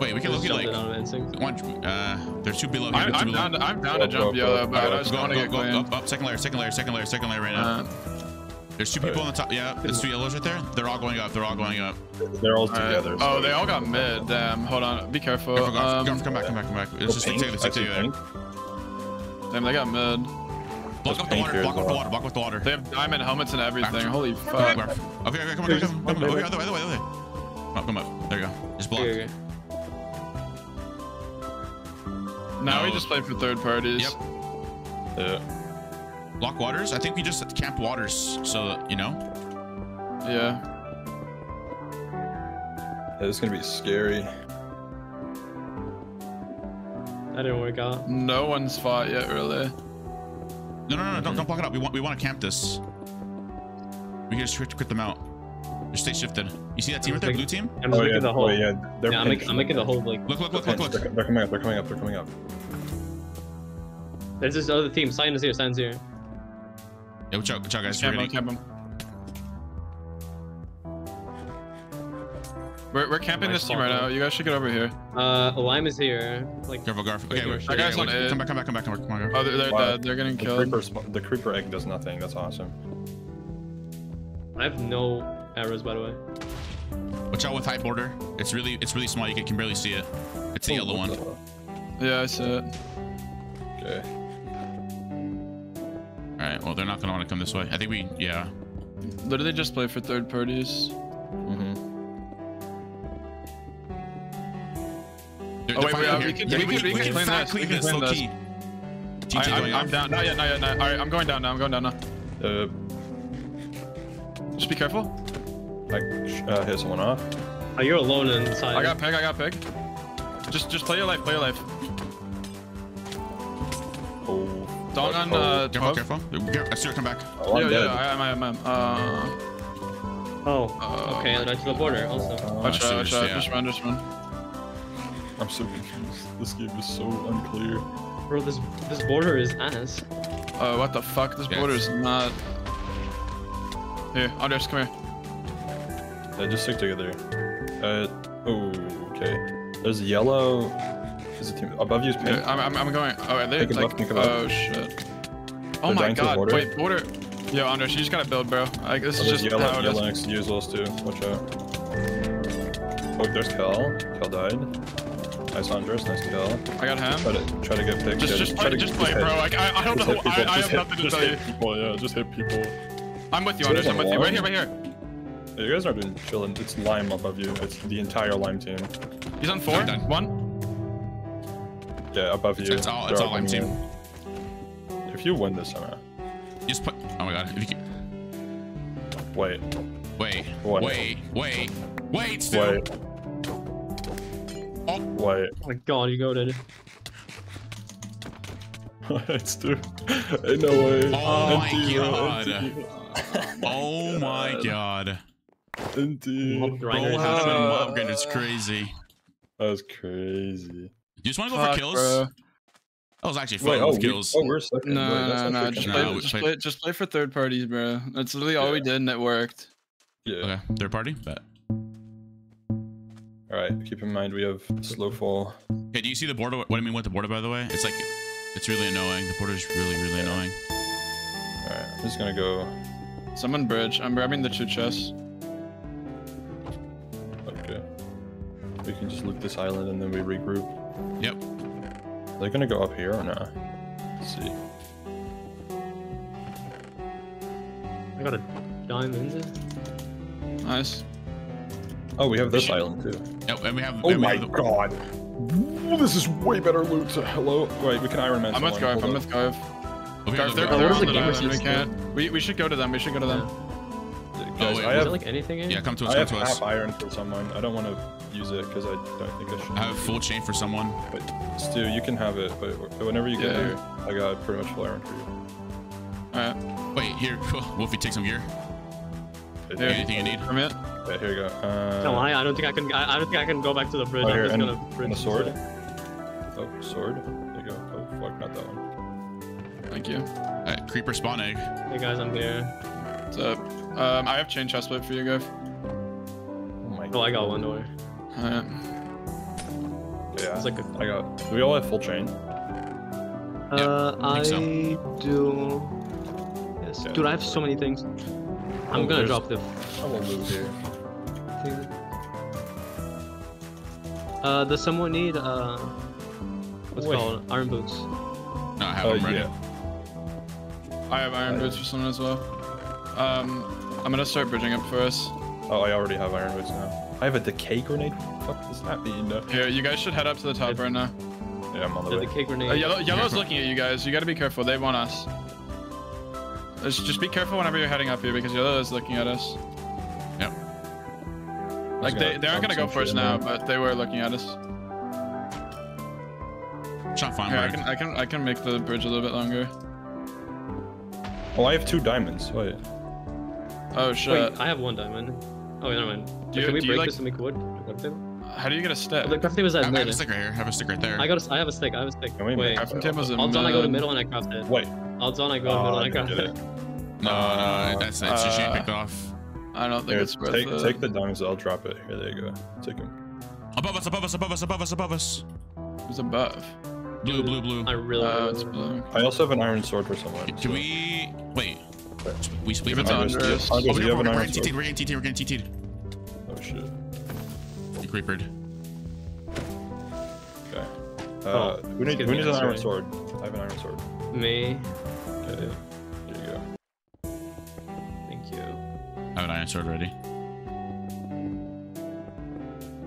Wait, we can look at jumped like on an instinct. one. Uh, there's two below here. I'm, two I'm below. down. To, I'm down Go, to jump go, yellow, go, but go, I just Go, want to go, get go, clean. up, up, second layer, second layer, second layer, second layer right now. Uh, There's two people on the top. Yeah, there's two yellows right there. They're all going up. They're all going up. They're all alright. together. Oh, so- they all got mid. Damn. Hold on. Be careful. Careful, Garf. Um, come back, come back, come back. Let's Oh, just stick pink? together, I stick together. damn, they got mid. Block up the water, block as up the water, block up the water. They have diamond helmets and everything. Holy fuck. Okay, okay, come on, come on, come on. Over here, other way, other way, other way. Come up, come up. There you go. Just block. Okay, okay. Now we just play for third parties. Yep. Yeah. Block waters. I think we just camp waters, so you know. Yeah. Yeah, This is gonna be scary. That didn't work out. No one's fought yet, really. No, no, no, no don't, don't block it up. We want, we want to camp this. We can just quit, quit them out. Just stay shifted. You see that team right there, blue team? I'm Oh making yeah, the whole. oh, yeah. They're yeah, I'm, make. I'm making the whole like. Look, look, look, They're look, look. They're, they're coming up. They're coming up. They're coming up. There's this other team. Sign is here. Sign's here. Yeah, watch out, watch out, guys. We're Camp him, getting, him. We're, we're camping Nice this team right now. You guys should get over here. Uh, Lime is here. Like. careful, Garf. Okay, That wait, guy's okay, on it. come back, come back, come back, come back, come on, Garf. Oh, they're, they're Wow. dead. They're getting The killed. creeper, the creeper egg does nothing. That's awesome. I have no arrows, by the way. Watch out with high border. It's really, it's really small. You can, can barely see it. It's the Oh, yellow one. the- Yeah, I see it. Okay. All right. Well, they're not gonna want to come this way. I think we, yeah. Literally just play for third parties. Mm-hmm. They're, Oh, they're wait, wait, here. we can- Yeah, we can- we can clean fat this, we can this, low this. key. I, TT I'm, I'm down. Not yet, not yet, not Alright, I'm going down now. I'm going down now. Uh, Just be careful. I uh, hit someone off. Oh, you're alone inside. I got peg. I got peg. Just, just play your life. Play your life. Oh, Dong on Oh, uh, Careful, 12. careful. Gar- I see her come back. Oh, I'm yeah, dead. yeah, I am, I am, I am. Uh, Oh, uh, okay, right to the border also. Watch out, watch out. yeah. Just run, just run. I'm so confused. This game is so unclear. Bro, this this border is ass. Oh, what the fuck? This Yeah. border is not. Here, Andres, come here. Yeah, just stick together. Uh, oh, okay. There's yellow. It team above you? Is pink. Here, I'm, I'm, I'm going. Oh, are they Pick like? pick oh shit. Oh They're my dying to the god! border. Wait, border. Yo, Andres, you just gotta build, bro. Like this Oh, is just yellow, how it yellow is. next to you as too. Watch out. Oh, there's Cal. Cal died. Nice Andres. Nice Cal. I got Try him. to try to get picked. Just, just try play, to just play, bro. Like I, I don't know. I, I have nothing to tell you. hit People, yeah, just hit people. I'm with you, Andres. I'm with you. Right here, right here. Yeah, you guys are doing chilling. It's Lime above you. It's the entire Lime team. He's on four. One. Yeah, above you. It's all- it's all Lime winning team. it. If you win this, Emma. Just put. Oh my god. If you can, Wait. wait, What? wait, wait, wait, Stu. Wait. Oh. Wait. Oh my god, you go to it's too. Ain't no way. Oh my NT, God. NT. Oh my god. NT. Mob Bro, grinders. Uh, mob grind is crazy. That was crazy. You just want to go for kills? bro. That was actually fun Wait, oh, with we, kills. oh, we're second. No, Wait, that's no, no. Just kinda No, play, just played- play, just play for third parties, bro. That's literally all we did, and it worked. Yeah. Okay, third party? Bet. All right. Keep in mind we have slow fall. Okay, do you see the border? What do I mean with the border, by the way? It's like, it's really annoying. The border's really, really annoying. All right. I'm just gonna go. Someone bridge. I'm grabbing the two chests. Okay. We can just loot this island and then we regroup. Yep. Are they gonna go up here or not? Let's see. I got a diamond. Nice. Oh, we have this island too. Yep, and we have. Oh we my have the- god. Ooh, this is way better loot. Hello. Wait, we can Iron Man. I'm with someone. I'm up. with Garf. we have Garf, the- they're, Oh, they're on the the island. We can't. We, we should go to them. We should go to them. Guys, oh, wait, I was Is have it like anything in? Yeah, come to us, I come have to us. half iron for someone. I don't want to use it because I don't think I should. I have full chain for someone. But Stu, you can have it. But whenever you get Yeah. here, I got pretty much full iron for you. Alright. Wait, here, Wolfie, take some gear. Okay, Anything you need? From it. okay, here you go. Uh, No, I, I don't think I can. I, I don't think I can go back to the bridge. Oh, I'm just and- gonna bridge. and a sword. Oh, sword. There you go. Oh, fuck, not that one. Thank you. Uh, creeper spawn egg. Hey guys, I'm here. What's up? Um, I have chain chestplate for you, Garf. Oh my Oh, I got one door. Alright. Yeah, It's like a. I got. Do we all have full chain? Uh, I I think do. Yes, Yeah. dude, I have so many things. I'm Oh, gonna drop the I will loot here. Uh, does someone need uh, what's Wait. called iron boots? No, I have Uh, them ready. yeah. I have iron boots for someone as well. Um, I'm gonna start bridging up for us. Oh, I already have iron boots now. I have a decay grenade. Fuck does that mean? Uh, Here, you guys should head up to the top right now. yeah, I'm on the The way. decay grenade. Uh, yellow, yellow's looking at you guys. You gotta be careful. They want us. Just, just be careful whenever you're heading up here because yellow is looking at us. Yep. Like they, they aren't gonna go for us now, but they were looking at us. Shot fine, Here, I can, I can, I can make the bridge a little bit longer. Oh, I have two diamonds. Wait. Oh Wait, shit! I have one diamond. Oh, never mind. Do you- can we do you break like- this and make wood? How do you get a step? The crafting was I at have, I have a stick right here. I have a stick right there. I got. A, I have a stick. I have a stick. Can we Wait. make- Crafting tables in Odds on I go to middle and I craft it. Wait. Odds on I go to Oh, middle and I craft it. it. no, no, that's that's just chain Uh, picked off. I don't think Here, it's worth take, it. take the diamonds. I'll drop it. Here, there you go. Take them. Above us, above us, above us, above us, above us. Who's above? Blue, blue, blue. I really. Uh, it's blue. I also have an iron sword for someone. Can so- we wait? We we have it to a Andres, Andres. do you- Andres, Oh, we you have we're, an iron getting sword? TT'd, we're getting TT'd, we're getting TT'd. Oh shit. You creepered. Okay. Uh, Oh, who, need, excuse who needs an iron sword? I have an iron sword. Me. Okay. There you go. Thank you. I have an iron sword ready.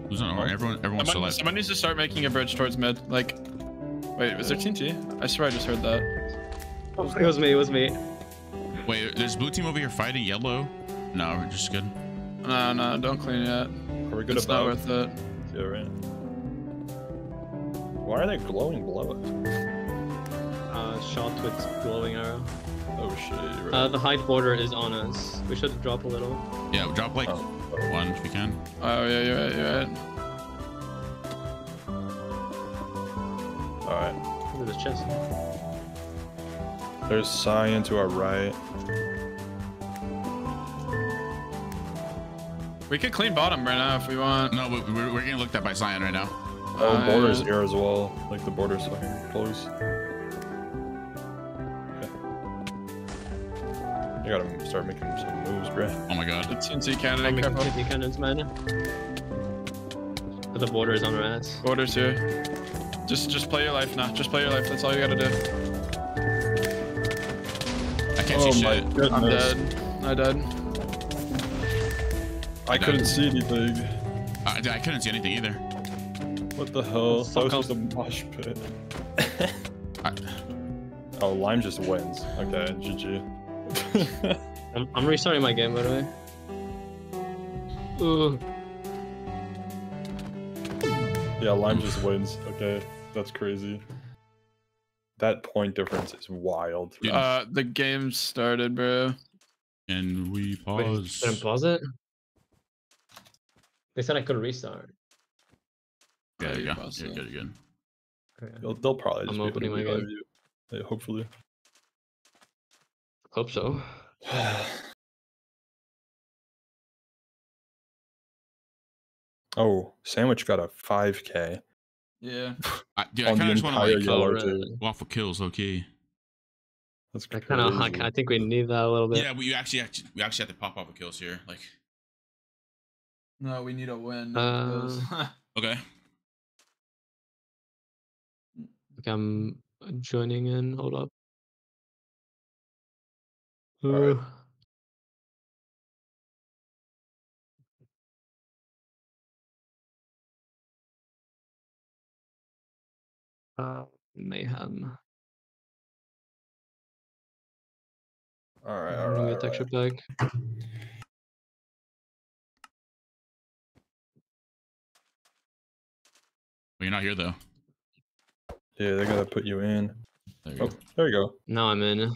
Who's on? Everyone, everyone's still Someone, alive. someone needs to start making a bridge towards mid. Like, wait, was there TNT? I swear I just heard that. It was me. It was me. Wait, there's blue team over here fighting yellow. No, we're just good. No, no, don't clean yet. Are we good It's not worth it. Yeah, right. Why are they glowing below us? Uh, a shot with glowing arrow. Oh shit. Right. Uh, the height border is on us. We should drop a little. Yeah, drop like Oh. one if we can. Oh yeah, you're right. You're right. All right. Look at this chest. There's Cyan to our right. We could clean bottom right now if we want. No, we- we're, we're getting looked at by Cyan right now. Oh, Uh, borders here as well. Like the borders fucking close. Okay. You gotta start making some moves, bruh. Oh my The god. TNT I'm cannon, making careful. TNT cannons, man. But the border is on our ass. Borders here. Just, just play your life now. Just play your life. That's all you gotta do. I can't Oh see my shit. goodness. I'm dead. I dead. I couldn't see anything. I, I couldn't see anything either. What the hell? That Fuck was just a mosh pit. I, Oh, Lime just wins. Okay, GG. I'm, I'm restarting my game, by the way. Ooh. yeah, Lime just wins. Okay, that's crazy. That point difference is wild. Dude. Uh, the game started, bro. And we Wait, pause? did I pause it? They said I could restart. Yeah, Oh, there you you go. paused You're it. good, you're. They'll, they'll probably just I'm be opening my game. Yeah, hopefully. Hope so. oh, Sandwich got a 5k Yeah. I, dude, I on kind the of just want entire to like yellow really? team. go off for kills, okay? That's I kind of, I, I think we need that a little bit. Yeah, we actually, actually we actually have to pop off for kills here. Like, No, we need a win. Uh, okay. Okay, I'm joining in. Hold up. Alright. Ooh. Uh, mayhem. All right, I'm all gonna get all texture right. pack. Well, you're not here though. Yeah, they gotta put you in. There you Oh, go. there you go. Now I'm in.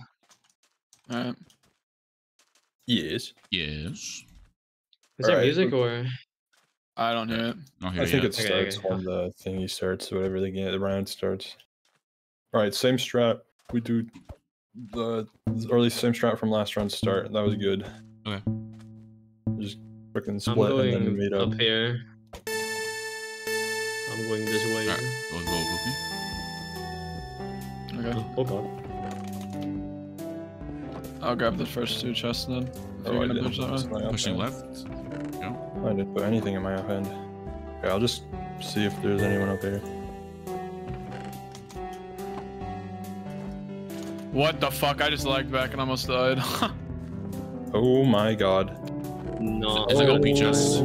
Alright. Yes. Yes. Is there Alright. music or? I don't hear it. Not here I think yet. it Okay, starts okay. when the thingy starts, whatever the game, the round starts. All right, same strat. We do the or at least same strat from last round start. That was good. Okay. Just freaking split and then going meet up. up here. I'm going this way. Alright, go, go with me. Okay. Oh god. I'll grab the first two chests then. If Oh, you're I gonna didn't push that press way. Pushing left. Go. I didn't put anything in my offhand. Okay, I'll just see if there's anyone up here. What the fuck? I just lagged back and almost died. Oh my god. No. It's like a beach chest.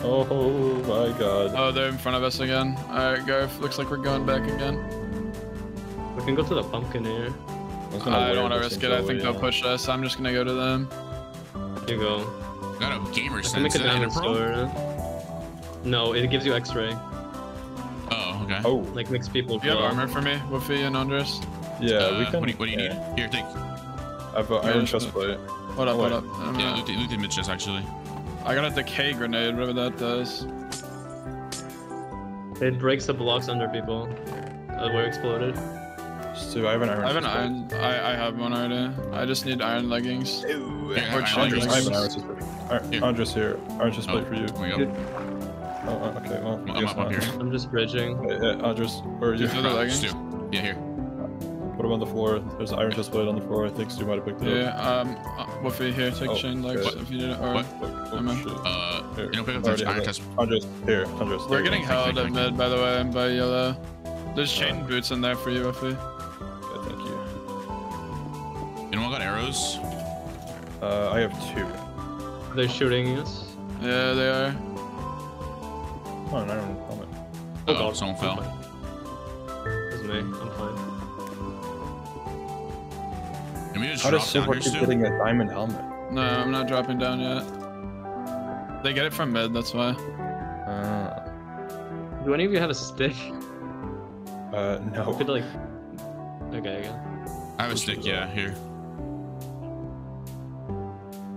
Oh my god. oh, they're in front of us again. Alright, Garf. Looks like we're going back again. We can go to the pumpkin here. was I don't want to risk it. I think until, they'll push us. I'm just gonna go to them. Here you go. Got a gamer I can sense. make a Is that diamond Interpro? sword. No, it gives you X-ray. Oh, okay. Oh, Like makes people. Do you have armor for me, Woofy and Andres? yeah, uh, we can. What do you, what do you yeah. need? Here, take. I have got iron just- chest plate. What up, what up? I'm Yeah, not- loot the, loot the mid chest actually. I got a decay grenade, whatever that does. It breaks the blocks under people. Uh, where it exploded. Stu, I have an iron. I have an chest iron. I, I have one already. I just need iron leggings. Here, Or I have iron Andres. I have an leggings. Iron chest plate. Alright, Here. Andres here. Iron chest Oh, plate for you. here. Oh, uh, okay, well. I'm, I I'm up, up not. here. I'm just bridging. Yeah, yeah, Andres, where are you? Just for the leggings? Stu. Yeah, here. Put him on the floor. There's an iron chest plate on the floor. I think Stu might have picked it Yeah, up. Yeah, um, uh, Woofy, here, take Oh, chain legs okay. if you need it. Or What? Oh, I'm Uh, Here, you know, pick up already the iron it. chest. Andres, here, Andres. We're there you getting held thank at you. mid, by the way, and by yellow. There's chain boots in there for you, Woofy. Yeah, thank you. Anyone got arrows? Uh, I have two. They're shooting us. Yeah, they are. Oh, an iron helmet. Oh, Uh-oh, God. someone I'm fell. It's me. I'm fine. Can we just How does down Silver keep Stu? getting a diamond helmet? No, I'm not dropping down yet. They get it from mid, that's why. Uh, Do any of you have a stick? uh, I no. could like. Okay, okay. I have a stick, yeah, here.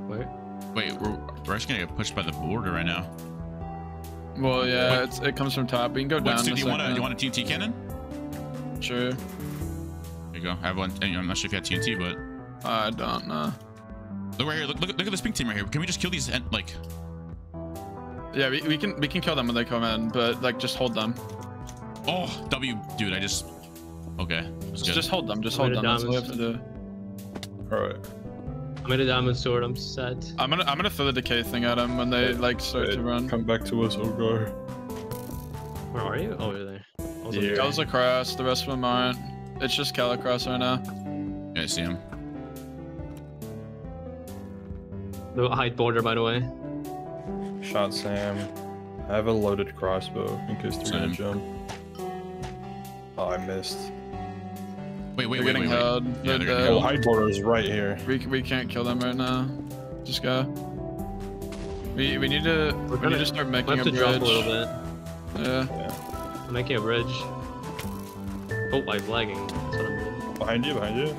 Where? Wait, we're, we're actually gonna get pushed by the border right now. Well, yeah, it's, it comes from top. We can go Wait, down. Stu, do you want a, do you second. want a TNT cannon? Sure. There you go. I have one. I'm not sure if you have TNT, but I don't know. look right here. Look, look, look at this pink team right here. Can we just kill these? En- like, Yeah, we, we can we can kill them when they come in, but like just hold them. oh, W, dude. I just. Okay, Just, just hold them. Just hold them. That's all we have to do. All right. I'm in a diamond sword. I'm set. I'm gonna I'm gonna throw the decay thing at them when they like start Wait, to run. Come back to us, Ogar. Where are you? Oh, you're there. Also, Yeah. Kel's across. The rest of them aren't. It's just Kel across right now. Yeah, I see him. The height border, by the way. Shot Sam. I have a loaded crossbow in case they're Same. gonna jump. Oh, I missed. Wait, wait, They're wait, getting wait, wait. held. Yeah, They're they're getting Oh, high border is right here. We, we can't kill them right now. Just go. We we need to we gonna- need to start I making have a to drop a little bit. Yeah. I'm making a bridge. Oh, I'm lagging. That's what I'm doing. Behind you, behind you.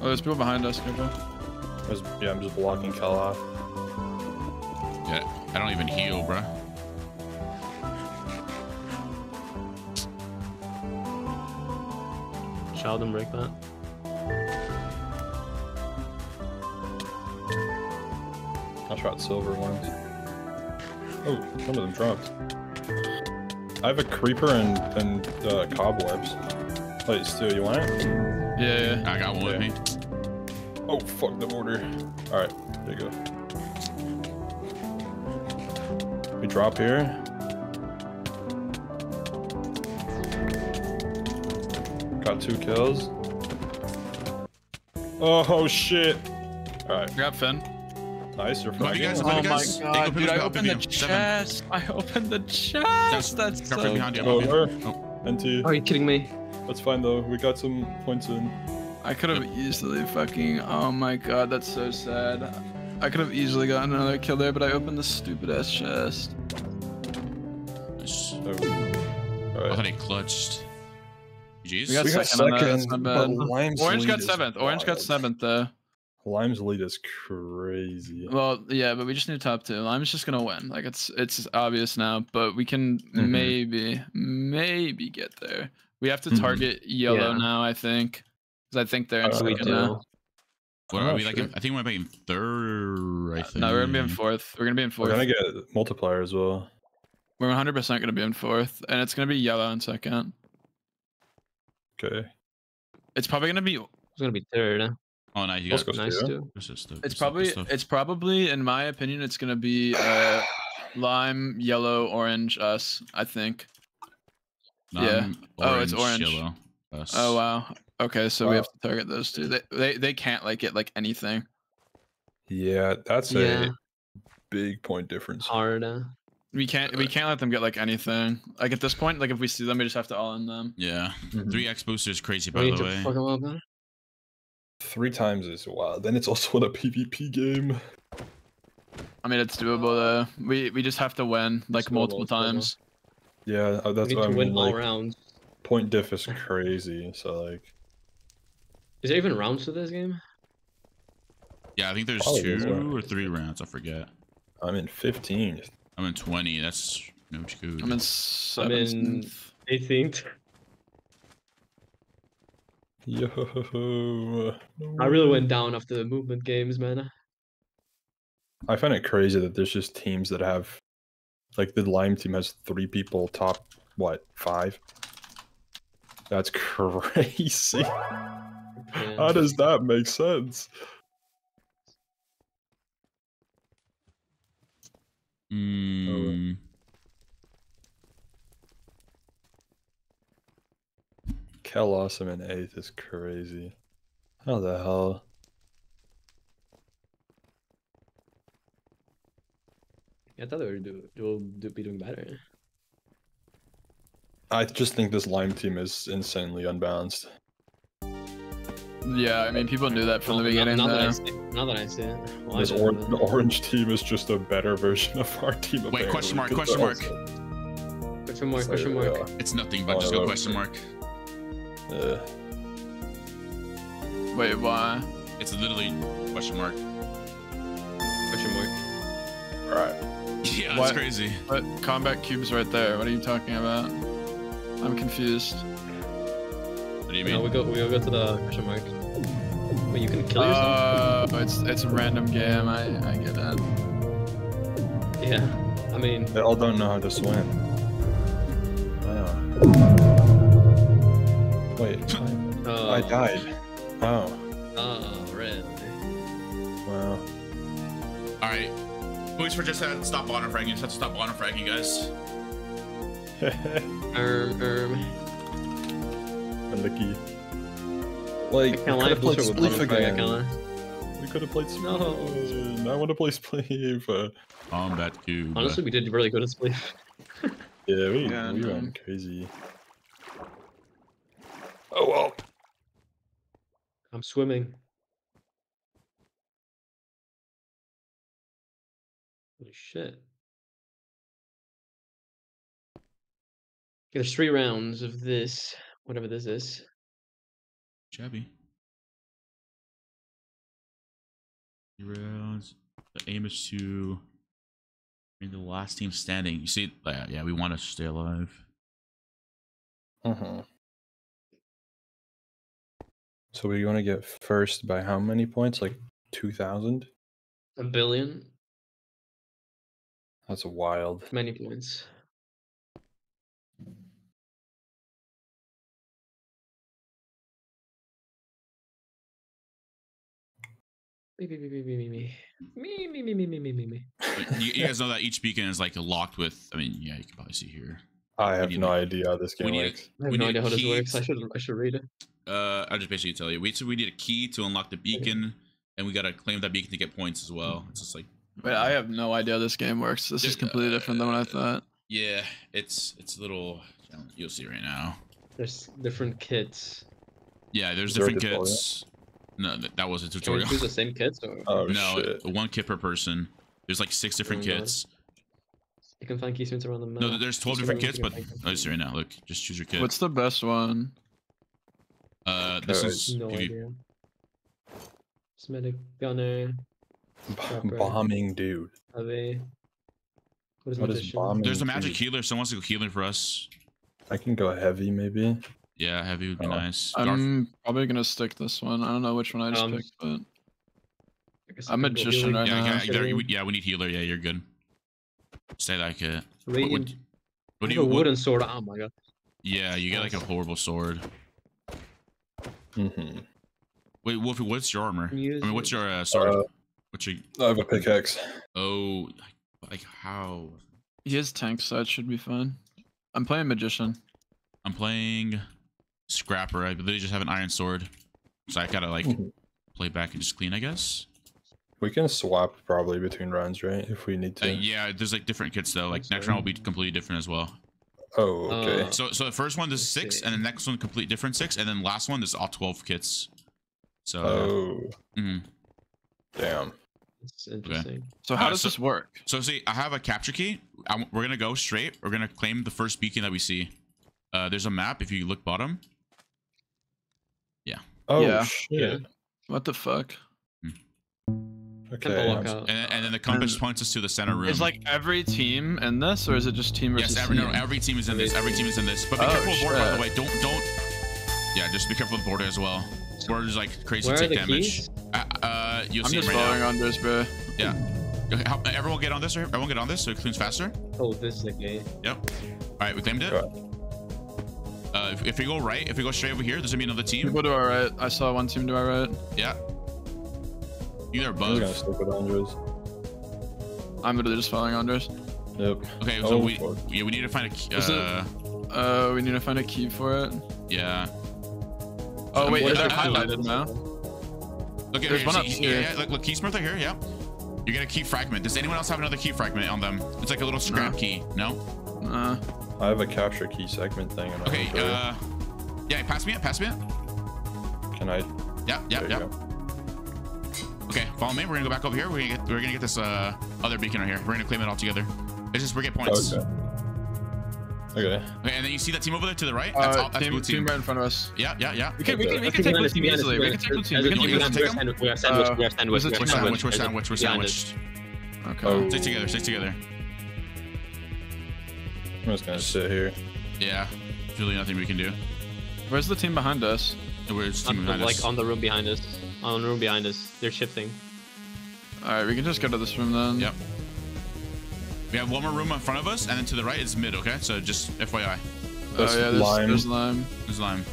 Oh, there's people behind us. Careful. There's- yeah, I'm just blocking Kel off. Yeah, I don't even heal, bruh. Shall them break that? I shot silver ones. Oh, some of them dropped. I have a creeper and, and uh, cobwebs. Wait, Stu, you want it? Yeah, yeah. I got one with Yeah. me. Oh, fuck the order. Alright, there you go. We drop here. Got two kills. Oh, shit. Alright, Grab Finn. nice. You're Above you guys, fine. above you guys. They go dude! I opened you. the Seven. chest. I opened the chest. That's so. behind you. above. Over. Oh, NT. Are you kidding me? That's fine though. We got some points in. I could have easily fucking. Oh my god, that's so sad. I could have easily gotten another kill there, but I opened the stupid ass chest. nice. Oh. I thought he clutched. GG's. We got We got second on that's second, not bad. Lime's Orange got is seventh. Orange got seventh though. Lime's lead is crazy. Well, yeah, but we just need top two. Lime's just gonna win. Like it's it's obvious now, but we can Mhm. maybe maybe get there. We have to Mhm. target yellow Yeah. now, I think, because I think they're in Uh, second now. What are not we like? sure. in- I think we're making third. I think. No, we're gonna be in fourth. We're gonna be in fourth. We're fourth. gonna get multiplier as well. We're 100% gonna be in fourth, and it's gonna be yellow in second. Okay. It's probably gonna be. It's gonna be third. Oh, no, You Let's got go Nice Stu. too. this is It's probably. stuff. It's probably, in my opinion, it's gonna be uh, lime, yellow, orange, us. I think. yeah. Lime, Oh, it's orange. Yellow. us. Oh wow. Okay, so we have to target those two. They they, they can't like get like anything. Yeah, that's Yeah. a big point difference. Hard. We can't we can't let them get like anything. Like at this point, like if we see them, we just have to all in them. Yeah. Mhm. Three X boosters crazy, by need the way. fuck 'em up. man. Three times is wild. Then it's also in a PvP game. I mean, it's doable though. We we just have to win like It's multiple it's doable. times. Yeah, uh, that's need what to I win mean. all Like, rounds. point diff is crazy. So like, Is there even rounds to this game? Yeah, I think there's Probably two or three rounds. I forget. I'm in 15. I'm in 20. That's no good. I'm in seventh. 18th. Yo. I really went down after the movement games, man. I find it crazy that there's just teams that have, like the Lime team has three people top what five. That's crazy. Yeah. How does that make sense? Mm, Kel Awesome in eighth is crazy. How the hell? I thought they would do, do, do be doing better. I just think this Lime team is insanely unbalanced. Yeah, I mean, people knew that from the beginning. Now, now that I see, now that I see it. Well, I This didn't or- the orange team is just a better version of our team. Wait, question mark, question they're Question mark, so, question mark. yeah, it's nothing but Oh, just I go question it. mark. yeah. Wait, why? It's literally question mark. Question mark. Right. Yeah, What? it's crazy. But combat cube's right there. What are you talking about? I'm confused. What do you No, we mean? go we go to the question mark. Wait, you can kill yourself? Oh, it's it's a random game. I I get that. yeah. I mean, They all don't know how to swim. Wow. Wait, I, uh, I died. Oh, Oh, red. wow. All right. Police for just had to stop auto fragging. Just have to stop auto fragging, guys. Erm, erm. Unlucky. I can't we lie, could have played Blizzard would Spleef love a frag, I again. can't lie. We could have played Spleef. No. I want to play Spleef. Uh, Combat cube. Honestly, we did really good at Spleef. yeah, we, Yeah, we no. went crazy. Oh well. I'm swimming. Holy shit. Okay, there's three rounds of this, whatever this is. Shabby. Rounds. The aim is to bring the last team standing. You see, uh, yeah, we want to stay alive. Uh-huh. So we want to get first by how many points? Like two thousand? A billion? That's a wild. Many points. Me, me, me, me, me, me, me. Me, me, me, me, me, me, me, me. You, you guys know that each beacon is like locked with. I mean, yeah, you can probably see here. I have no to- idea how this game works. I have no idea how this works. I should I should read it. Uh, I'll just basically tell you. We so we need a key to unlock the beacon, and we gotta claim that beacon to get points as well. It's just like, Wait, I have no idea how this game works. This is Dude, completely different than what I uh, thought. yeah, it's it's a little. You'll see right now. There's different kits. Yeah, there's Is different tutorial? kits. No, that, that was a Can we tutorial. choose the same kits or Oh no, shit. one kit per person. There's like six different Oh, no. kits. you can find keystones around the map? No, there's 12 different around kits, but. I'll just right now. Look, just choose your kit. What's the best one? uh, this is no PV idea. Medic, gunner, bombing dude. heavy. What is What is bombing? There's a magic dude? healer. Someone wants to go healer for us. I can go heavy maybe. Yeah, heavy would be Oh. nice. Darth- I'm probably gonna stick this one. I don't know which one I just Um, picked, but I guess I'm I can go magician right yeah, now. yeah, yeah, we- yeah, we need healer. Yeah, you're good. Stay like kit. What, Raid. what, what do you? have a What, wooden sword. Oh my god. yeah, you get like a horrible sword. hmm Wait, Wolfeei, what's your armor? I mean, what's your uh, sword? Uh, what's your? I have a pickaxe. Oh, like, like how? he has tank, so it should be fun. I'm playing magician. I'm playing scrapper. I literally just have an iron sword, so I gotta like Mhm. play back and just clean, I guess. We can swap probably between rounds, right? If we need Uh, to. yeah, there's like different kits though. Like next round will be completely different as well. Oh, okay. Uh, So so the first one there's six, see. and the next one complete different six, and then last one there's all twelve kits. So oh, mhm. damn. It's interesting. So how Uh, does so- this work? so see, I have a capture key. I'm, we're gonna go straight. We're gonna claim the first beacon that we see. Uh, there's a map. If you look bottom, Oh Yeah. shit. What the fuck? Okay. Temple I'm- lockout. and, and then the compass points us to the center room. Is like every team in this, or is it just team versus yes, every, team? no, every team is in this. Every team is in this. But be Oh, careful with border, by the way. Don't don't. Yeah, just be careful with border as well. Border is like crazy Where are take the damage. keys? Uh, uh, you'll I'm see it just right following now. on this, bro. Yeah. Okay, how- everyone get on this. or- Everyone get on this so it cleans faster. Oh, this is the key. Yep. All right, we claimed it. Okay. Uh, if, if we go right, if we go straight over here, there's gonna be another team. People to our right. I saw one team to our right. Yeah. Either I'm above. gonna stick with Andres. I'm literally just following Andres. Yep. Okay, so Oh, we fuck. yeah we need to find a key. Is it- Uh, Uh, we need to find a key for it. yeah. Oh Um, wait, they're is that? highlighted now. Look at There's here. one see- up here. yeah, look, look, key smith right here. Yeah. You get a key fragment. Does anyone else have another key fragment on them? It's like a little scrap No. key. No. Uh, I have a capture key segment thing. in Okay. Uh. Yeah. Pass me it. Pass me it. Can I? Yeah. Yeah. there Yeah. Okay. Follow me. We're gonna go back over here. We're gonna get. We're gonna get this uh other beacon right here. We're gonna claim it all together. It's just we get points. Okay. Okay. Okay, and then you see that team over there to the right? That's, Uh, all, that's team, blue team team. right in front of us. Yeah, yeah, yeah. We can, we can, we can take behind blue team keep behind us, easily. We can take blue team. We a can take blue take behind them? us, We have sandwich, we have sandwich, Uh, we have Which sandwich. which which There's a- sandwich? Which behind sandwich? us. Which? Okay. Oh. Stick together, stick together. I'm just gonna sit here. Yeah. There's really nothing we can do. Where's the team behind us? We're just On team behind like us. on the room behind us. On the room behind us. They're shifting. Alright, we can just go to this room then. Yep. We have one more room in front of us, and then to the right is mid, okay? So just FYI. This oh yeah, there's lime. there's lime. There's lime.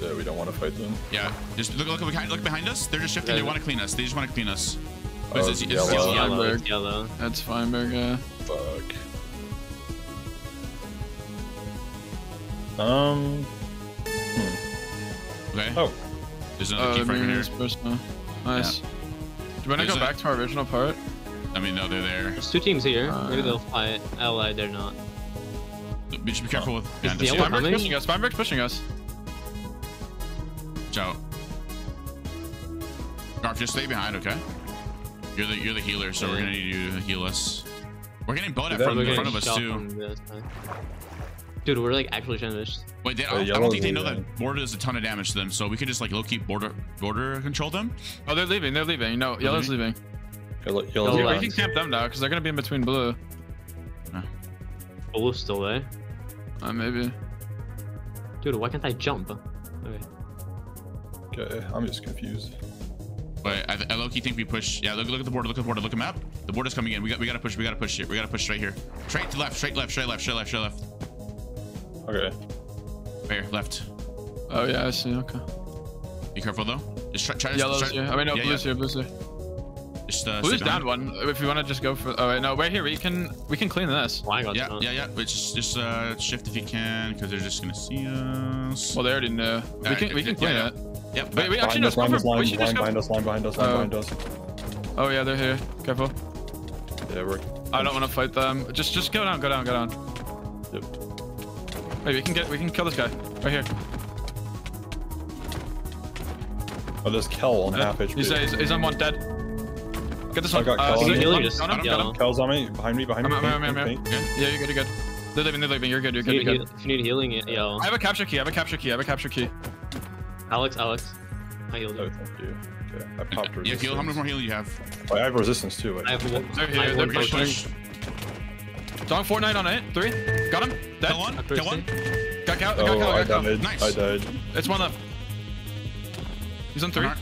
Yeah, we don't want to fight them. Yeah. Just look, look behind, look behind us. They're just shifting. They Yeah. want to clean us. They just want to clean us. Oh, it's, it's, yellow. it's yellow. Yellow, it's yellow. That's Feinberg, yeah. Fuck. Um. Okay. Oh. There's another Oh, key fragment maybe here. this person. Nice. Do you want to go a- back to our original part? I mean, no, they're there. There's two teams here. Uh, Maybe they'll fight. Ally, they're not. Be- Just be careful with behind the us. yellow Yeah. Feinberg's coming? pushing us. Feinberg's pushing us. Watch out. Garf, just stay behind, okay? You're the you're the healer, so we're gonna need you to heal us. We're getting bowed at Dude, from We're in front of us too. From this side. Dude, we're like actually sandwiched. Wait, they, I, Uh, don't, I don't think they know leaving. that border does a ton of damage to them, so we could just like low key border border control them. Oh, they're leaving. They're leaving. No, yellow's leaving. Yellow, Oh, yellow's Yeah, we can camp them now because they're gonna be in between blue. Blue's still there. Uh, maybe. Dude, why can't I jump? Okay. Okay, I'm just confused. But I, I low key think we push. Yeah, look look at the border. Look at the border. Look at the map. The border's coming in. We got we gotta push. We gotta push here. We gotta push straight here. Straight to left. Straight left. Straight left. Straight left. Straight left. Okay. Right here. Left. Oh yeah, I see. Okay. Be careful though. Just try, try to Yellow's try, here. I mean, no, yeah, blue's yeah. here. Blue's here. Just uh, Blue's down one. If you want to just go for. Oh wait, no, right here. We can we can clean this. Why got Yeah, yeah, yeah. But just just uh shift if you can, because they're just gonna see us. Well, they already know. We Alright, can we can clean yeah. it. Yep. Wait, we actually Behind no us, line cover. us, line, We should just line go. behind us, line behind us, line Oh. behind us. Oh yeah, they're here. Careful. Yeah, we're. I don't want to fight them. Just just go down, go down, go down. Yep. Wait, we can get we can kill this guy right here. Oh, there's Kel on half HP. He's, he's, he's on one dead. Get this one. I got Uh, Kel so on me. Just got him, got him. Kel's on me, behind me, behind me. I'm- I'm- pink, I'm- I'm- pink. Okay. Yeah, you're good, you're good. They're leaving, they're leaving. You're good, you're If good, you, you're need good. heal, if you need healing, it, yo. I have a capture key. I have a capture key. I have a capture key. Alex, Alex. I healed Oh, thank you. Okay, I popped Yeah, resistance. heal. How much more heal you have? Oh, I have resistance too. Wait. I have one. They're here, they're pushing. Potion. Dong Fortnite on it. Three. Got him. Dead. Kill one. Kill one. Got Cal. Got Oh, I Got Cal. Nice. I died. It's one left. He's on three. Alright.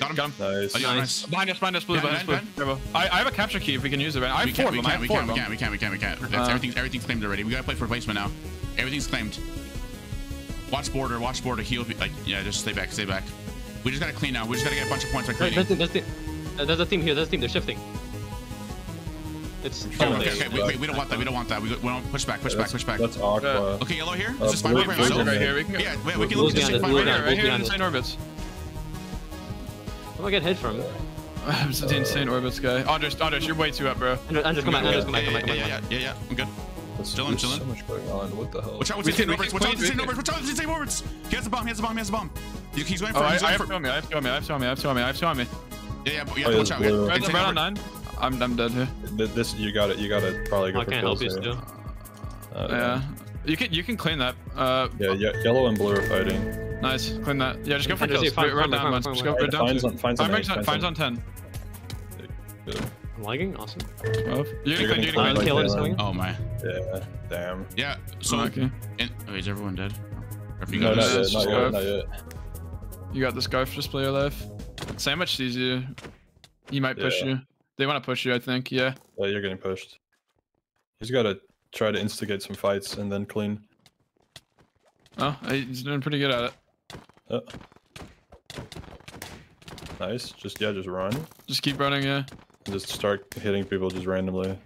Got him. Got him. Nice. Oh, yeah, Nice. nice. Behind us, behind us, blue, Behind, behind us, blue. Careful. I, I have a capture key if we can use it. Right? I have We four can't. of We them. I can't. We can't. We can't. We can't. We can't. We can't. That's, Uh, everything's everything's claimed already. We gotta play for replacement now. Everything's claimed. Watch border. Watch border. Heal. Like yeah. Just stay back. Stay back. We just gotta clean now. We just gotta get a bunch of points by Wait, cleaning. that's the, that's the, uh, there's a team here. There's a team. They're shifting. It's Oh, oh, okay, okay. We, we, we don't want that. We don't want that. We, we don't push back. Push Yeah, back. Push back. That's Aqua. Okay, yellow here. Uh, Is this fine blue- by blue- yourself? right here. We can Yeah, wait, we can look at this behind thing fine right Right here. here, right us. here, Insane Roberts. Where do I get hit from? It's the Insane Roberts guy. Andres, Andres, you're way too up, bro. Andres, Andres, come back. Andres, come back. Come back. Come Yeah, back. yeah, yeah, yeah, yeah. I'm good. Chillin', chillin'. so much going on. What the hell? Watch out with We the can- same we Watch can out with the clean- same Watch out with the. He has a bomb. He has a bomb. He has a bomb. He's going for Oh, it. I, He's I have for two on me. I have two on me. I have two on me. I have two on me. I have two on me. Yeah, yeah, but you Oh, yeah, watch out. Right, on nine. I'm, I'm dead here. This you got it. You got to probably go I for can't help you still. Uh, Yeah. You can you can clean that. Uh, Yeah, yeah, yellow and blue are fighting. nice. Clean that. Yeah, just go for Andres, kills. yeah, fine, Right, right fine, down fine, one. Just go right down Finds two. on, finds on, Finds eight, on, finds on ten. Good. I'm lagging. Awesome. Twelve. You You're gonna You climb can Fine, like clean. kill it, that. swing. Oh my. Yeah, damn. Yeah. So, Okay. and, oh, is everyone dead? You No, got not this- yet, not yet, not yet. You got the scarf. Just play your life. Sandwich sees you. He might push Yeah. you. They want to push you. I think. Yeah. Yeah, you're getting pushed. He's got to try to instigate some fights and then clean. Oh, he's doing pretty good at it. Uh, nice. Just yeah, just run. Just keep running. Yeah. Just start hitting people just randomly.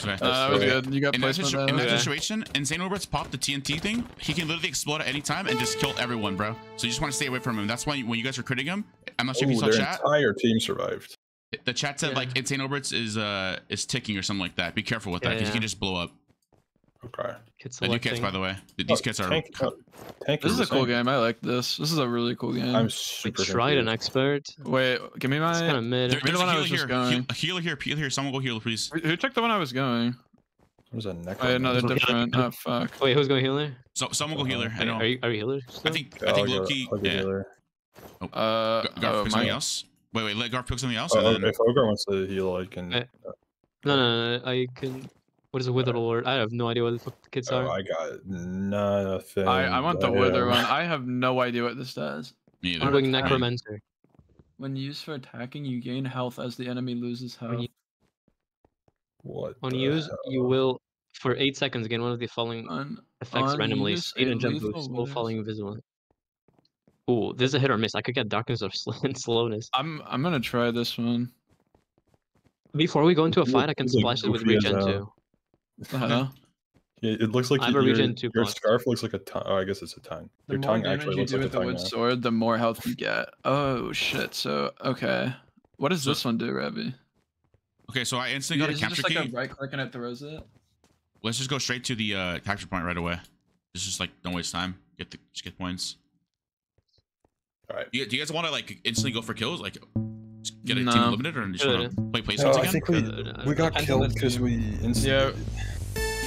Okay. Uh, that was good. You got in that, placement. situ- in that Yeah. situation, Insane Roberts popped the TNT thing. He can literally explode at any time and just kill everyone, bro. So you just want to stay away from him. That's why when you guys were critting him, I'm not sure if you saw their chat. entire team survived. The chat said Yeah. like Insane Roberts is uh is ticking or something like that. Be careful with that because Yeah. he can just blow up. Okay. Kid new kits, by the way. These Oh, kits are. tank, uh, tank This is a cool game. I like this. This is a really cool game. I'm We super. tried an expert. Wait, give me my. It's kind of mid. There, there's the one a I healer was just here. going. Heal, a healer here. Healer here. Someone go heal, please. Who who took the one I was going? What is that neck? Oh, another different. Oh fuck. Wait, who's going healer? So someone go healer. I Are, know. are you are you healer? I still? think Yeah, I think I'll low key. I'll go Yeah. healer. Uh, Gar- Garf oh, pick my, something else. Wait, wait. Let Garf pick something else. And then... if Ogar wants to heal, I can. Eh, No, no, no, I can. What is a wither lord? I have no idea what the fuck the kids Oh, are. I got nothing. I, I want the I wither one. I have no idea what this does. Me I'm either. going Okay. necromancer. When used for attacking, you gain health as the enemy loses health. You- What? On the use, hell? you will for eight seconds gain one of the following On, effects on randomly. use, Speed and jump boost, all withers- falling invisible. Ooh, this is a hit or miss. I could get darkness or sl- and slowness. I'm I'm gonna try this one. Before we go into a fight, I can he's splash it with regen hell. too. What the hell? Yeah, it looks like I have a your, regen two your plus. scarf looks like a tongue. Oh, I guess it's a tongue. The Your more tongue damage actually you looks do like a with the wood now. sword, the more health you get. Oh shit! So okay, what does So- this one do, Rebby? Okay, so I instantly got a Is it capture just like key. a right click and it throws it? Let's just go straight to the uh, capture point right away. It's just like don't waste time. Get the just get points. All right. Do you, do you guys want to like instantly go for kills? Like get a team No. eliminated or just want to play placements No, I again? think we Uh, we got depends killed because we instigated.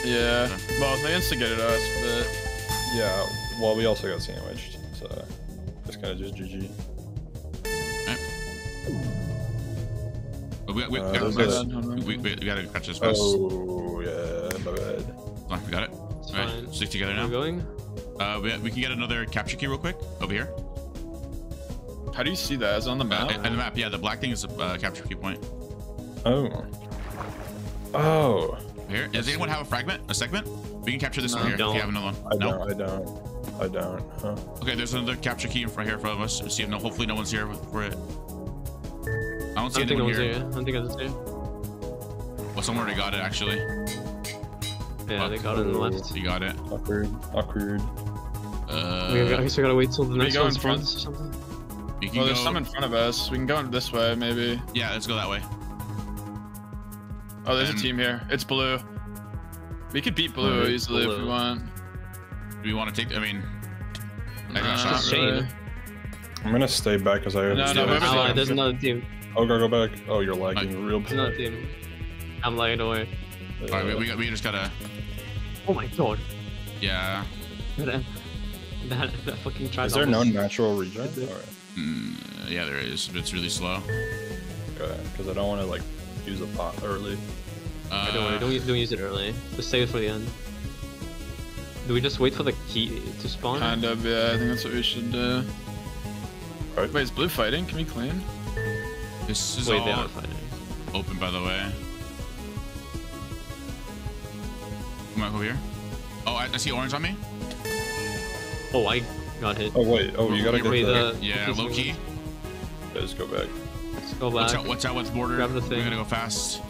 Yeah. Well, they instigated us, but Yeah. Well, we also got sandwiched, so it's kind of just GG. But we, we, Uh, we, those we, guys- we, we, we gotta catch this fast. Oh yeah, my bad. Oh, we got it. It's All right, stick together We're now. going. Uh, we, we can get another capture key real quick over here. How do you see that? Is it on the Uh, map? and the map, yeah, the black thing is a uh, capture key point. Oh. Oh. Here, does anyone have a fragment, a segment? We can capture this No, one here. Don't. you have another one. I no. don't. I don't. I don't. Huh. Okay, there's another capture key in front here in front of us. See if no, hopefully no one's here for it. I don't I see don't think anyone anyone's here. here. I don't think anyone's here. Well, someone already got it actually. Yeah, they got it on the left. You got it. Awkward. Awkward. Uh, we, I guess we gotta wait till the next go one in front? or something. You can Well, go. there's some in front of us. We can go this way, maybe. Yeah, let's go that way. Oh, there's And- a team here. It's blue. We could beat blue Alright, easily if we want. Do we want to take? I mean, I got Nah, shot. Just really. Shane. I'm gonna stay back because I No, understand. no, it's Oh, there's another team. Oh, go go back. Oh, you're lagging real bad. another team. I'm lagging away. All right, we, we, we just gotta. Oh my god. Yeah. That, that, that fucking tried Is there no natural regen? Is there? Alright. Mm, yeah, there is. But it's really slow. Okay, because I don't want to like use a pot early. Uh, Don't worry, don't, u- don't use it early. Just save it for the end. Do we just wait for the key to spawn? Kind of, yeah. I think that's what we should do. Right. Wait, is blue fighting? Can we clean? This is Wait, all they are fighting. open, by the way. Come on, over here. Oh, I, I see orange on me. Oh, I got hit. Oh wait. Oh, you gotta get Wait, the. the- Yeah, low key. Let's go back. Let's go Watch back. out! Watch out with border. Grab the We thing. gotta go fast.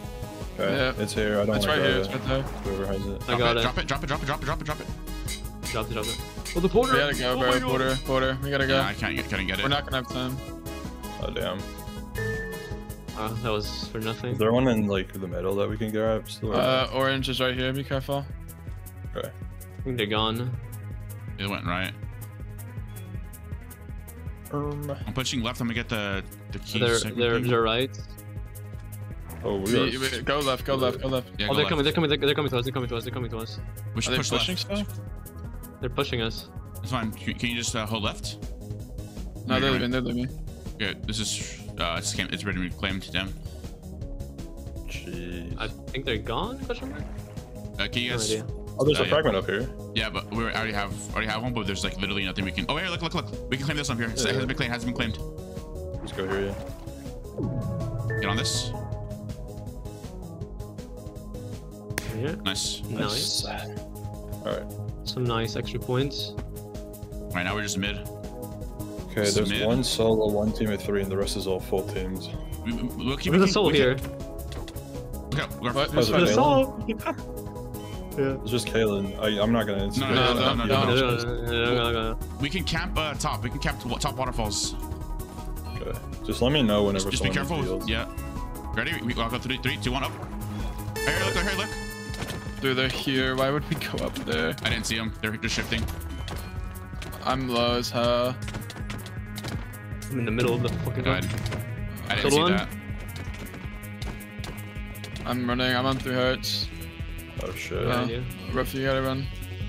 Okay, Yeah. it's here. I don't It's right here. It's right there. Whoever has it. I got it, it. Drop it. Drop it. Drop it. Drop it. Drop it. Drop it. Drop it, drop it. Oh, the border! We gotta go, oh bro. my God. Border, border. We gotta go. Yeah, I can't get. Couldn't get it. We're not gonna have time. Oh damn. Oh, that was for nothing. Is there one in like the middle that we can grab still? Uh, orange is right here. Be careful. okay. I think they're gone. It went right. Um, I'm pushing left. I'm gonna get the the key. They're segment they're they're right. oh, we We- are. we- go left. Go left. Go left. Yeah, oh, go they're left. coming. They're coming. They're, they're coming to us. They're coming to us. They're coming to us. We Are should they push pushing left. stuff? They're pushing us. That's fine. Can, can you just uh, hold left? No, they're leaving. They're leaving. Okay, this is uh, it's, it's ready to be claimed. Damn. Jeez. I think they're gone. Question mark. Uh, can you guys? idea. Oh, there's uh, a yeah. fragment up here. Yeah, but we already have already have one, but there's like literally nothing we can. Oh, here, look, look, look. We can claim this one here. It's- It hasn't been claimed. Hasn't been claimed. Let's go here. Yeah. Get on this. Yeah. Nice. Nice. All right. Some nice extra points. Right now we're just mid. Okay, there's Submit. one solo, one team of three, and the rest is all full teams. We, we, we'll keep. we There's a can- soul we can- here. Look out. We're- What? How's it There's feel? soul. It's just Kalen. I, I'm not gonna. instigate no, no, no, no, No, no, no. We can camp uh, top. We can camp to top waterfalls. okay. Just let me know whenever Just, just be careful. feels. Yeah. Ready? We, I'll go three, three, two, one, up. Here, look, look, here, look. Dude, they're here. Why would we go up there? I didn't see them. They're just shifting. I'm low as hell. I'm in the middle of the fucking. Go. I didn't Still see on? that. I'm running. I'm on three hearts. Oh shit. Good Yeah. idea. Rough, you gotta run.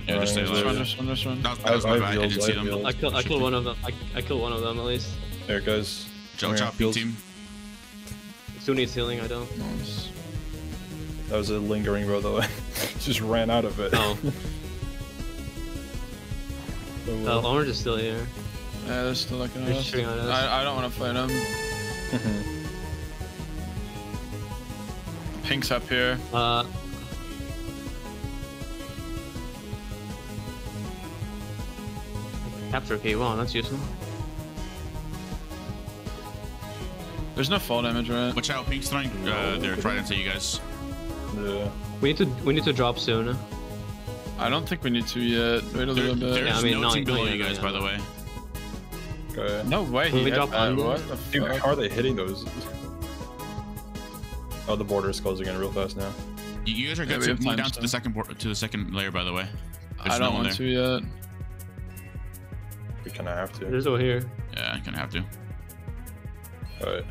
Yeah, just stay Right, Just alive. run, just run, just run. That was, I- that was my I bad. I didn't see them. I killed I killed one of them. I, I killed one of them at least. There, guys. Joe Come Chop, pink heals. team. Stu needs healing. I don't. Nice. That was a lingering bro though. Just ran out of it. Oh, So, uh, uh, orange is still here. Yeah, they're still looking at They're us. at us. I, I don't want to fight them. Pink's up here. Uh, capture key. Wow, that's useful. There's no fall damage, right? Watch out, pink's throwing uh, their trident at you guys. yeah. We need to we need to drop soon. I don't think we need to yet. Wait a There, little bit. there's Yeah, I mean, no not- team not below yet, you guys, yet. by the way. Okay. No way. Can He we hit drop that. What the Dude, fuck? how are they hitting those? Oh, the border is closing in real fast now. You, you guys are good we to move down to the second to the second layer, by the way. I There's don't no one want there. to yet. We kind of have to. There's over here. Yeah, I'm gonna have to. Alright.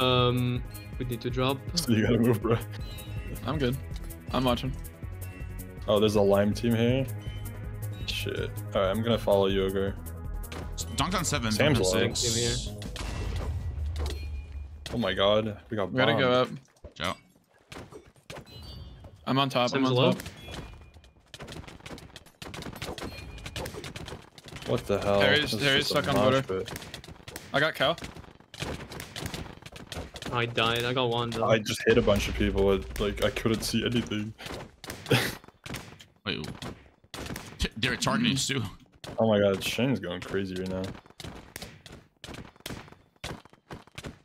Um, we need to drop. So you gotta move, bro. I'm good. I'm watching. Oh, there's a lime team here. Shit. Alright, I'm gonna follow Yoga. Dunk on seven. Sam's on six. Oh my god. We got We gotta go up. Watch out. I'm on top. Sam's I'm on low. top. What the hell? Harry's- This is Harry's just a stuck on water. border. I got Cal. I died. I got one though. I just hit a bunch of people. It, like, I couldn't see anything. Wait. T- They're targeting us too. Oh my god, Shane's going crazy right now.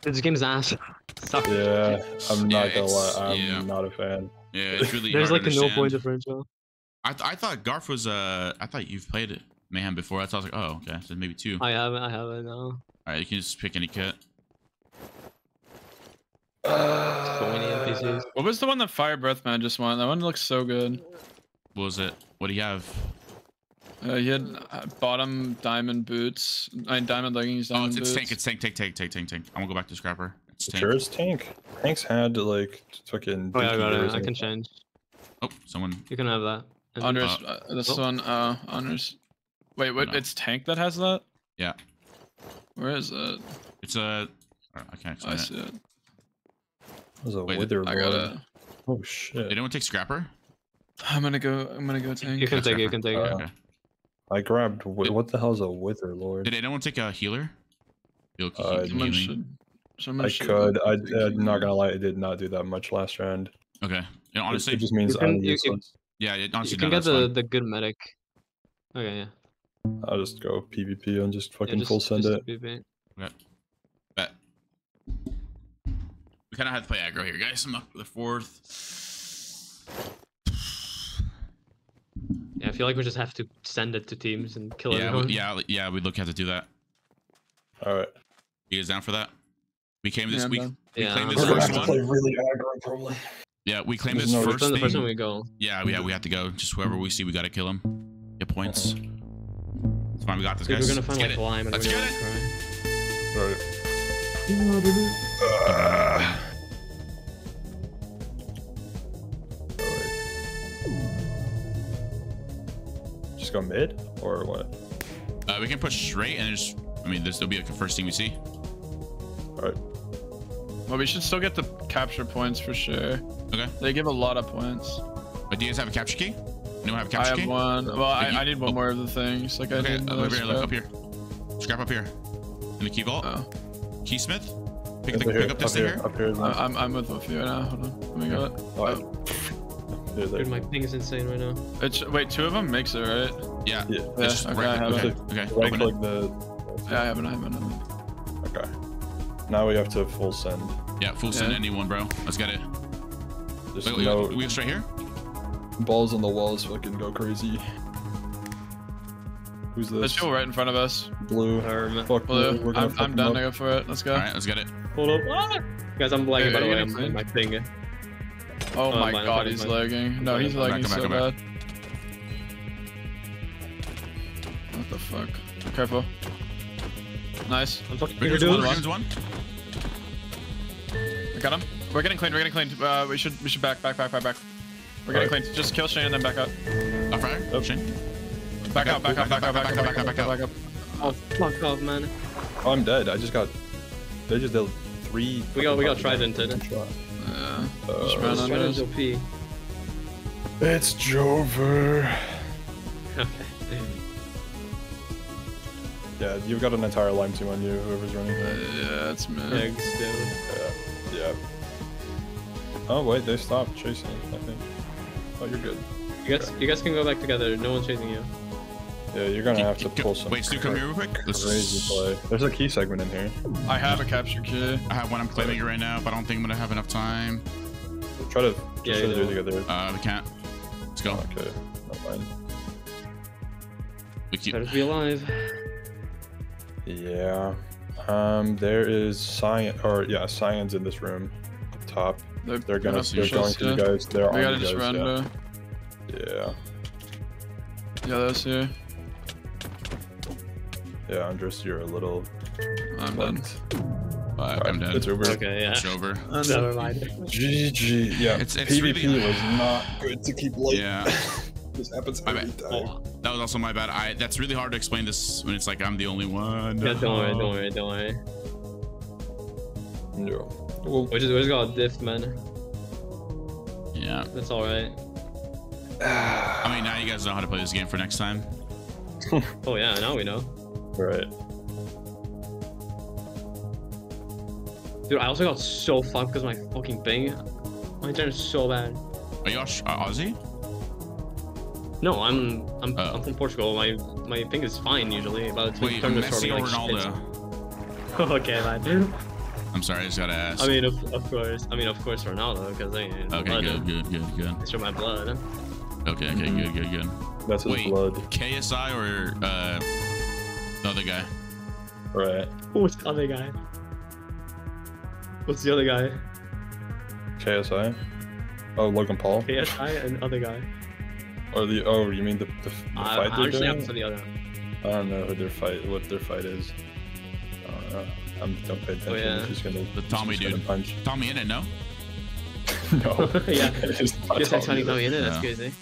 This game's ass. Sucks. Yeah, I'm not Yeah, gonna lie. I'm yeah. not a fan. Yeah, it's really There's hard like to a no point differential. I, th- I thought Garf was uh I thought you've played it Mayhem before. That's why I was like, oh okay, so maybe two. I haven't. I haven't now. Alright, you can just pick any kit. So many NPCs. What was the one that Fire Breath Man just won? That one looks so good. What was it? What do you have? Uh, he had uh, bottom diamond boots. I mean, diamond leggings. Oh, Diamond it's, it's boots. tank. It's tank. Tank. Tank. Tank. Tank. Tank. I'm gonna go back to Scrapper. It's tank. Sure is tank. Tank's had to, like fucking. Oh yeah, I got it. ears I can change. Oh, someone. You can have that. And- Honors. Uh, Uh, this oh. one. Uh, honors. Wait, what? No. It's tank that has that. Yeah. Where is it? It's a. I can't I explain it. see it. That a Wait, wither I got lord. Oh shit. Did anyone take Scrapper? I'm gonna go. I'm gonna go tank. You can take it. You can take Uh. Okay. I grabbed. Did- What the hell is a wither lord? Did anyone take a healer? You'll Uh, healing. should. I should could. I, take I'm not gonna lie. I did not do that much last round. Okay. And honestly, it just means can- I'm you- you- useless. yeah. It, honestly, You can no, get the fine. the good medic. Okay, yeah. I'll just go PvP and just yeah fucking just, full send just it. PvP. Bet. We kind of have to play aggro here, guys. I'm up for the fourth. Yeah, I feel like we just have to send it to teams and kill Yeah, everyone. we, yeah, yeah. We'd look at to do that. All right. You guys down for that? We came this Yeah, week. down. We Yeah, claim I'm this down. first one. really aggro probably. Yeah, we claim this no first the thing. person we go. Yeah, yeah, we have to go. Just whoever we see, we gotta kill him. Get points. It's fine. We got this, Dude, guys. we're gonna find Let's like get lime and Let's we're get gonna it. cry. Right. Ah. Alright. Just go mid or what? Uh, we can push straight and just. I mean, this will be like the first thing we see. Alright. Well, we should still get the capture points for sure. Okay. They give a lot of points. But do you guys have a capture key? Anyone have a I capture have key? one. Well, I, I need one oh. more of the things. Like I Okay, did. uh, over here, look scrap. up here. Scrap up here. In the key vault. Oh, Keysmith. Pick, the, Over here, pick up this up thing here, here. up here. is I- mine. I'm I'm with both of you right now. Hold on. Let me go. Alright. There, there. Dude, my ping is insane right now. It's wait, two of them makes it right. Yeah. Yeah. It's just okay, right, I have okay, it. okay. Right Open it. the. Yeah, I haven't. I haven't. Okay. Now we have to full send. Yeah, full send Yeah. anyone, bro. Let's get it. Just Wait, wait, no we go straight here? Balls on the walls. Fucking go crazy. Who's There's this? people right in front of us. Blue. Fuck Blue. blue. We're gonna I'm, fuck I'm down up. to go for it. Let's go. All right, let's get it. Hold up. Ah! Guys, I'm lagging Hey, by the way. I'm my ping. Oh Oh, my fine, god, fine, he's fine. lagging. No, he's I'm lagging back, so I'm bad. back. What the fuck? Careful. Nice. I'm fucking Rigger's dude. one, Rigger's one. I got him. We're getting cleaned. We're getting cleaned. Uh, we should we should back back back back back. We're getting clean. Just kill Shane and then back up. Off fire. Yep. Shane. Back up, back up, back up, back up, back up, back up, back up. Oh, fuck off, man. Oh, I'm dead. I just got. They just did three. We got- we got fucking tridented. Yeah. Uh, Just run on try to those. do P. It's Jover. Okay. Yeah, you've got an entire lime team on you. Whoever's running. Uh, That. yeah, it's me. Eggs, dude. Yeah. Yeah. Oh wait, they stopped chasing. I think. Oh, you're good. You guys, you guys can go back together. No one's chasing you. Yeah, you're gonna have to K- k- pull some. Wait, Stu, come here real quick. Let's- Crazy play. There's a key segment in here. I have a capture key. I have one. I'm claiming it right now, but I don't think I'm gonna have enough time. Try to. Yeah, Just try to do you it together. Uh, we can't. Let's go. Okay. Not mine. We keep. Try to be alive. Yeah. Um. There is science, or yeah, science in this room, up top. They're, They're gonna. They're going just, to you guys. They're We on gotta you just guys, run yeah. to. Yeah. Yeah, that's here. Yeah, Andres, you're a little. I'm done. Fuck, I'm dead. It's over. Okay, yeah. It's over. Never mind. GG. Yeah. It's- it's PvP really- was not good to keep late. Yeah. this happens My every bad. time. Oh, that was also my bad. I. That's really hard to explain this when it's like I'm the only one. Yeah, don't worry, don't uh-huh. worry, don't worry. No. Well, We just, we just got diff, man. Yeah. That's alright. I mean, now you guys know how to play this game for next time. Oh yeah, now we know. right. Dude, I also got so fucked because my fucking ping. My turn is so bad. Are you Aus- uh, Aussie? No, I'm I'm, Oh. I'm from Portugal. My my ping is fine usually, but it's Wait, turned to Messi or sort of like Ronaldo? okay, man. I'm sorry, I just gotta ask. I mean, of, of course. I mean, of course, Ronaldo, because I mean, okay, blood, good, good, good, good. It's from my blood. Okay, okay, Mhm. good, good, good. That's his Wait. blood. KSI or uh, the other guy? Right. Who's the other guy? What's the other guy? KSI. Oh, Logan Paul. KSI and other guy. Or the oh, you mean the, the, the I, fight they're doing? for the other. I don't know who their fight, what their fight is. I don't know. I'm, don't pay attention. Oh, yeah. He's gonna. The Tommy he's just gonna dude. Punch. TommyInnit, no? no. Yeah. It's Just like Tommy, TommyInnit. That's Yeah. crazy.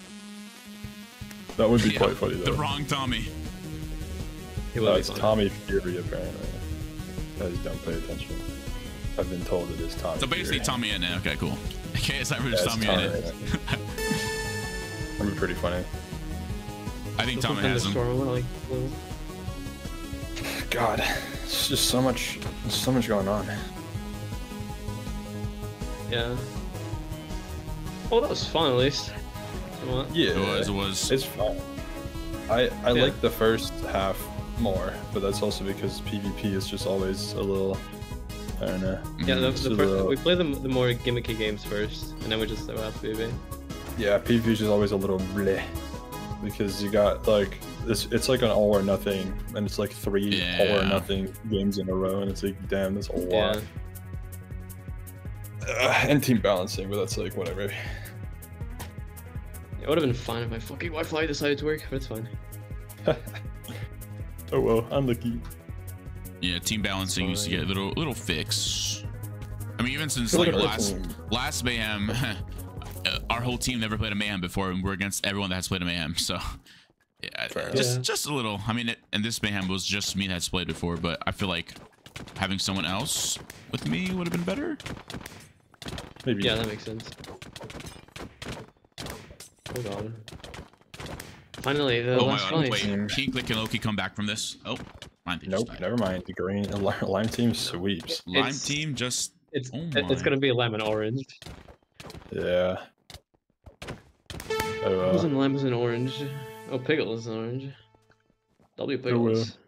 That would be Yeah, quite funny though. The wrong Tommy. He will be That's. Tommy Fury apparently. I just don't pay attention. I've been told it is Tommy. So basically, Fury. Tommy in it. Okay, cool. KSI Yeah, versus it's TommyInnit. That'd be pretty funny. I think Look Tommy at has him. storm, like, well, God, it's just so much, so much going on. Yeah. Oh, that was fun at least. You? Yeah, It was, it was. it's fun. I I Yeah. like the first half more, but that's also because PvP is just always a little. I don't know. Yeah, the, the first, little- we play the, the more gimmicky games first, and then we just go after PvP. Yeah, PvP is always a little bleh. Because you got like it's it's like an all or nothing, and it's like three all or nothing games in a row, and it's like damn, that's a Yeah. lot. Uh, and team balancing, but that's like whatever. It would have been fine if my fucking Wi-Fi decided to work, but it's fine. Oh well, I'm lucky. Yeah, team balancing used to get a little little fix. I mean, even since like last team- last mayhem, uh, our whole team never played a mayhem before, and we're against everyone that has played a mayhem. So, yeah, just enough. just a little. I mean, it, and this mayhem was just me that's played before, but I feel like having someone else with me would have been better. Maybe. Yeah, that makes sense. Hold on. Finally, the oh my last god! fight. Wait, Team. Pink Lick and Loki come back from this. Oh, mine team Nope, never mind. The green lime team sweeps. Lime team just It's Oh it- it's gonna be lemon orange. Yeah. Oh Who's well. in lemon and orange? Oh, pickle is orange. W well. pickles.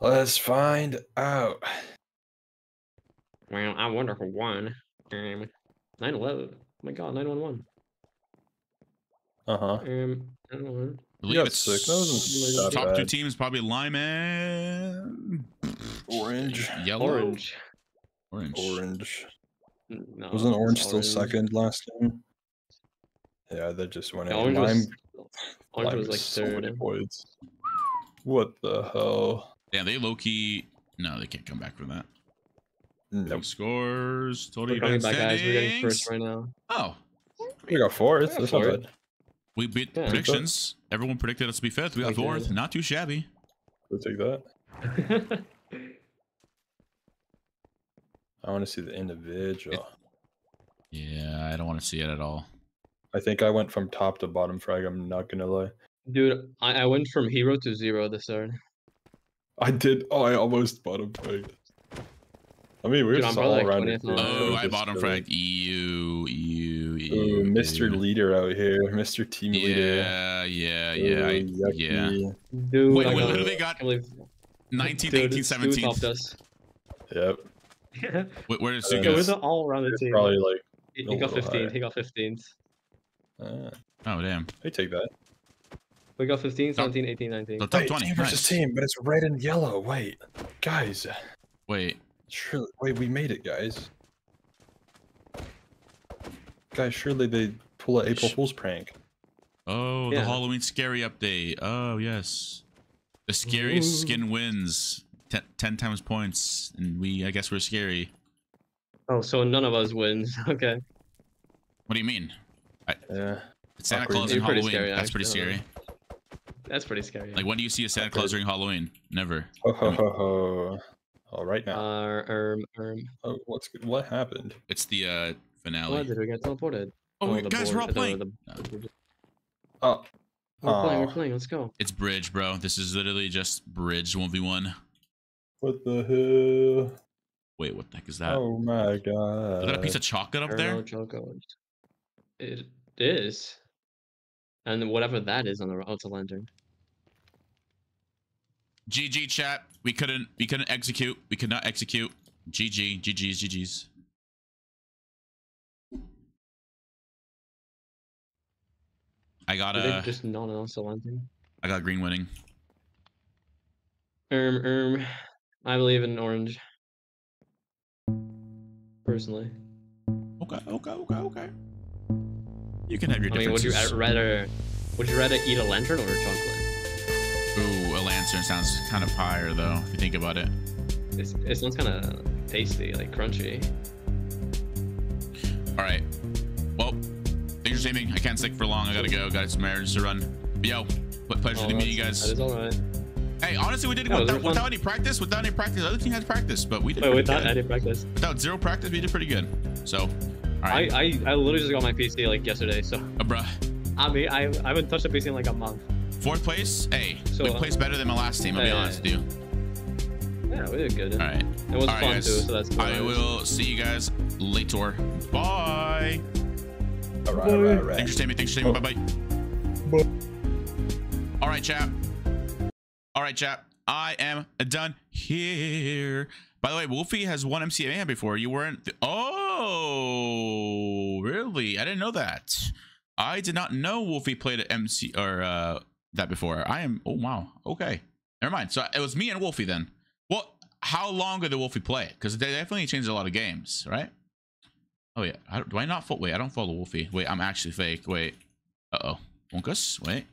Let's find out. Well, I wonder who won. Um, 911. Oh my god, 911. Uh huh. Um, 911. I believe it's sick. That wasn't top that two teams probably lime and Orange. yellow, Orange. orange. Orange. No, Wasn't it's orange still second last game? Yeah, they just went Yeah, in. orange Lime, was, orange lime was like so many points. What the hell? Yeah, they low key. No, they can't come back from that. Nope. Scores. Total We're coming back, guys. We're getting first right now. Oh, We got fourth. Yeah, That's not fourth. bad. we beat Yeah. predictions. Everyone predicted us to be fifth. We got We did. fourth. Not too shabby. We'll take that. I want to see the individual. Yeah, I don't want to see it at all. I think I went from top to bottom frag. I'm not gonna lie. Dude, I, I went from hero to zero this turn. I did. Oh, I almost bottom fragged. I mean, we Dude, were I'm just probably all like around. 20th now. Oh, I bottom fragged. EU, you, you. Ooh, Mr. Leader out here, Mr. Team Leader. Yeah, yeah, yeah, I, yeah. Dude, Wait, I we got- literally got I believe 19th, Dude, 18th, Stu 17th. us. Yep. Where, where did Uh, Stu It go? was all around the team. probably like. He, he got little 15th. He got 15th. Uh, Oh, damn. I take that. We got 15, Top- 17, 18, 19. So top Wait, 20. team versus Nice. team, but it's red and yellow. Wait, guys. Wait, Surely, wait, we made it, guys. Guys, surely they pull an April Fool's prank. Oh, the Halloween scary update. Oh, yes. The scariest Ooh. skin wins. Ten, 10 times points. And we, I guess we're scary. Oh, so none of us wins. Okay. What do you mean? Yeah. Santa Awkward. Claus and Halloween. scary, That's pretty scary. That's pretty scary. Like, when do you see a Santa Claus during Halloween? Never. Ho ho ho ho. All right now. Uh, um, um, oh, what's good? What happened? It's the uh, what finale. did we get teleported? Oh, we- the guys, we're all board- the- playing. the- Oh, We're playing. We're playing. Let's go. It's bridge, bro. This is literally just bridge 1v1. what the hell? Wait, what the heck is that? Oh my god. Is god. that a piece of chocolate up there? Arrow Choco. It is. And whatever that is on the it's lantern. GG chat. We couldn't we couldn't execute. We could not execute. GG. GG's GG's. I got Did a just not announce the lantern? I got green winning. Um, um, I believe in orange. Personally, Okay, okay, okay, okay. You can have your I mean, would you rather would you rather eat a lantern or a chocolate? Ooh, a lantern sounds kind of higher though, if you think about it. It's, it sounds kind of tasty, like crunchy. All right. Well, thanks for streaming. I can't stick for long. I gotta go. Got some errands to run. But yo, what pleasure Oh, to meet you guys. That is all right. Hey, honestly, we did it Yeah, without, without any practice. Without any practice, the other team had practice, but we did Wait, without good. any practice, Without zero practice, we did pretty good. So, all right, I, I I literally just got my PC like yesterday, so uh, bruh. I mean I, I haven't touched a PC in like a month. Fourth place. Hey, So, we placed better than my last team. I'll be yeah, honest with you. Yeah, we did good. All right. It was All right, fun guys. too, so that's good. I nice. will see you guys later. Bye. All right, all right, all right. Thanks for streaming. Thanks for streaming. Bye bye. All right, chap. All right, chap. I am done here. By the way, Wolfeei has won MC Mayhem before. You weren't. oh, really? I didn't know that. I did not know Wolfeei played at MC or uh, that before. I am. Oh wow. Okay. Never mind. So it was me and Wolfeei then. Well, how long did the Wolfeei play? Because they definitely changed a lot of games, right? Oh yeah. I, do I not follow? Wait, I don't follow Wolfeei. Wait, I'm actually fake. Wait. Uh oh. Wonkus. Wait.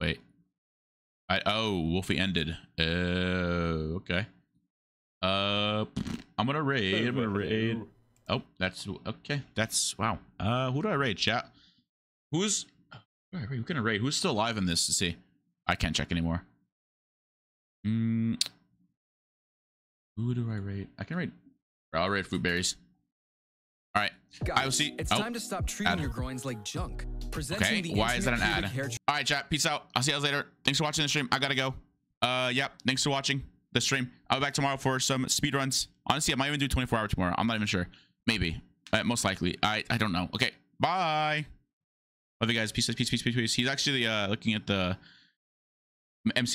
Wait. I oh Wolfeei ended. Uh okay. Uh I'm gonna raid. I'm gonna raid. Oh, that's okay. That's wow. Uh who do I raid, chat? Who's who are you gonna raid? Who's still alive in this to see? I can't check anymore. Mm, who do I raid? I can raid. I'll raid Fruitberries. All right. I will see. It's oh, time to stop treating ad. your groins like junk. Presenting Okay, the why is that an ad? Pubic Hair All right, chat. Peace out. I'll see you guys later. Thanks for watching the stream. I gotta go. Uh, yep. Thanks for watching the stream. I'll be back tomorrow for some speed runs. Honestly, I might even do 24 hour tomorrow. I'm not even sure. Maybe. Uh, most likely. I I don't know. Okay. Bye. Love you guys. Peace. Peace. Peace. Peace. Peace. He's actually uh looking at the MC.